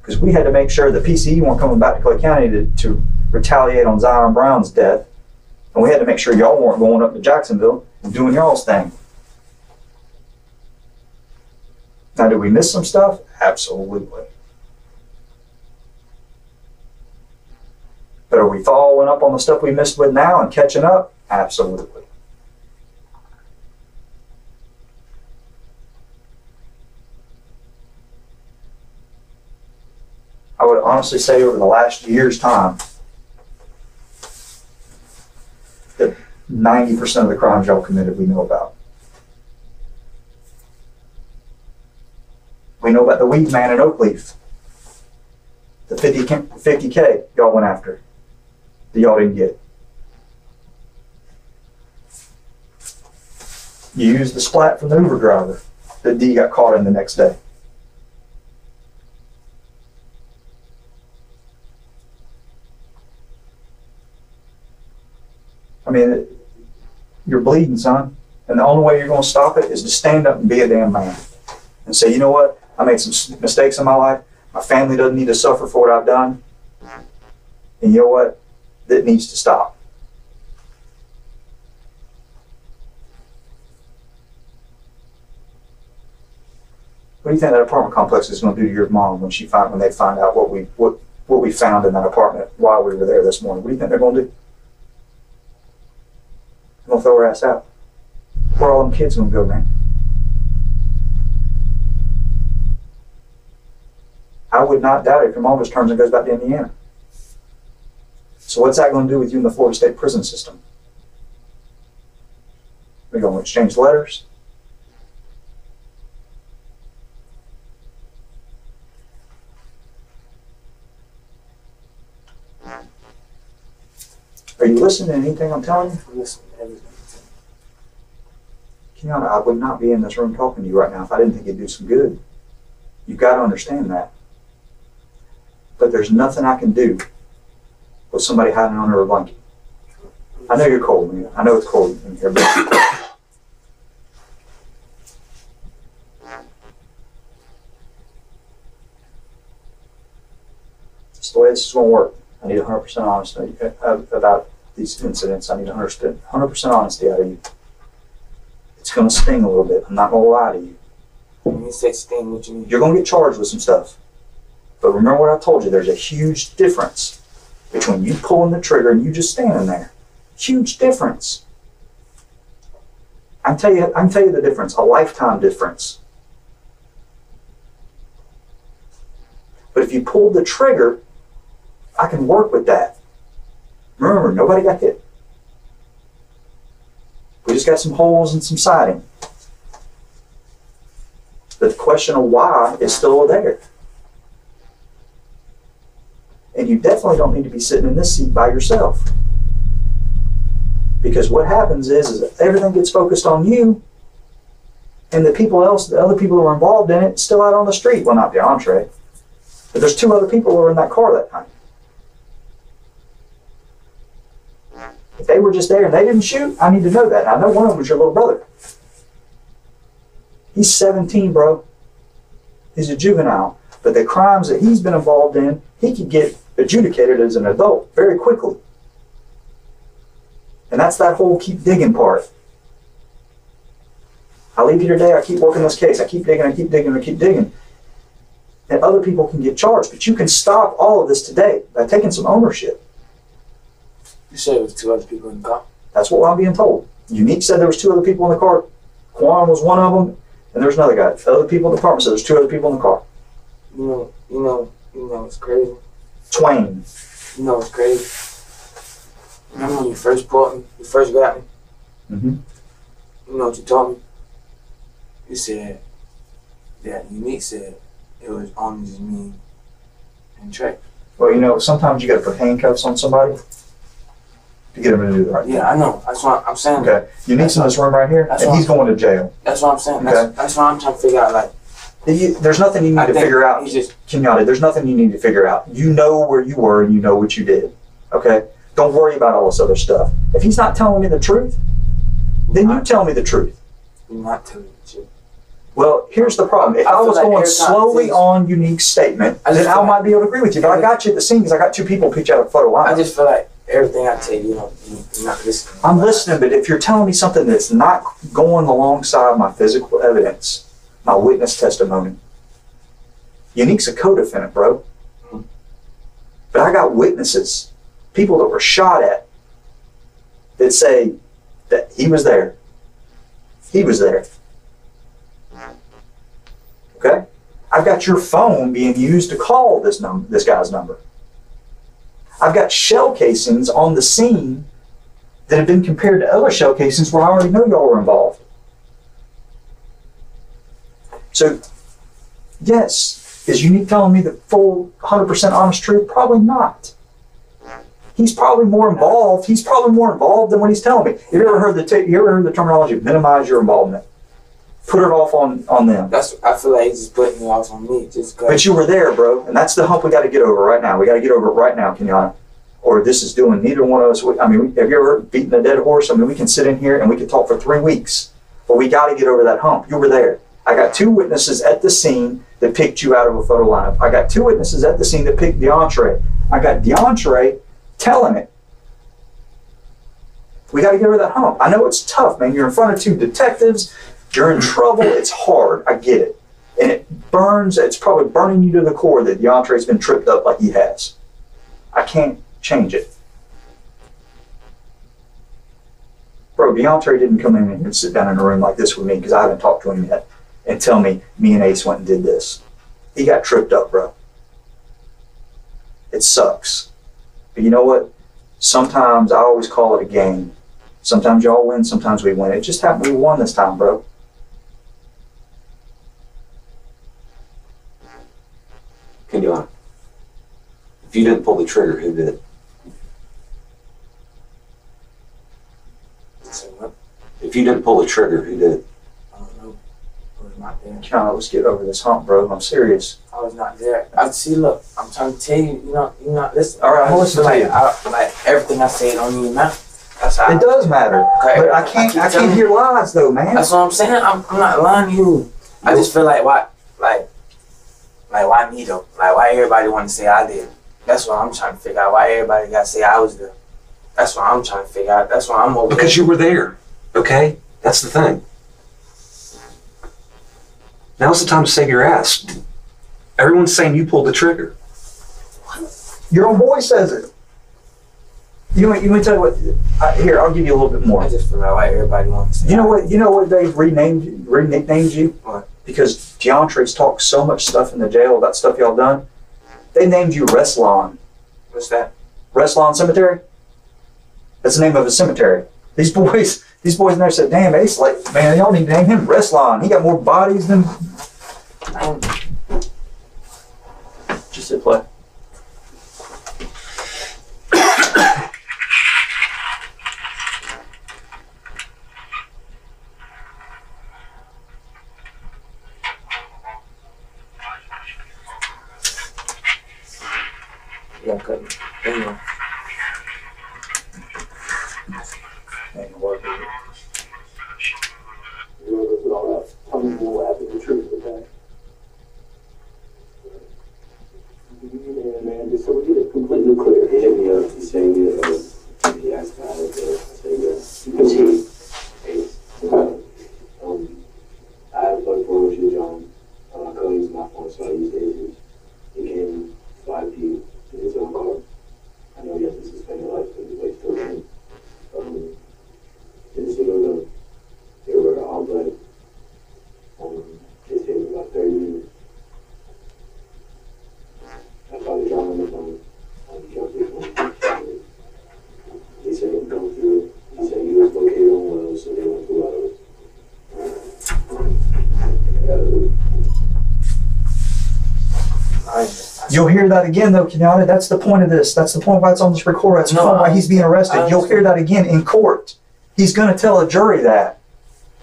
because we had to make sure the PCE weren't coming back to Clay County to, to retaliate on Zion Brown's death. And we had to make sure y'all weren't going up to Jacksonville and doing y'all's thing. Now, did we miss some stuff? Absolutely. But are we following up on the stuff we missed with now and catching up? Absolutely. Would honestly say over the last year's time that 90% of the crimes y'all committed we know about. We know about the weed man in Oakleaf. The 50, 50K y'all went after that y'all didn't get. You used the splat from the Uber driver that D got caught in the next day. I mean, you're bleeding, son. And the only way you're going to stop it is to stand up and be a damn man and say, you know what? I made some mistakes in my life. My family doesn't need to suffer for what I've done. And you know what? That needs to stop. What do you think that apartment complex is going to do to your mom when she find when they find out what we what what we found in that apartment while we were there this morning? What do you think they're going to do? To throw her ass out. Where all them kids to go, man? I would not doubt it if your mom just turns and goes back to Indiana. So what's that going to do with you in the Florida State prison system? We're going to exchange letters. Are you listening to anything I'm telling you? Listen, everything. Keanu, I would not be in this room talking to you right now if I didn't think it'd do some good. You've got to understand that. But there's nothing I can do with somebody hiding under a blanket. I know you're cold, man. I know it's cold in here, but it's the way this is going to work. I need 100% honesty uh, about these incidents. I need 100% 100% honesty out of you. It's to sting a little bit. I'm not to lie to you. When you say sting, what you mean? You're going to get charged with some stuff. But remember what I told you. There's a huge difference between you pulling the trigger and you just standing there. Huge difference. I tell you. I can tell you the difference. A lifetime difference. But if you pulled the trigger, I can work with that. Remember, nobody got hit. We just got some holes and some siding. But the question of why is still there. And you definitely don't need to be sitting in this seat by yourself. Because what happens is, is everything gets focused on you, and the people else, the other people who are involved in it, still out on the street. Well, not DeAndre, but there's two other people who were in that car that night. If they were just there and they didn't shoot, I need to know that. I know one of them was your little brother. He's 17, bro. He's a juvenile. But the crimes that he's been involved in, he could get adjudicated as an adult very quickly. And that's that whole keep digging part. I leave here today, I keep working this case. I keep digging, I keep digging, I keep digging. And other people can get charged. But you can stop all of this today by taking some ownership. You said it was two other people in the car. That's what I'm being told. Unique said there was two other people in the car. Quan was one of them, and there's another guy. The other people in the department said there's two other people in the car. You know, you know, you know, it's crazy. Twain. You know, it's crazy. Remember when you first brought me, you first got me? Mm-hmm. You know what you told me? You said that Unique said it was only just me and Trae. Well, you know, sometimes you got to put handcuffs on somebody to get them to do the right thing. Yeah, I know. That's what I'm saying. Okay. Unique's in this room right here, That's and what- he's going to jail. That's what I'm saying. Okay. That's, that's what I'm trying to figure out. Like, You- There's nothing you need I to think figure out, he just- Kenyatta. There's nothing you need to figure out. You know where you were, and you know what you did. Okay. Don't worry about all this other stuff. If he's not telling me the truth, then you tell me the truth. you're not telling me the truth. Well, here's the problem. If I I, feel was like going every time slowly things- on unique statement, I just then I feel might be able to agree with you. But I got you at the scene because I got two people pitch out a photo I line. just feel like everything I tell you, you know. I'm listening, but if you're telling me something that's not going alongside my physical evidence, my witness testimony. Unique's a co-defendant, bro. But I got witnesses, people that were shot at, that say that he was there. He was there. Okay? I've got your phone being used to call this this guy's number. I've got shell casings on the scene that have been compared to other shell casings where I already know y'all were involved. So, yes, is Unique telling me the full 100% honest truth? Probably not. He's probably more involved. He's probably more involved than what he's telling me. You ever heard the you ever heard the terminology minimize your involvement? Put it off on on them. That's I feel like he's just putting it off on me just. But you were there, bro, and that's the hump we got to get over right now. We got to get over it right now, Kenyatta. Or this is doing neither one of us. I mean, have you ever beaten a dead horse? I mean, we can sit in here and we can talk for three weeks, but we got to get over that hump. You were there. I got two witnesses at the scene that picked you out of a photo lineup. I got two witnesses at the scene that picked DeAndre. I got DeAndre telling it. We got to get over that hump. I know it's tough, man. You're in front of two detectives. You're in trouble. It's hard. I get it. And it burns, it's probably burning you to the core that DeAndre's been tripped up like he has. I can't change it. Bro, DeAndre didn't come in and sit down in a room like this with me because I haven't talked to him yet and tell me me and Ace went and did this. He got tripped up, bro. It sucks. But you know what? Sometimes I always call it a game. Sometimes y'all win, sometimes we win. It just happened we won this time, bro. Kenyon, uh, if you didn't pull the trigger, who did? So what? If you didn't pull the trigger, who did? I don't know. I was not there. John, let's get over this hump, bro. I'm serious. I was not there. I see. Look, I'm trying to tell you. You know, you not Listen. All right, I'm listening feel to like, I, like everything I say don't even matter. That's how. It does matter. Okay, But I can't keep I can't hear lies though, man. That's what I'm saying. I'm, I'm not lying to you. I just feel like what, like, like why me though? Like why everybody want to say I did? That's what I'm trying to figure out. Why everybody got to say I was there? That's what I'm trying to figure out. That's why I'm over. Because you were there. Okay? That's the thing. Now's the time to save your ass. Everyone's saying you pulled the trigger. Your own boy says it. You want, you want to tell you what? I, here, I'll give you a little bit more. I just feel like why everybody want to. You know what? You know what they've renamed you, re-nicknamed you? What? Because DeAndre's talked so much stuff in the jail about stuff y'all done. They named you Restlawn. What's that? Restlawn Cemetery. That's the name of a cemetery. These boys, these boys in there said, "Damn, Ace, like, man, y'all need to name him Restlawn. He got more bodies than." Don't, Just hit play. yeah, couldn't. Anyway, Ain't worth it. Tell me what happened, the truth, okay? Yeah, man, just so we get it completely clear. He hit me up, he said, uh, he asked about it, uh, I said, yeah. Because he, hey, um, I have a phone for with you, John. Uh, I couldn't use my phone, so I used his. He came, five feet in his own car. I know he has to suspend your life, but he's way still in. Um, and so, uh, they were all black. Um, it took me about 30 minutes. I called John on the phone. Um, he jumped his phone. He said he'd come through. He said he was located on Wells, so they went through Wells. I, I, You'll hear that again, though, Kenyatta. That's the point of this. That's the point why it's on this record. That's the No, point why he's being arrested. You'll hear that again in court. He's going to tell a jury that.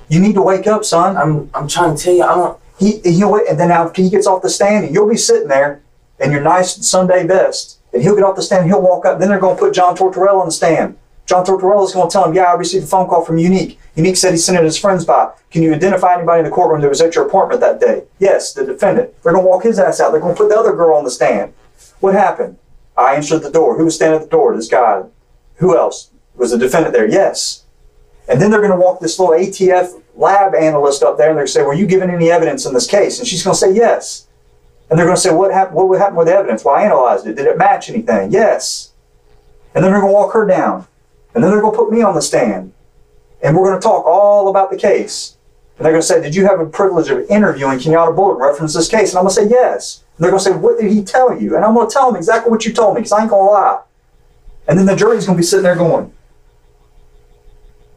You need to wake up, son. I'm, I'm trying to tell you. I don't. He, he'll wait, and then now he gets off the stand, and you'll be sitting there in your nice Sunday best, and he'll get off the stand, and he'll walk up. Then they're going to put John Tortorella on the stand. John Tortorella is going to tell him, "Yeah, I received a phone call from Unique. Unique said he sent it his friends by. Can you identify anybody in the courtroom that was at your apartment that day?" Yes, the defendant. They're going to walk his ass out. They're going to put the other girl on the stand. What happened? I answered the door. Who was standing at the door? This guy. Who else? Was the defendant there? Yes. And then they're going to walk this little ATF lab analyst up there and they're going to say, Were you given any evidence in this case? And she's going to say, Yes. And they're going to say, What happened? What with the evidence? Well, I analyzed it. Did it match anything? Yes. And then they're going to walk her down. And then they're going to put me on the stand. And we're going to talk all about the case. And they're going to say, Did you have a privilege of interviewing Kenyatta Bullard reference this case? And I'm going to say, Yes. And they're going to say, What did he tell you? And I'm going to tell them exactly what you told me because I ain't going to lie. And then the jury's going to be sitting there going,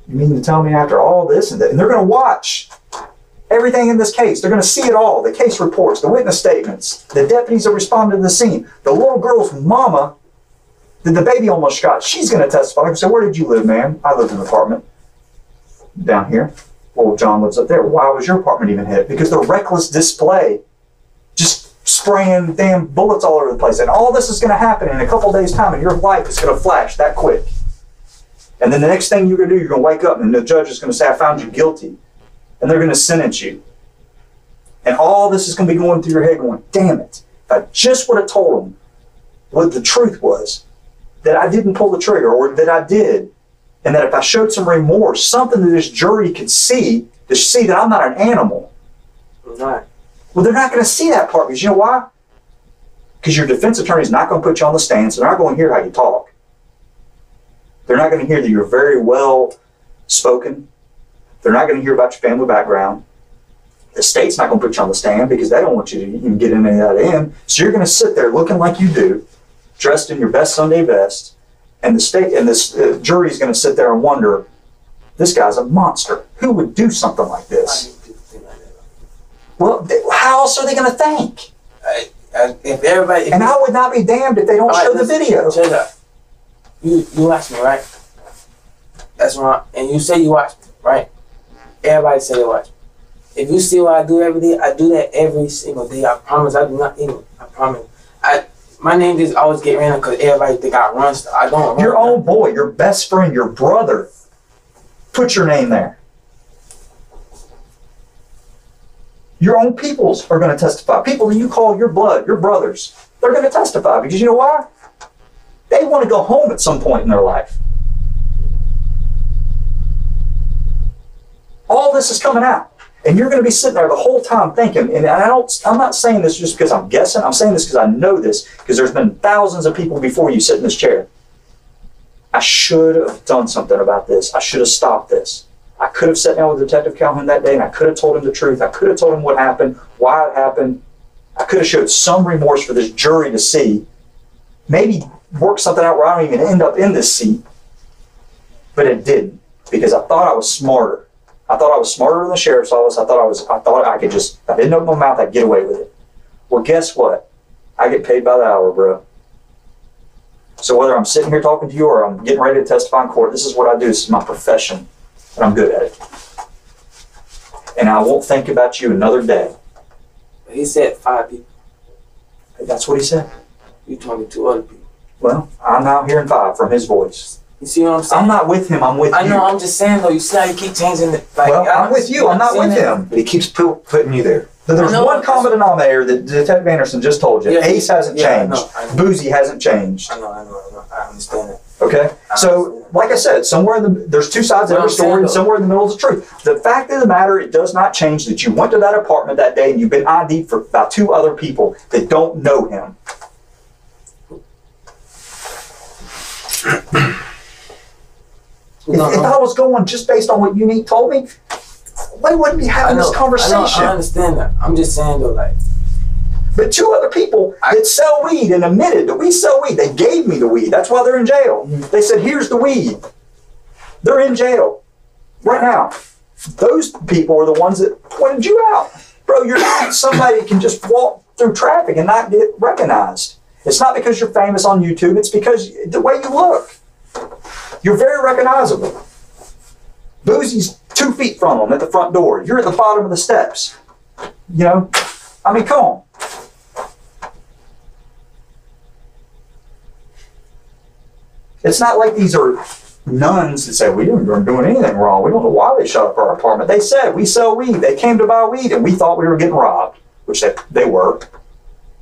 You mean to tell me after all this? And, that? and they're going to watch everything in this case. They're going to see it all the case reports, the witness statements, the deputies that responded to the scene, the little girl's mama that the baby almost shot. She's going to testify. Say, Where did you live, ma'am? I lived in an apartment down here. Well, John lives up there. Why was your apartment even hit? Because the reckless display just spraying damn bullets all over the place. And all this is going to happen in a couple days' time, and your life is going to flash that quick. And then the next thing you're going to do, you're going to wake up, and the judge is going to say, I found you guilty. And they're going to sentence you. And all this is going to be going through your head, going, damn it. If I just would have told them what the truth was, that I didn't pull the trigger, or that I did, and that if I showed some remorse, something that this jury could see, to see that I'm not an animal. Right. Well, they're not going to see that part because you know why? Because your defense attorney is not going to put you on the stand, so they're not going to hear how you talk. They're not going to hear that you're very well spoken. They're not going to hear about your family background. The state's not going to put you on the stand because they don't want you to even get any of that in. So you're going to sit there looking like you do, dressed in your best Sunday best, and the state and this uh, jury is going to sit there and wonder, this guy's a monster. Who would do something like this? Well, they, how else are they going to think? I, I, if everybody, if And I would not be damned if they don't right, show the video. You you watch me, right? That's wrong. And you say you watch me, right? Everybody say they watch me. If you see what I do every day, I do that every single day. I promise. I do not even. I promise. I my name just always get random because everybody think I run stuff. I don't. Run Your own boy, your best friend, your brother, put your name there. Your own peoples are going to testify. People that you call your blood, your brothers, they're going to testify because you know why? They want to go home at some point in their life. All this is coming out. And you're going to be sitting there the whole time thinking, and I don't, I'm not saying this just because I'm guessing. I'm saying this because I know this because there's been thousands of people before you sit in this chair. I should have done something about this. I should have stopped this. I could have sat down with Detective Calhoun that day and I could have told him the truth. I could have told him what happened, why it happened. I could have showed some remorse for this jury to see. Maybe work something out where I don't even end up in this seat. But it didn't because I thought I was smarter. I thought I was smarter than the sheriff's office. I thought I was. I thought I could just. If I didn't open my mouth, I'd get away with it. Well, guess what? I get paid by the hour, bro. So whether I'm sitting here talking to you or I'm getting ready to testify in court, this is what I do. This is my profession, and I'm good at it. And I won't think about you another day. He said five people. That's what he said. You told me two other people. Well, I'm now hearing five from his voice. You see what I'm saying? I'm not with him. I'm with you. I you. know. I'm just saying though. You see how you keep changing it. Like, well, I- I'm with you. I'm not with that. him. But he keeps pu- putting you there. But there's I know. one common denominator that Detective Anderson just told you. Yeah, he- Ace hasn't yeah, I changed. know, I know. Boozy hasn't changed. I know. I know. I know. I understand it. Okay? I So, understand. like I said, somewhere in the there's two sides to What every I'm saying, story, and somewhere in the middle is the truth. The fact of the matter, it does not change that you went to that apartment that day and you've been ID'd for about two other people that don't know him. If, No, if. I was going just based on what Unique told me, we wouldn't be I having know, this conversation. I, know, I understand that. I'm just saying though, like, But two other people that sell weed and admitted that we sell weed, they gave me the weed. That's why they're in jail. Mm-hmm. They said, here's the weed. They're in jail right now. Those people are the ones that pointed you out. Bro, you're not somebody that can just walk through traffic and not get recognized. It's not because you're famous on YouTube, it's because the way you look. You're very recognizable. Boozy's two feet from them at the front door. You're at the bottom of the steps. You know? I mean, come on. It's not like these are nuns that say we weren't doing anything wrong. We don't know why they shut up our apartment. They said we sell weed. They came to buy weed and we thought we were getting robbed, which they, they were.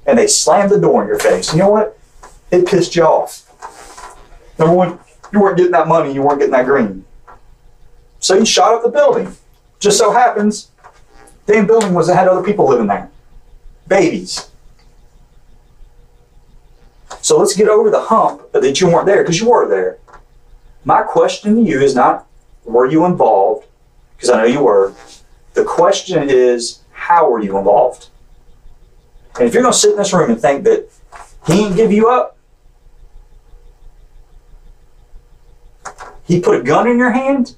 And they slammed the door in your face. You know what? It pissed you off. Number one, you weren't getting that money. You weren't getting that green. So he shot up the building. Just so happens, damn building was had other people living there, babies. So let's get over the hump that you weren't there because you were there. My question to you is not were you involved because I know you were. The question is how were you involved? And if you're going to sit in this room and think that he didn't give you up, he put a gun in your hand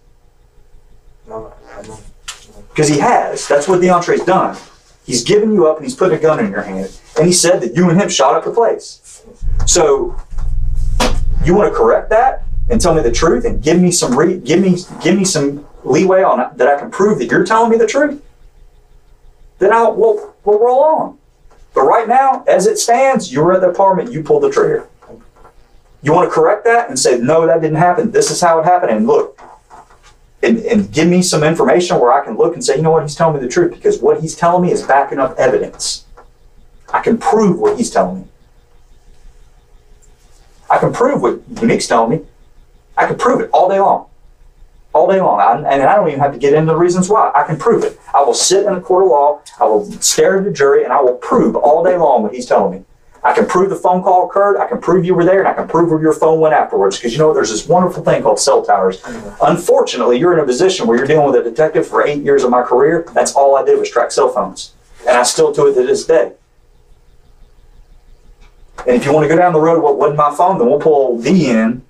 because he has. That's what DeAndre's done. He's given you up and he's put a gun in your hand. And he said that you and him shot up the place. So you want to correct that and tell me the truth and give me some re- give me give me some leeway on that I can prove that you're telling me the truth. Then I'll we'll, we'll roll on. But right now, as it stands, you were at the apartment, you pulled the trigger. You want to correct that and say, no, that didn't happen. This is how it happened. And look, and, and give me some information where I can look and say, you know what, he's telling me the truth because what he's telling me is backing up evidence. I can prove what he's telling me. I can prove what Unique's telling me. I can prove it all day long. All day long. I, and I don't even have to get into the reasons why. I can prove it. I will sit in a court of law, I will stare at the jury, and I will prove all day long what he's telling me. I can prove the phone call occurred. I can prove you were there, and I can prove where your phone went afterwards. Because you know, there's this wonderful thing called cell towers. Mm-hmm. Unfortunately, you're in a position where you're dealing with a detective for eight years of my career. That's all I did was track cell phones, and I still do it to this day. And if you want to go down the road of what wasn't my phone, then we'll pull D in,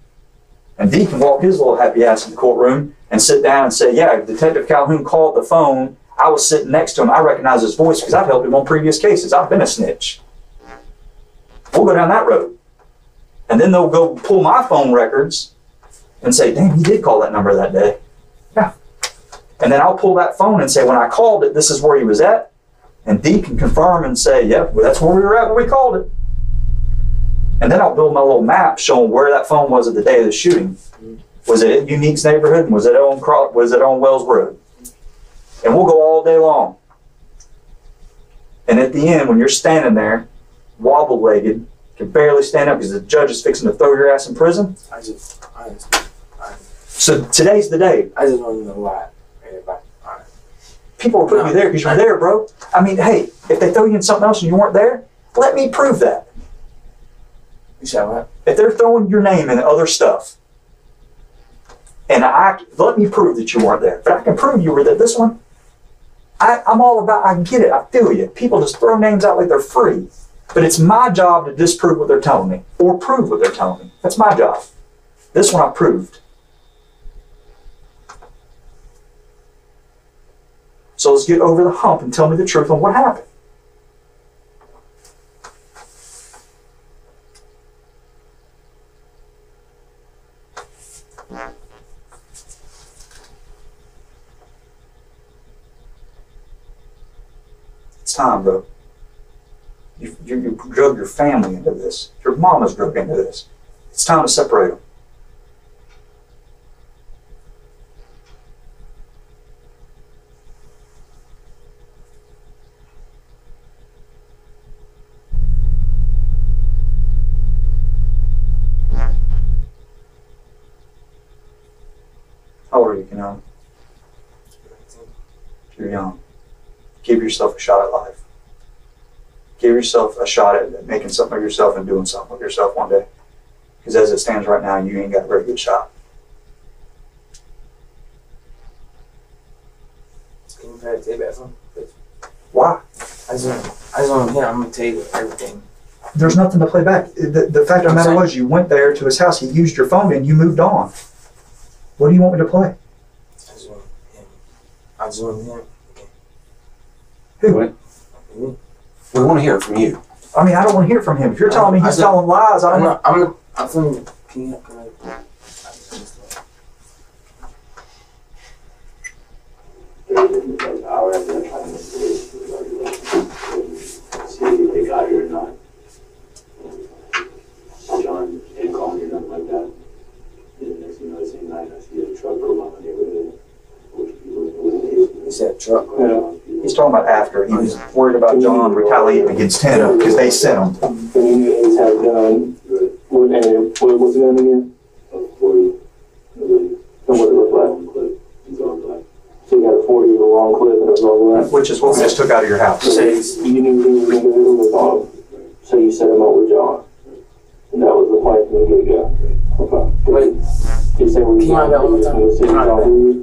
and D can walk his little happy ass in the courtroom and sit down and say, "Yeah, Detective Calhoun called the phone. I was sitting next to him. I recognize his voice because I've helped him on previous cases. I've been a snitch." We'll go down that road. And then they'll go pull my phone records and say, damn, he did call that number that day. Yeah. And then I'll pull that phone and say, when I called it, this is where he was at. And D can confirm and say, yep, well, that's where we were at when we called it. And then I'll build my little map showing where that phone was at the day of the shooting. Was it in Unique's neighborhood? And was it on Cro- was it on Wells Road? And we'll go all day long. And at the end, when you're standing there, wobble legged, can barely stand up because the judge is fixing to throw your ass in prison. I just, I just, I, So today's the day. I just don't know why everybody. I, People are putting you there because you're there, bro. I mean, hey, if they throw you in something else and you weren't there, let me prove that. you said what? If they're throwing your name in other stuff, and I let me prove that you weren't there, but I can prove you were there. This one, I, I'm all about. I get it. I feel you. People just throw names out like they're free, but it's my job to disprove what they're telling me or prove what they're telling me. That's my job. This one I proved. So let's get over the hump and tell me the truth on what happened. It's time, bro. You, you, you drug your family into this. Your mama's drug into this. It's time to separate them. How old are you, Kenan? You're young. Give yourself a shot at life. Give yourself a shot at making something of yourself and doing something with yourself one day. Because as it stands right now, you ain't got a very good shot. Can you play the tape back from? Why? I just, I just want to hear. I'm gonna tell you everything. There's nothing to play back. The, the fact of the matter was, you went there to his house, he used your phone, and you moved on. What do you want me to play? I just want him. I just want him. Who? We want to hear it from you. I mean, I don't want to hear from him. If you're telling me I he's telling lies, I I'm don't. not. I'm not. I'm. Can you? Can I? See if they got it or not. John didn't call me or nothing like that. Then next thing you know, the same night, I see a truck roll out my neighborhood. Which people was He said truck. He's talking about after. He was worried about John retaliating against him because they sent him. When you knew Ace had a gun, what, and what was the gun again? A forty. And what it looked like. He's on long clip and it was all that. Which is what we just took out of your house. So you knew he was gonna go hit him with all, so you set him up with John. And that was the plan from the get-go. Okay. Wait, You say we. Can you run that one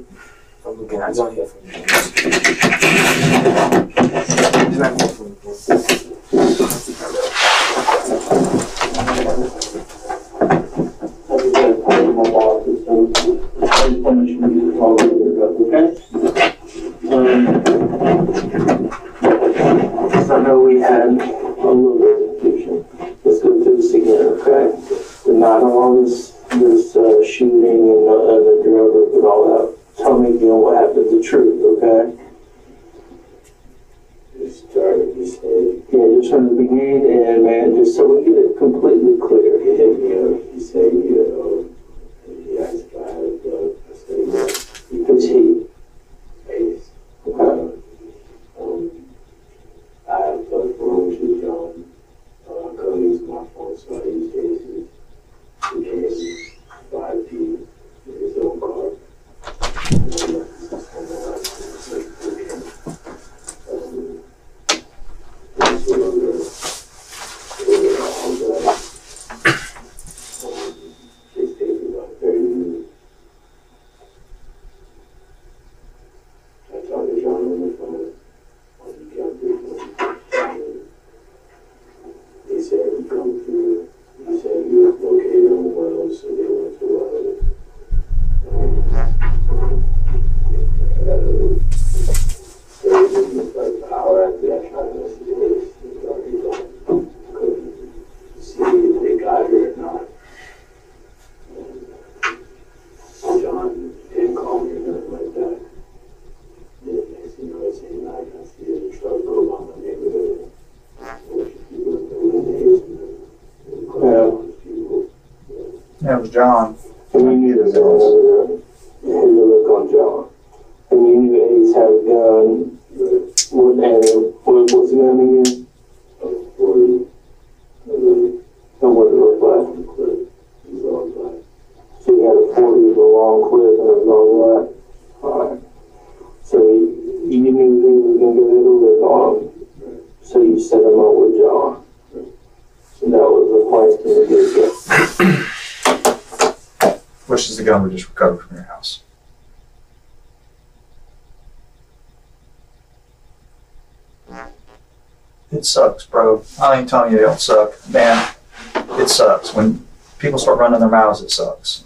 sucks, bro. I ain't telling you it don't suck. Man, it sucks. When people start running their mouths, it sucks.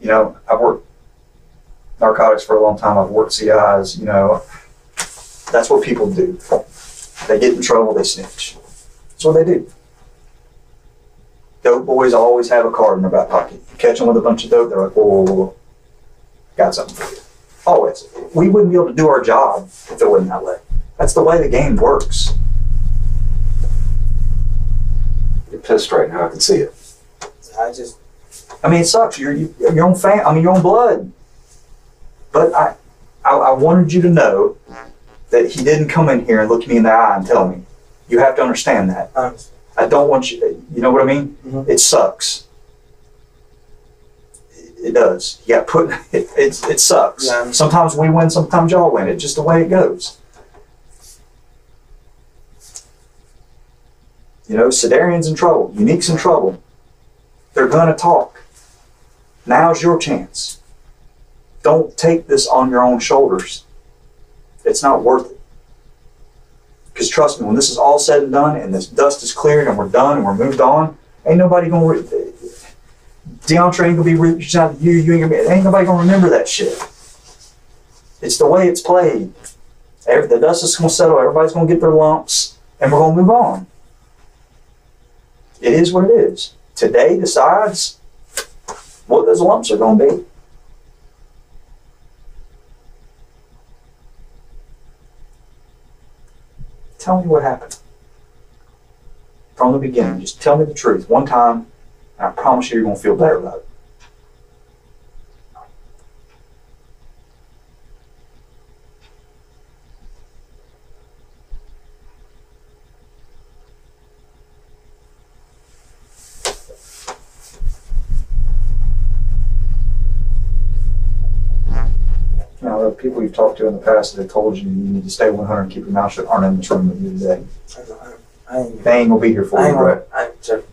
You know, I've worked narcotics for a long time. I've worked CIs, you know. That's what people do. They get in trouble, they snitch. That's what they do. Dope boys always have a card in their back pocket. You catch them with a bunch of dope, they're like, whoa, whoa, whoa. got something for you. Always. We wouldn't be able to do our job if it wasn't that way. That's the way the game works. You're pissed right now. I can see it. I just, I mean, it sucks. You're you, your own fam. I mean, your own blood. But I, I, I wanted you to know that he didn't come in here and look me in the eye and tell me. You have to understand that. honestly, I don't want you. You know what I mean? Mhm. It sucks. It, it does. You got put. It, it, it sucks. Yeah. Sometimes we win. Sometimes y'all win. It's just the way it goes. You know, Sedarian's in trouble. Unique's in trouble. They're gonna talk. Now's your chance. Don't take this on your own shoulders. It's not worth it. Because trust me, when this is all said and done, and this dust is cleared, and we're done, and we're moved on, ain't nobody gonna. Re- DeAndre ain't gonna be reaching out to you. You ain't gonna be. Ain't nobody gonna remember that shit. It's the way it's played. Every, the dust is gonna settle. Everybody's gonna get their lumps, and we're gonna move on. It is what it is. Today decides what those lumps are gonna be. Tell me what happened. From the beginning, just tell me the truth one time, and I promise you, you're gonna feel better about it. You know, Now, the people you've talked to in the past that have told you you need to stay 100 and keep your mouth shut aren't in this room with you today. I know, I, I ain't. They ain't gonna be here for I you, Brett. I ain't tripping.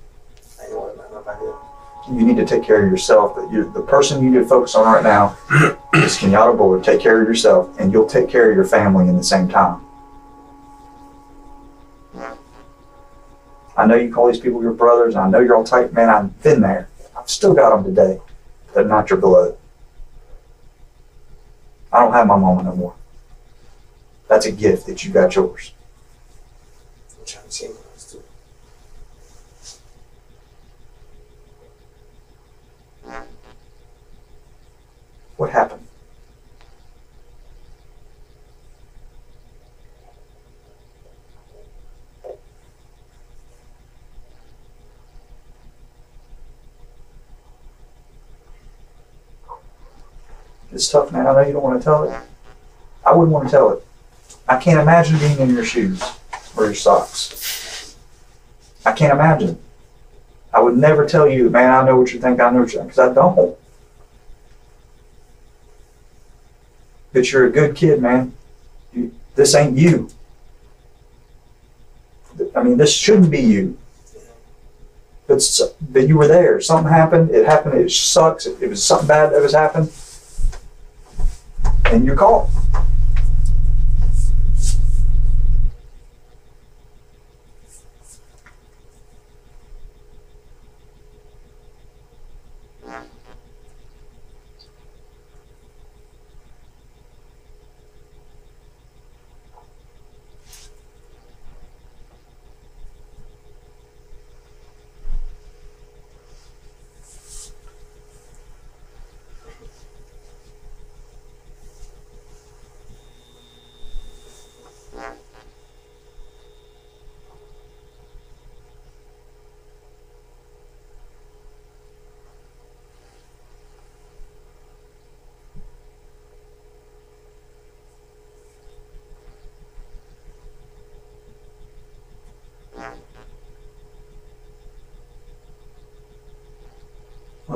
I ain't worried about nobody else. You need to take care of yourself. But you, the person you need to focus on right now is Kenyatta Bullard. Take care of yourself, and you'll take care of your family in the same time. I know you call these people your brothers. and I know you're all tight, man. I've been there. I've still got them today. They're not your blood. I don't have my mama no more. That's a gift that you got yours. I'm trying to see what else to. What happened? It's tough, man. I know you don't want to tell it. I wouldn't want to tell it. I can't imagine being in your shoes or your socks. I can't imagine. I would never tell you, man, I know what you think, I know what you think, because I don't. But you're a good kid, man. You, this ain't you. I mean, this shouldn't be you. But, but you were there. Something happened. It happened. It sucks. It, it was something bad that was happened. And you're caught.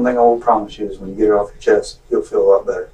Thing I will promise you is when you get it off your chest, you'll feel a lot better.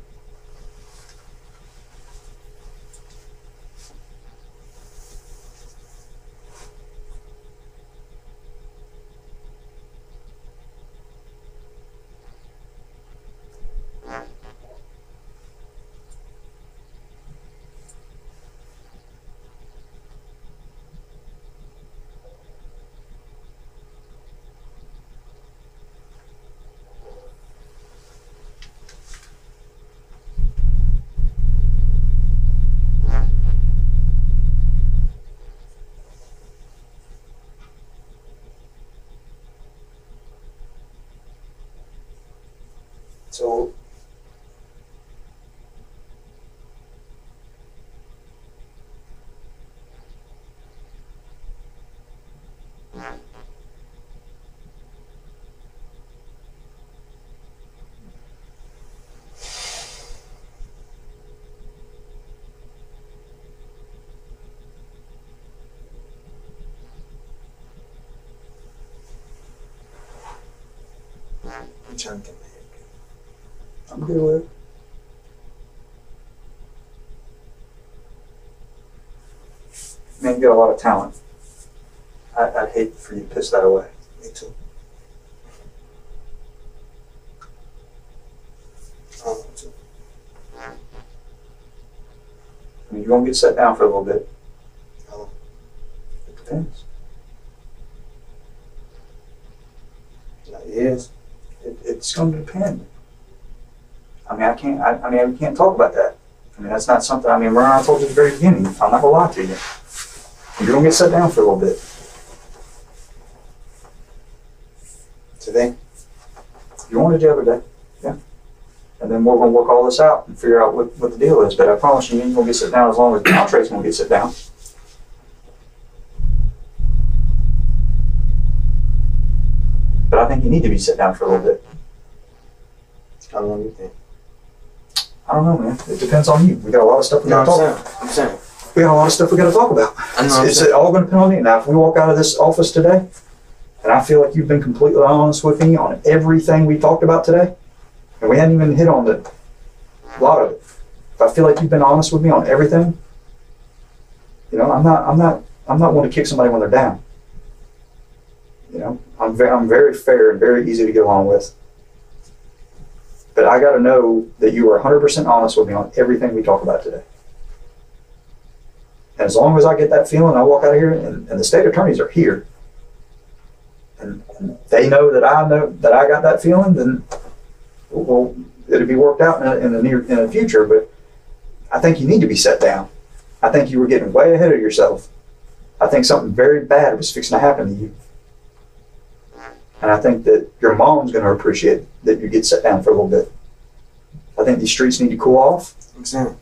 So I'm trying to get. I'm good with it. Man, you got a lot of talent. I, I'd hate for you to piss that away. Me too. I don't want to. I mean, you're gonna get set down for a little bit. Long? It depends. Like years. It, it's going to depend. I mean, I can't. I, I mean, we can't talk about that. I mean, that's not something. I mean, remember I told you at the very beginning. I'm not gonna lie to you. You're gonna get set down for a little bit. Today? You're going to jail today. Yeah. And then we're gonna work all this out and figure out what, what the deal is. But I promise you, you ain't gonna get set down as long as the contract's gonna get set down. But I think you need to be set down for a little bit. How long you think? I don't know, man. It depends on you. We got a lot of stuff we gotta I'm talk. saying. I'm saying. We got a lot of stuff we gotta talk about. I know. It's, all going to depend on you. Now, if we walk out of this office today, and I feel like you've been completely honest with me on everything we talked about today, and we hadn't even hit on the a lot of it. If I feel like you've been honest with me on everything, you know, I'm not, I'm not, I'm not one to kick somebody when they're down. You know, I'm very, I'm very fair and very easy to get along with. But I got to know that you are 100% honest with me on everything we talk about today. And as long as I get that feeling, I walk out of here, and, and the state attorneys are here, and, and they know that I know that I got that feeling, then well, it'll be worked out in, a, in the near in the future. But I think you need to be set down. I think you were getting way ahead of yourself. I think something very bad was fixing to happen to you. And I think that your mom's going to appreciate that you get set down for a little bit. I think these streets need to cool off. I'm saying.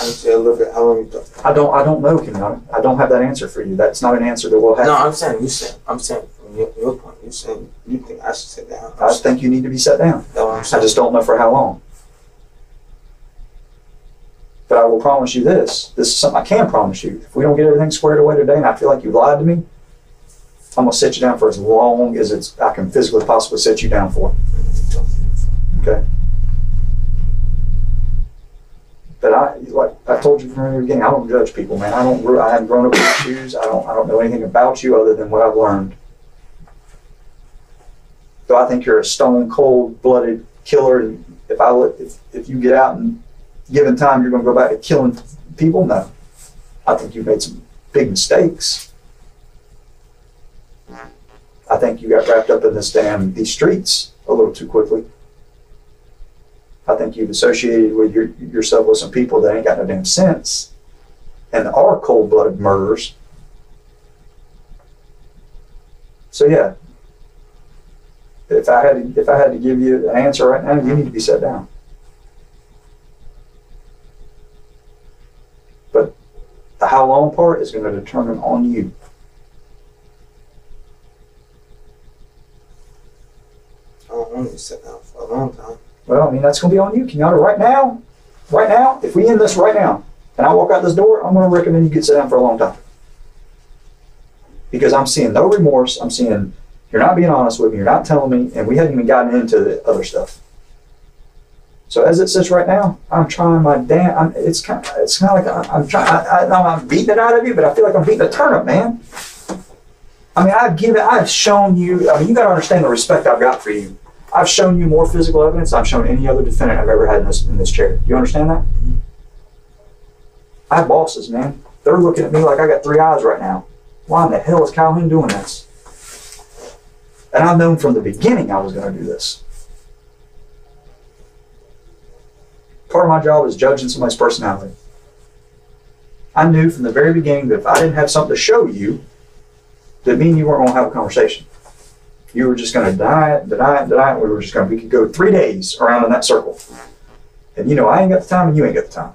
I would say a little bit. How long you? I don't. I don't know, Kenyatta. I don't have that answer for you. That's not an answer that we'll have. No, I'm saying you saying. I'm saying from your, your point. You saying you think I should sit down. I think you need to be set down. What I'm I just don't know for how long. But I will promise you this. This is something I can promise you. If we don't get everything squared away today, and I feel like you lied to me, I'm gonna set you down for as long as it's I can physically possibly set you down for. Okay. But I, like I told you from the beginning, I don't judge people, man. I don't. I haven't grown up your shoes. I don't. I don't know anything about you other than what I've learned. So I think you're a stone cold blooded killer. And if I let, if, if you get out and given time, you're going to go back to killing people. No, I think you've made some big mistakes. I think you got wrapped up in this damn these streets a little too quickly. I think you've associated with your, yourself with some people that ain't got no damn sense and are cold blooded murderers. So yeah, if I had to, if I had to give you an answer right now, you need to be set down. But the how long part is going to determine on you. I don't want to sit down for a long time. Well, I mean that's going to be on you, Kenyatta. Right now, right now, if we end this right now, and I walk out this door, I'm going to recommend you get sit down for a long time. Because I'm seeing no remorse. I'm seeing you're not being honest with me. You're not telling me, and we haven't even gotten into the other stuff. So as it sits right now, I'm trying my damn. I'm, it's kind. Of, it's kind of like I'm, I'm trying. I, I I'm beating it out of you, but I feel like I'm beating a turnip, man. I mean, I've given. I've shown you. I mean, you got to understand the respect I've got for you. I've shown you more physical evidence I've shown any other defendant I've ever had in this in this chair. You understand that? I have bosses, man. They're looking at me like I got three eyes right now. Why in the hell is Calhoun doing this? And I've known from the beginning I was going to do this. Part of my job is judging somebody's personality. I knew from the very beginning that if I didn't have something to show you, that me and you weren't going to have a conversation. You were just going to deny deny deny. We were just going to, we could go three days around in that circle. And you know, I ain't got the time and you ain't got the time.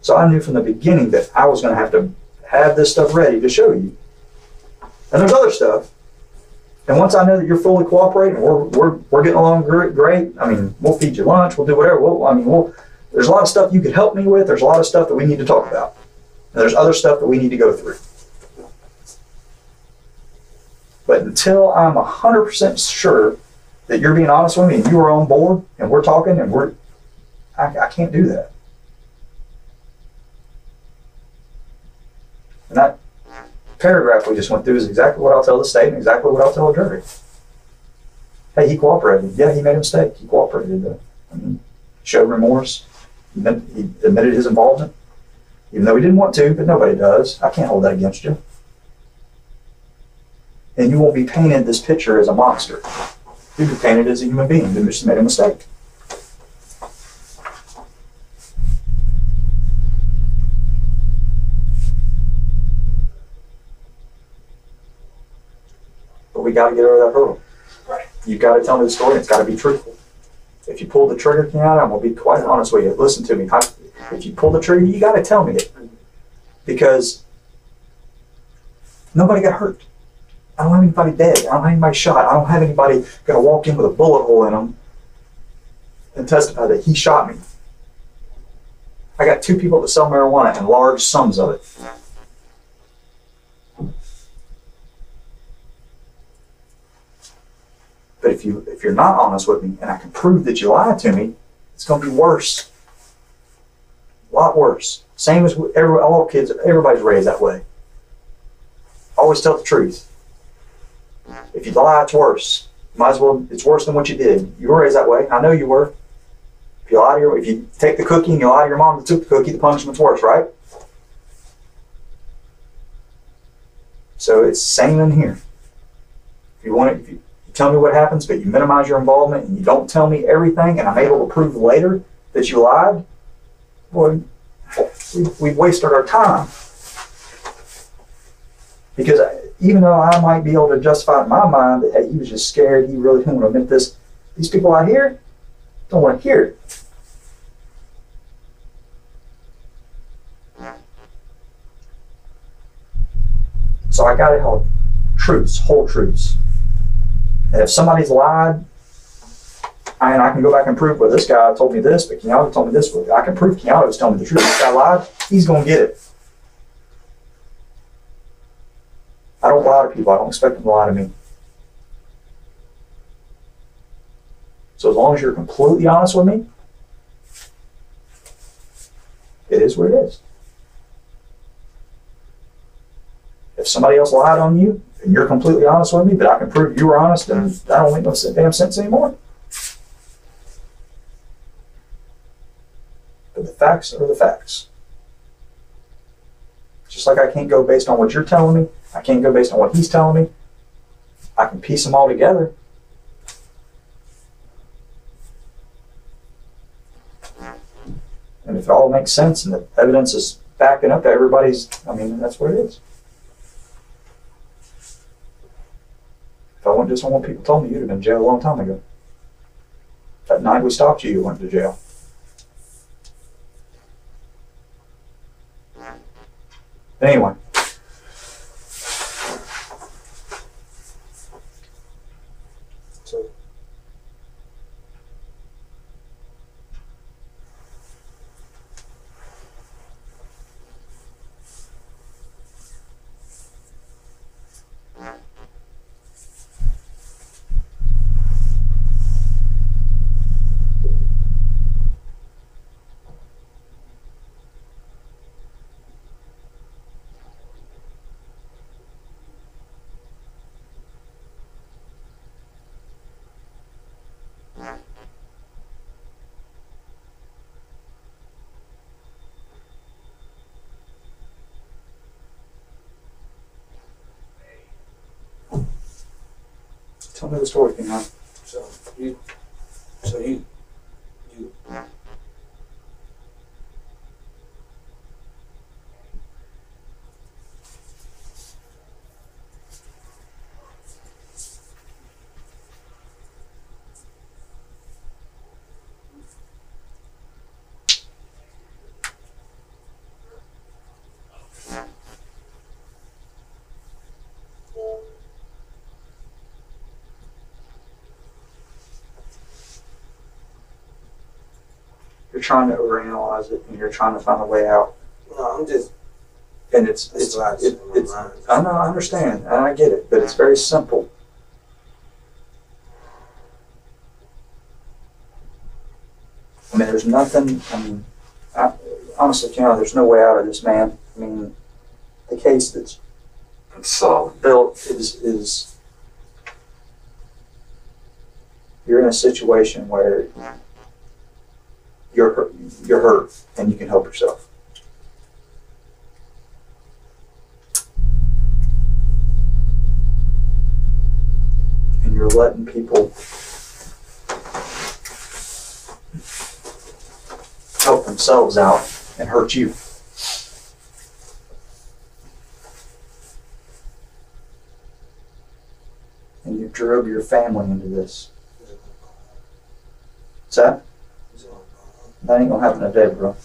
So I knew from the beginning that I was going to have to have this stuff ready to show you. And there's other stuff. And once I know that you're fully cooperating, we're, we're, we're getting along gr- great. I mean, we'll feed you lunch, we'll do whatever. We'll, I mean, we'll, there's a lot of stuff you could help me with. There's a lot of stuff that we need to talk about. And there's other stuff that we need to go through. But until I'm 100% sure that you're being honest with me and you are on board and we're talking and we're, I, I can't do that. And that paragraph we just went through is exactly what I'll tell the state and exactly what I'll tell a jury. Hey, he cooperated. Yeah, he made a mistake. He cooperated. Uh, I mean, showed remorse. He admit- he admitted his involvement, even though he didn't want to, but nobody does. I can't hold that against you. And you won't be painted this picture as a monster. You'll be painted as a human being who just made a mistake. But we got to get over that hurdle. You've got to tell me the story. It's got to be truthful. If you pull the trigger, Kenyatta, I'm going to be quite honest with you. Listen to me. I, if you pull the trigger, you got to tell me it. Because nobody got hurt. I don't have anybody dead. I don't have anybody shot. I don't have anybody going to walk in with a bullet hole in them and testify that he shot me. I got two people that sell marijuana and large sums of it. But if you if you're not honest with me and I can prove that you lied to me, it's going to be worse. A lot worse. Same as every, all kids, everybody's raised that way. Always tell the truth. If you lie, it's worse. Might as well, it's worse than what you did. You were raised that way. I know you were. If you lie to your, if you take the cookie and you lie to your mom that took the cookie, the punishment's worse, right? So it's same in here. If you want it, if you, you tell me what happens, but you minimize your involvement and you don't tell me everything, and I'm able to prove later that you lied, boy, we, we've wasted our time. Because I- even though I might be able to justify in my mind that hey, he was just scared, he really didn't want to admit this, these people out here don't want to hear it. So I got to tell truths, whole truths. And if somebody's lied, I, and I can go back and prove, well, this guy told me this, but Kenyatta told me this. But I can prove Kenyatta was telling me the truth. This guy lied, he's going to get it. I don't lie to people. I don't expect them to lie to me. So as long as you're completely honest with me, it is what it is. If somebody else lied on you and you're completely honest with me, but I can prove you were honest, then I don't make no damn sense anymore. But the facts are the facts. Just like I can't go based on what you're telling me, I can't go based on what he's telling me. I can piece them all together. And if it all makes sense and the evidence is backing up everybody's, I mean, that's what it is. If I went just on what people told me, you'd have been in jail a long time ago. That night we stopped you, you went to jail. Anyway. So Me the story, Kenyon. so you so you trying to overanalyze it and you're trying to find a way out. no, I'm just And it's That's it's it, it's. I know I understand and I get it, but it's very simple. I mean, there's nothing. I mean, I, honestly, you know, there's no way out of this, man. I mean, the case that's It's solid. built is is you're in a situation where you're hurt, you're hurt and you can help yourself. And you're letting people help themselves out and hurt you. And you drove your family into this. What's that? That ain't gonna happen today, bro.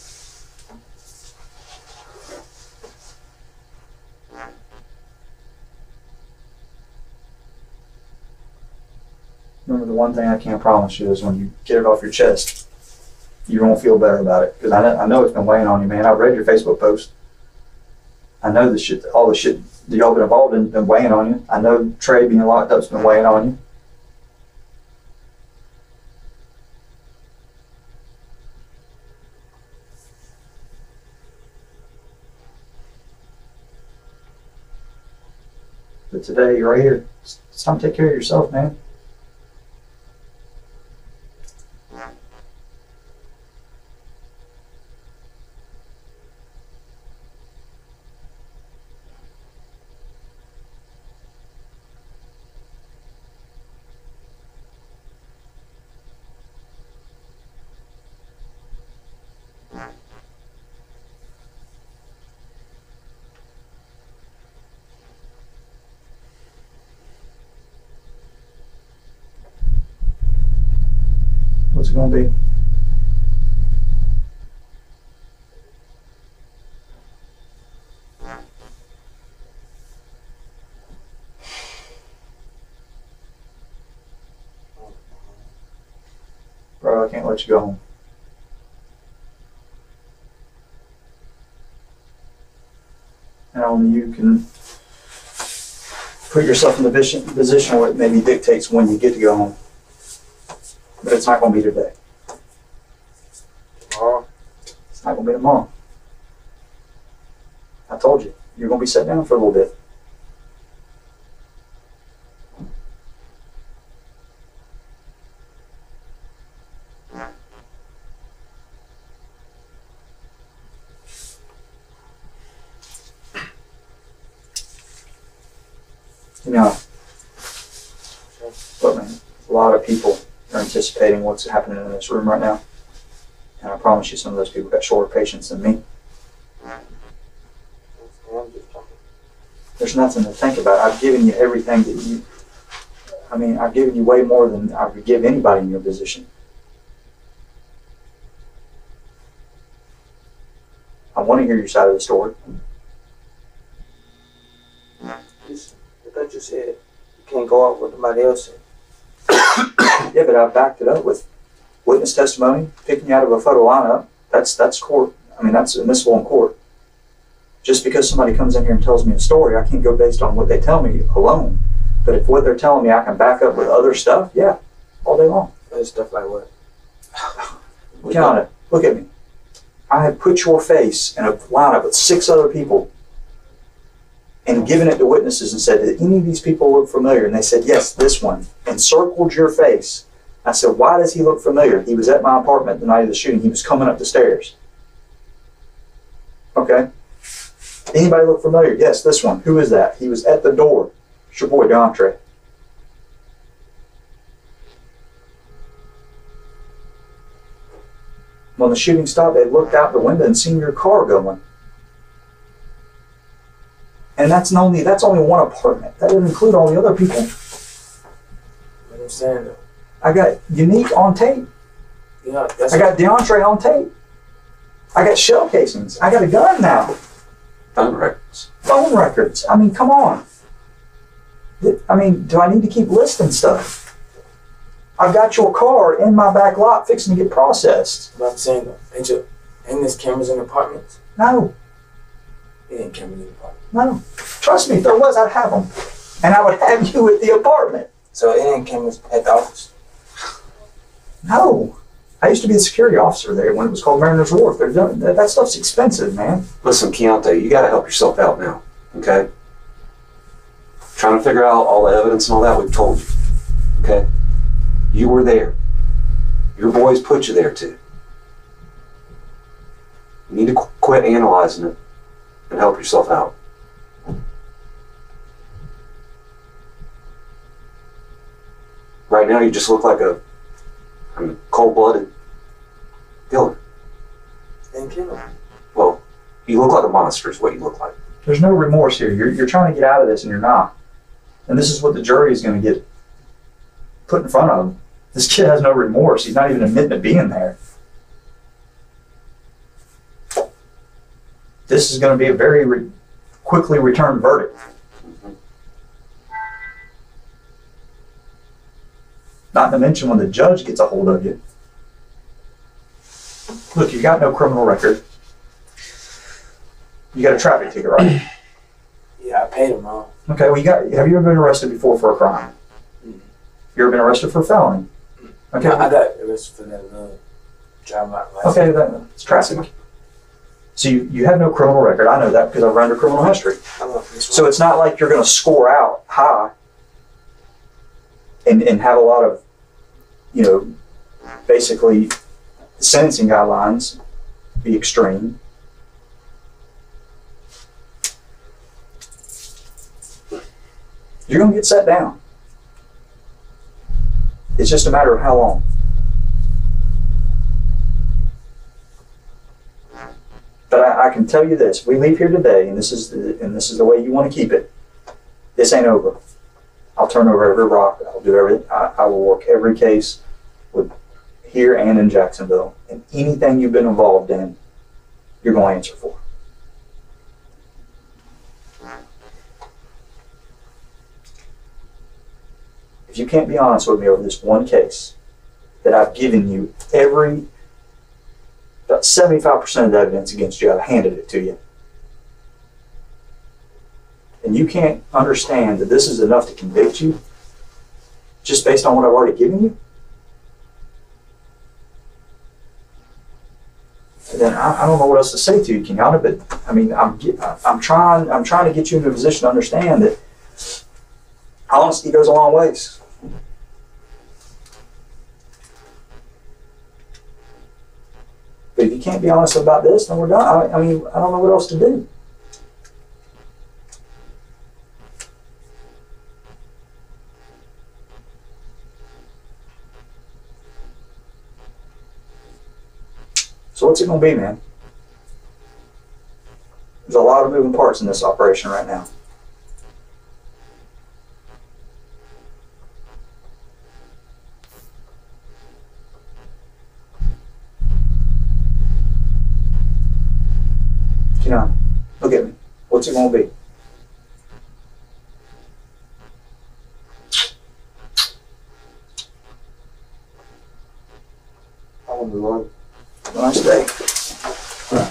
Remember, the one thing I can't promise you is when you get it off your chest, you won't feel better about it. Because I know, I know it's been weighing on you, man. I've read your Facebook post. I know the shit, all the shit that y'all been involved in, been weighing on you. I know Trae being locked up's been weighing on you. Today, right here. Time to take care of yourself, man. What's gonna be? Bro, I can't let you go home. And only you can put yourself in the position where it maybe dictates when you get to go home. It's not gonna be today. Tomorrow, It's not gonna be tomorrow. I told you, you're gonna be sitting down for a little bit. You know, look, man, a lot of people anticipating what's happening in this room right now. And I promise you, some of those people got shorter patience than me. There's nothing to think about. I've given you everything that you. I mean, I've given you way more than I could give anybody in your position. I want to hear your side of the story. Listen, I thought you said you can't go out with somebody else. Said. Yeah, but I backed it up with witness testimony, picking out of a photo lineup. That's that's court. I mean, that's admissible in court. Just because somebody comes in here and tells me a story, I can't go based on what they tell me alone. But if what they're telling me I can back up with other stuff, yeah, all day long. And stuff like what? Kiana, look at me. I had put your face in a lineup with six other people and given it to witnesses and said, Did any of these people look familiar? And they said, Yes, this one. And circled your face. I said, Why does he look familiar? He was at my apartment the night of the shooting. He was coming up the stairs. Okay. Anybody look familiar? Yes, this one. Who is that? He was at the door. It's your boy, DeAndre. When the shooting stopped, they looked out the window and seen your car going. And that's only that's only one apartment. That doesn't include all the other people. Saying though. I got Unique on tape. Yeah, I got DeAndre on tape. I got shell casings. I got a gun now. Phone records. Phone records. I mean, come on. I mean, do I need to keep listing stuff? I've got your car in my back lot fixing to get processed. I'm saying though. Ain't you ain't this cameras in apartments? No, It ain't cameras in apartments. no. Trust me, if there was, I'd have them. And I would have you at the apartment. So it ain't cameras at the office. No. I used to be a security officer there when it was called Mariners Wharf. Done, that, that stuff's expensive, man. Listen, Keontae, you got to help yourself out now, okay? Trying to figure out all the evidence and all that, we've told you, okay? You were there. Your boys put you there too. You need to qu- quit analyzing it and help yourself out. Right now, you just look like a, I mean, cold-blooded killer. Ain't cameras. Well, you look like a monster is what you look like. There's no remorse here. You're, you're trying to get out of this and you're not. And this is what the jury is going to get put in front of him. This kid has no remorse. He's not even admitting to being there. This is going to be a very re- quickly returned verdict. Not to mention when the judge gets a hold of you. Look, you got no criminal record. You got a traffic ticket, right? Yeah, I paid them all. Okay, well, you got. Have you ever been arrested before for a crime? Mm-hmm. You ever been arrested for a felony? Mm-hmm. Okay. I, I got arrested for that driving license. Okay, it's traffic. So you, you have no criminal record. I know that because I've run your criminal history. So it's not like you're going to score out high and, and have a lot of, you know, basically sentencing guidelines be extreme. You're going to get set down. It's just a matter of how long. But I, I can tell you this: we leave here today, and this is the, and this is the way you want to keep it. This ain't over. I'll turn over every rock. I'll do everything. I, I will work every case with here and in Jacksonville, and anything you've been involved in, you're going to answer for. If you can't be honest with me over this one case, that I've given you every about 75% of the evidence against you, I've handed it to you. And you can't understand that this is enough to convict you just based on what I've already given you, then I, I don't know what else to say to you, Kenyatta. But I mean, I'm I'm trying I'm trying to get you into a position to understand that honesty goes a long ways. But if you can't be honest about this, then we're done. I, I mean, I don't know what else to do. What's it going to be, man? There's a lot of moving parts in this operation right now. Keon, look at me. What's it going to be? I want. Nice day. Yeah,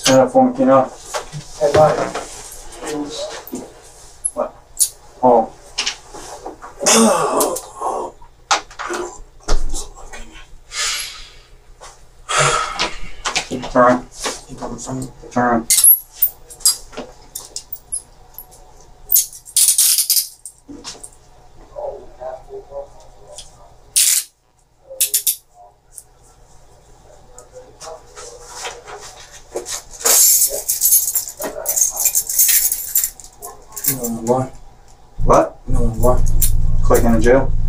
Stand up for me, Keon. Hey, buddy. What? Oh. All right. All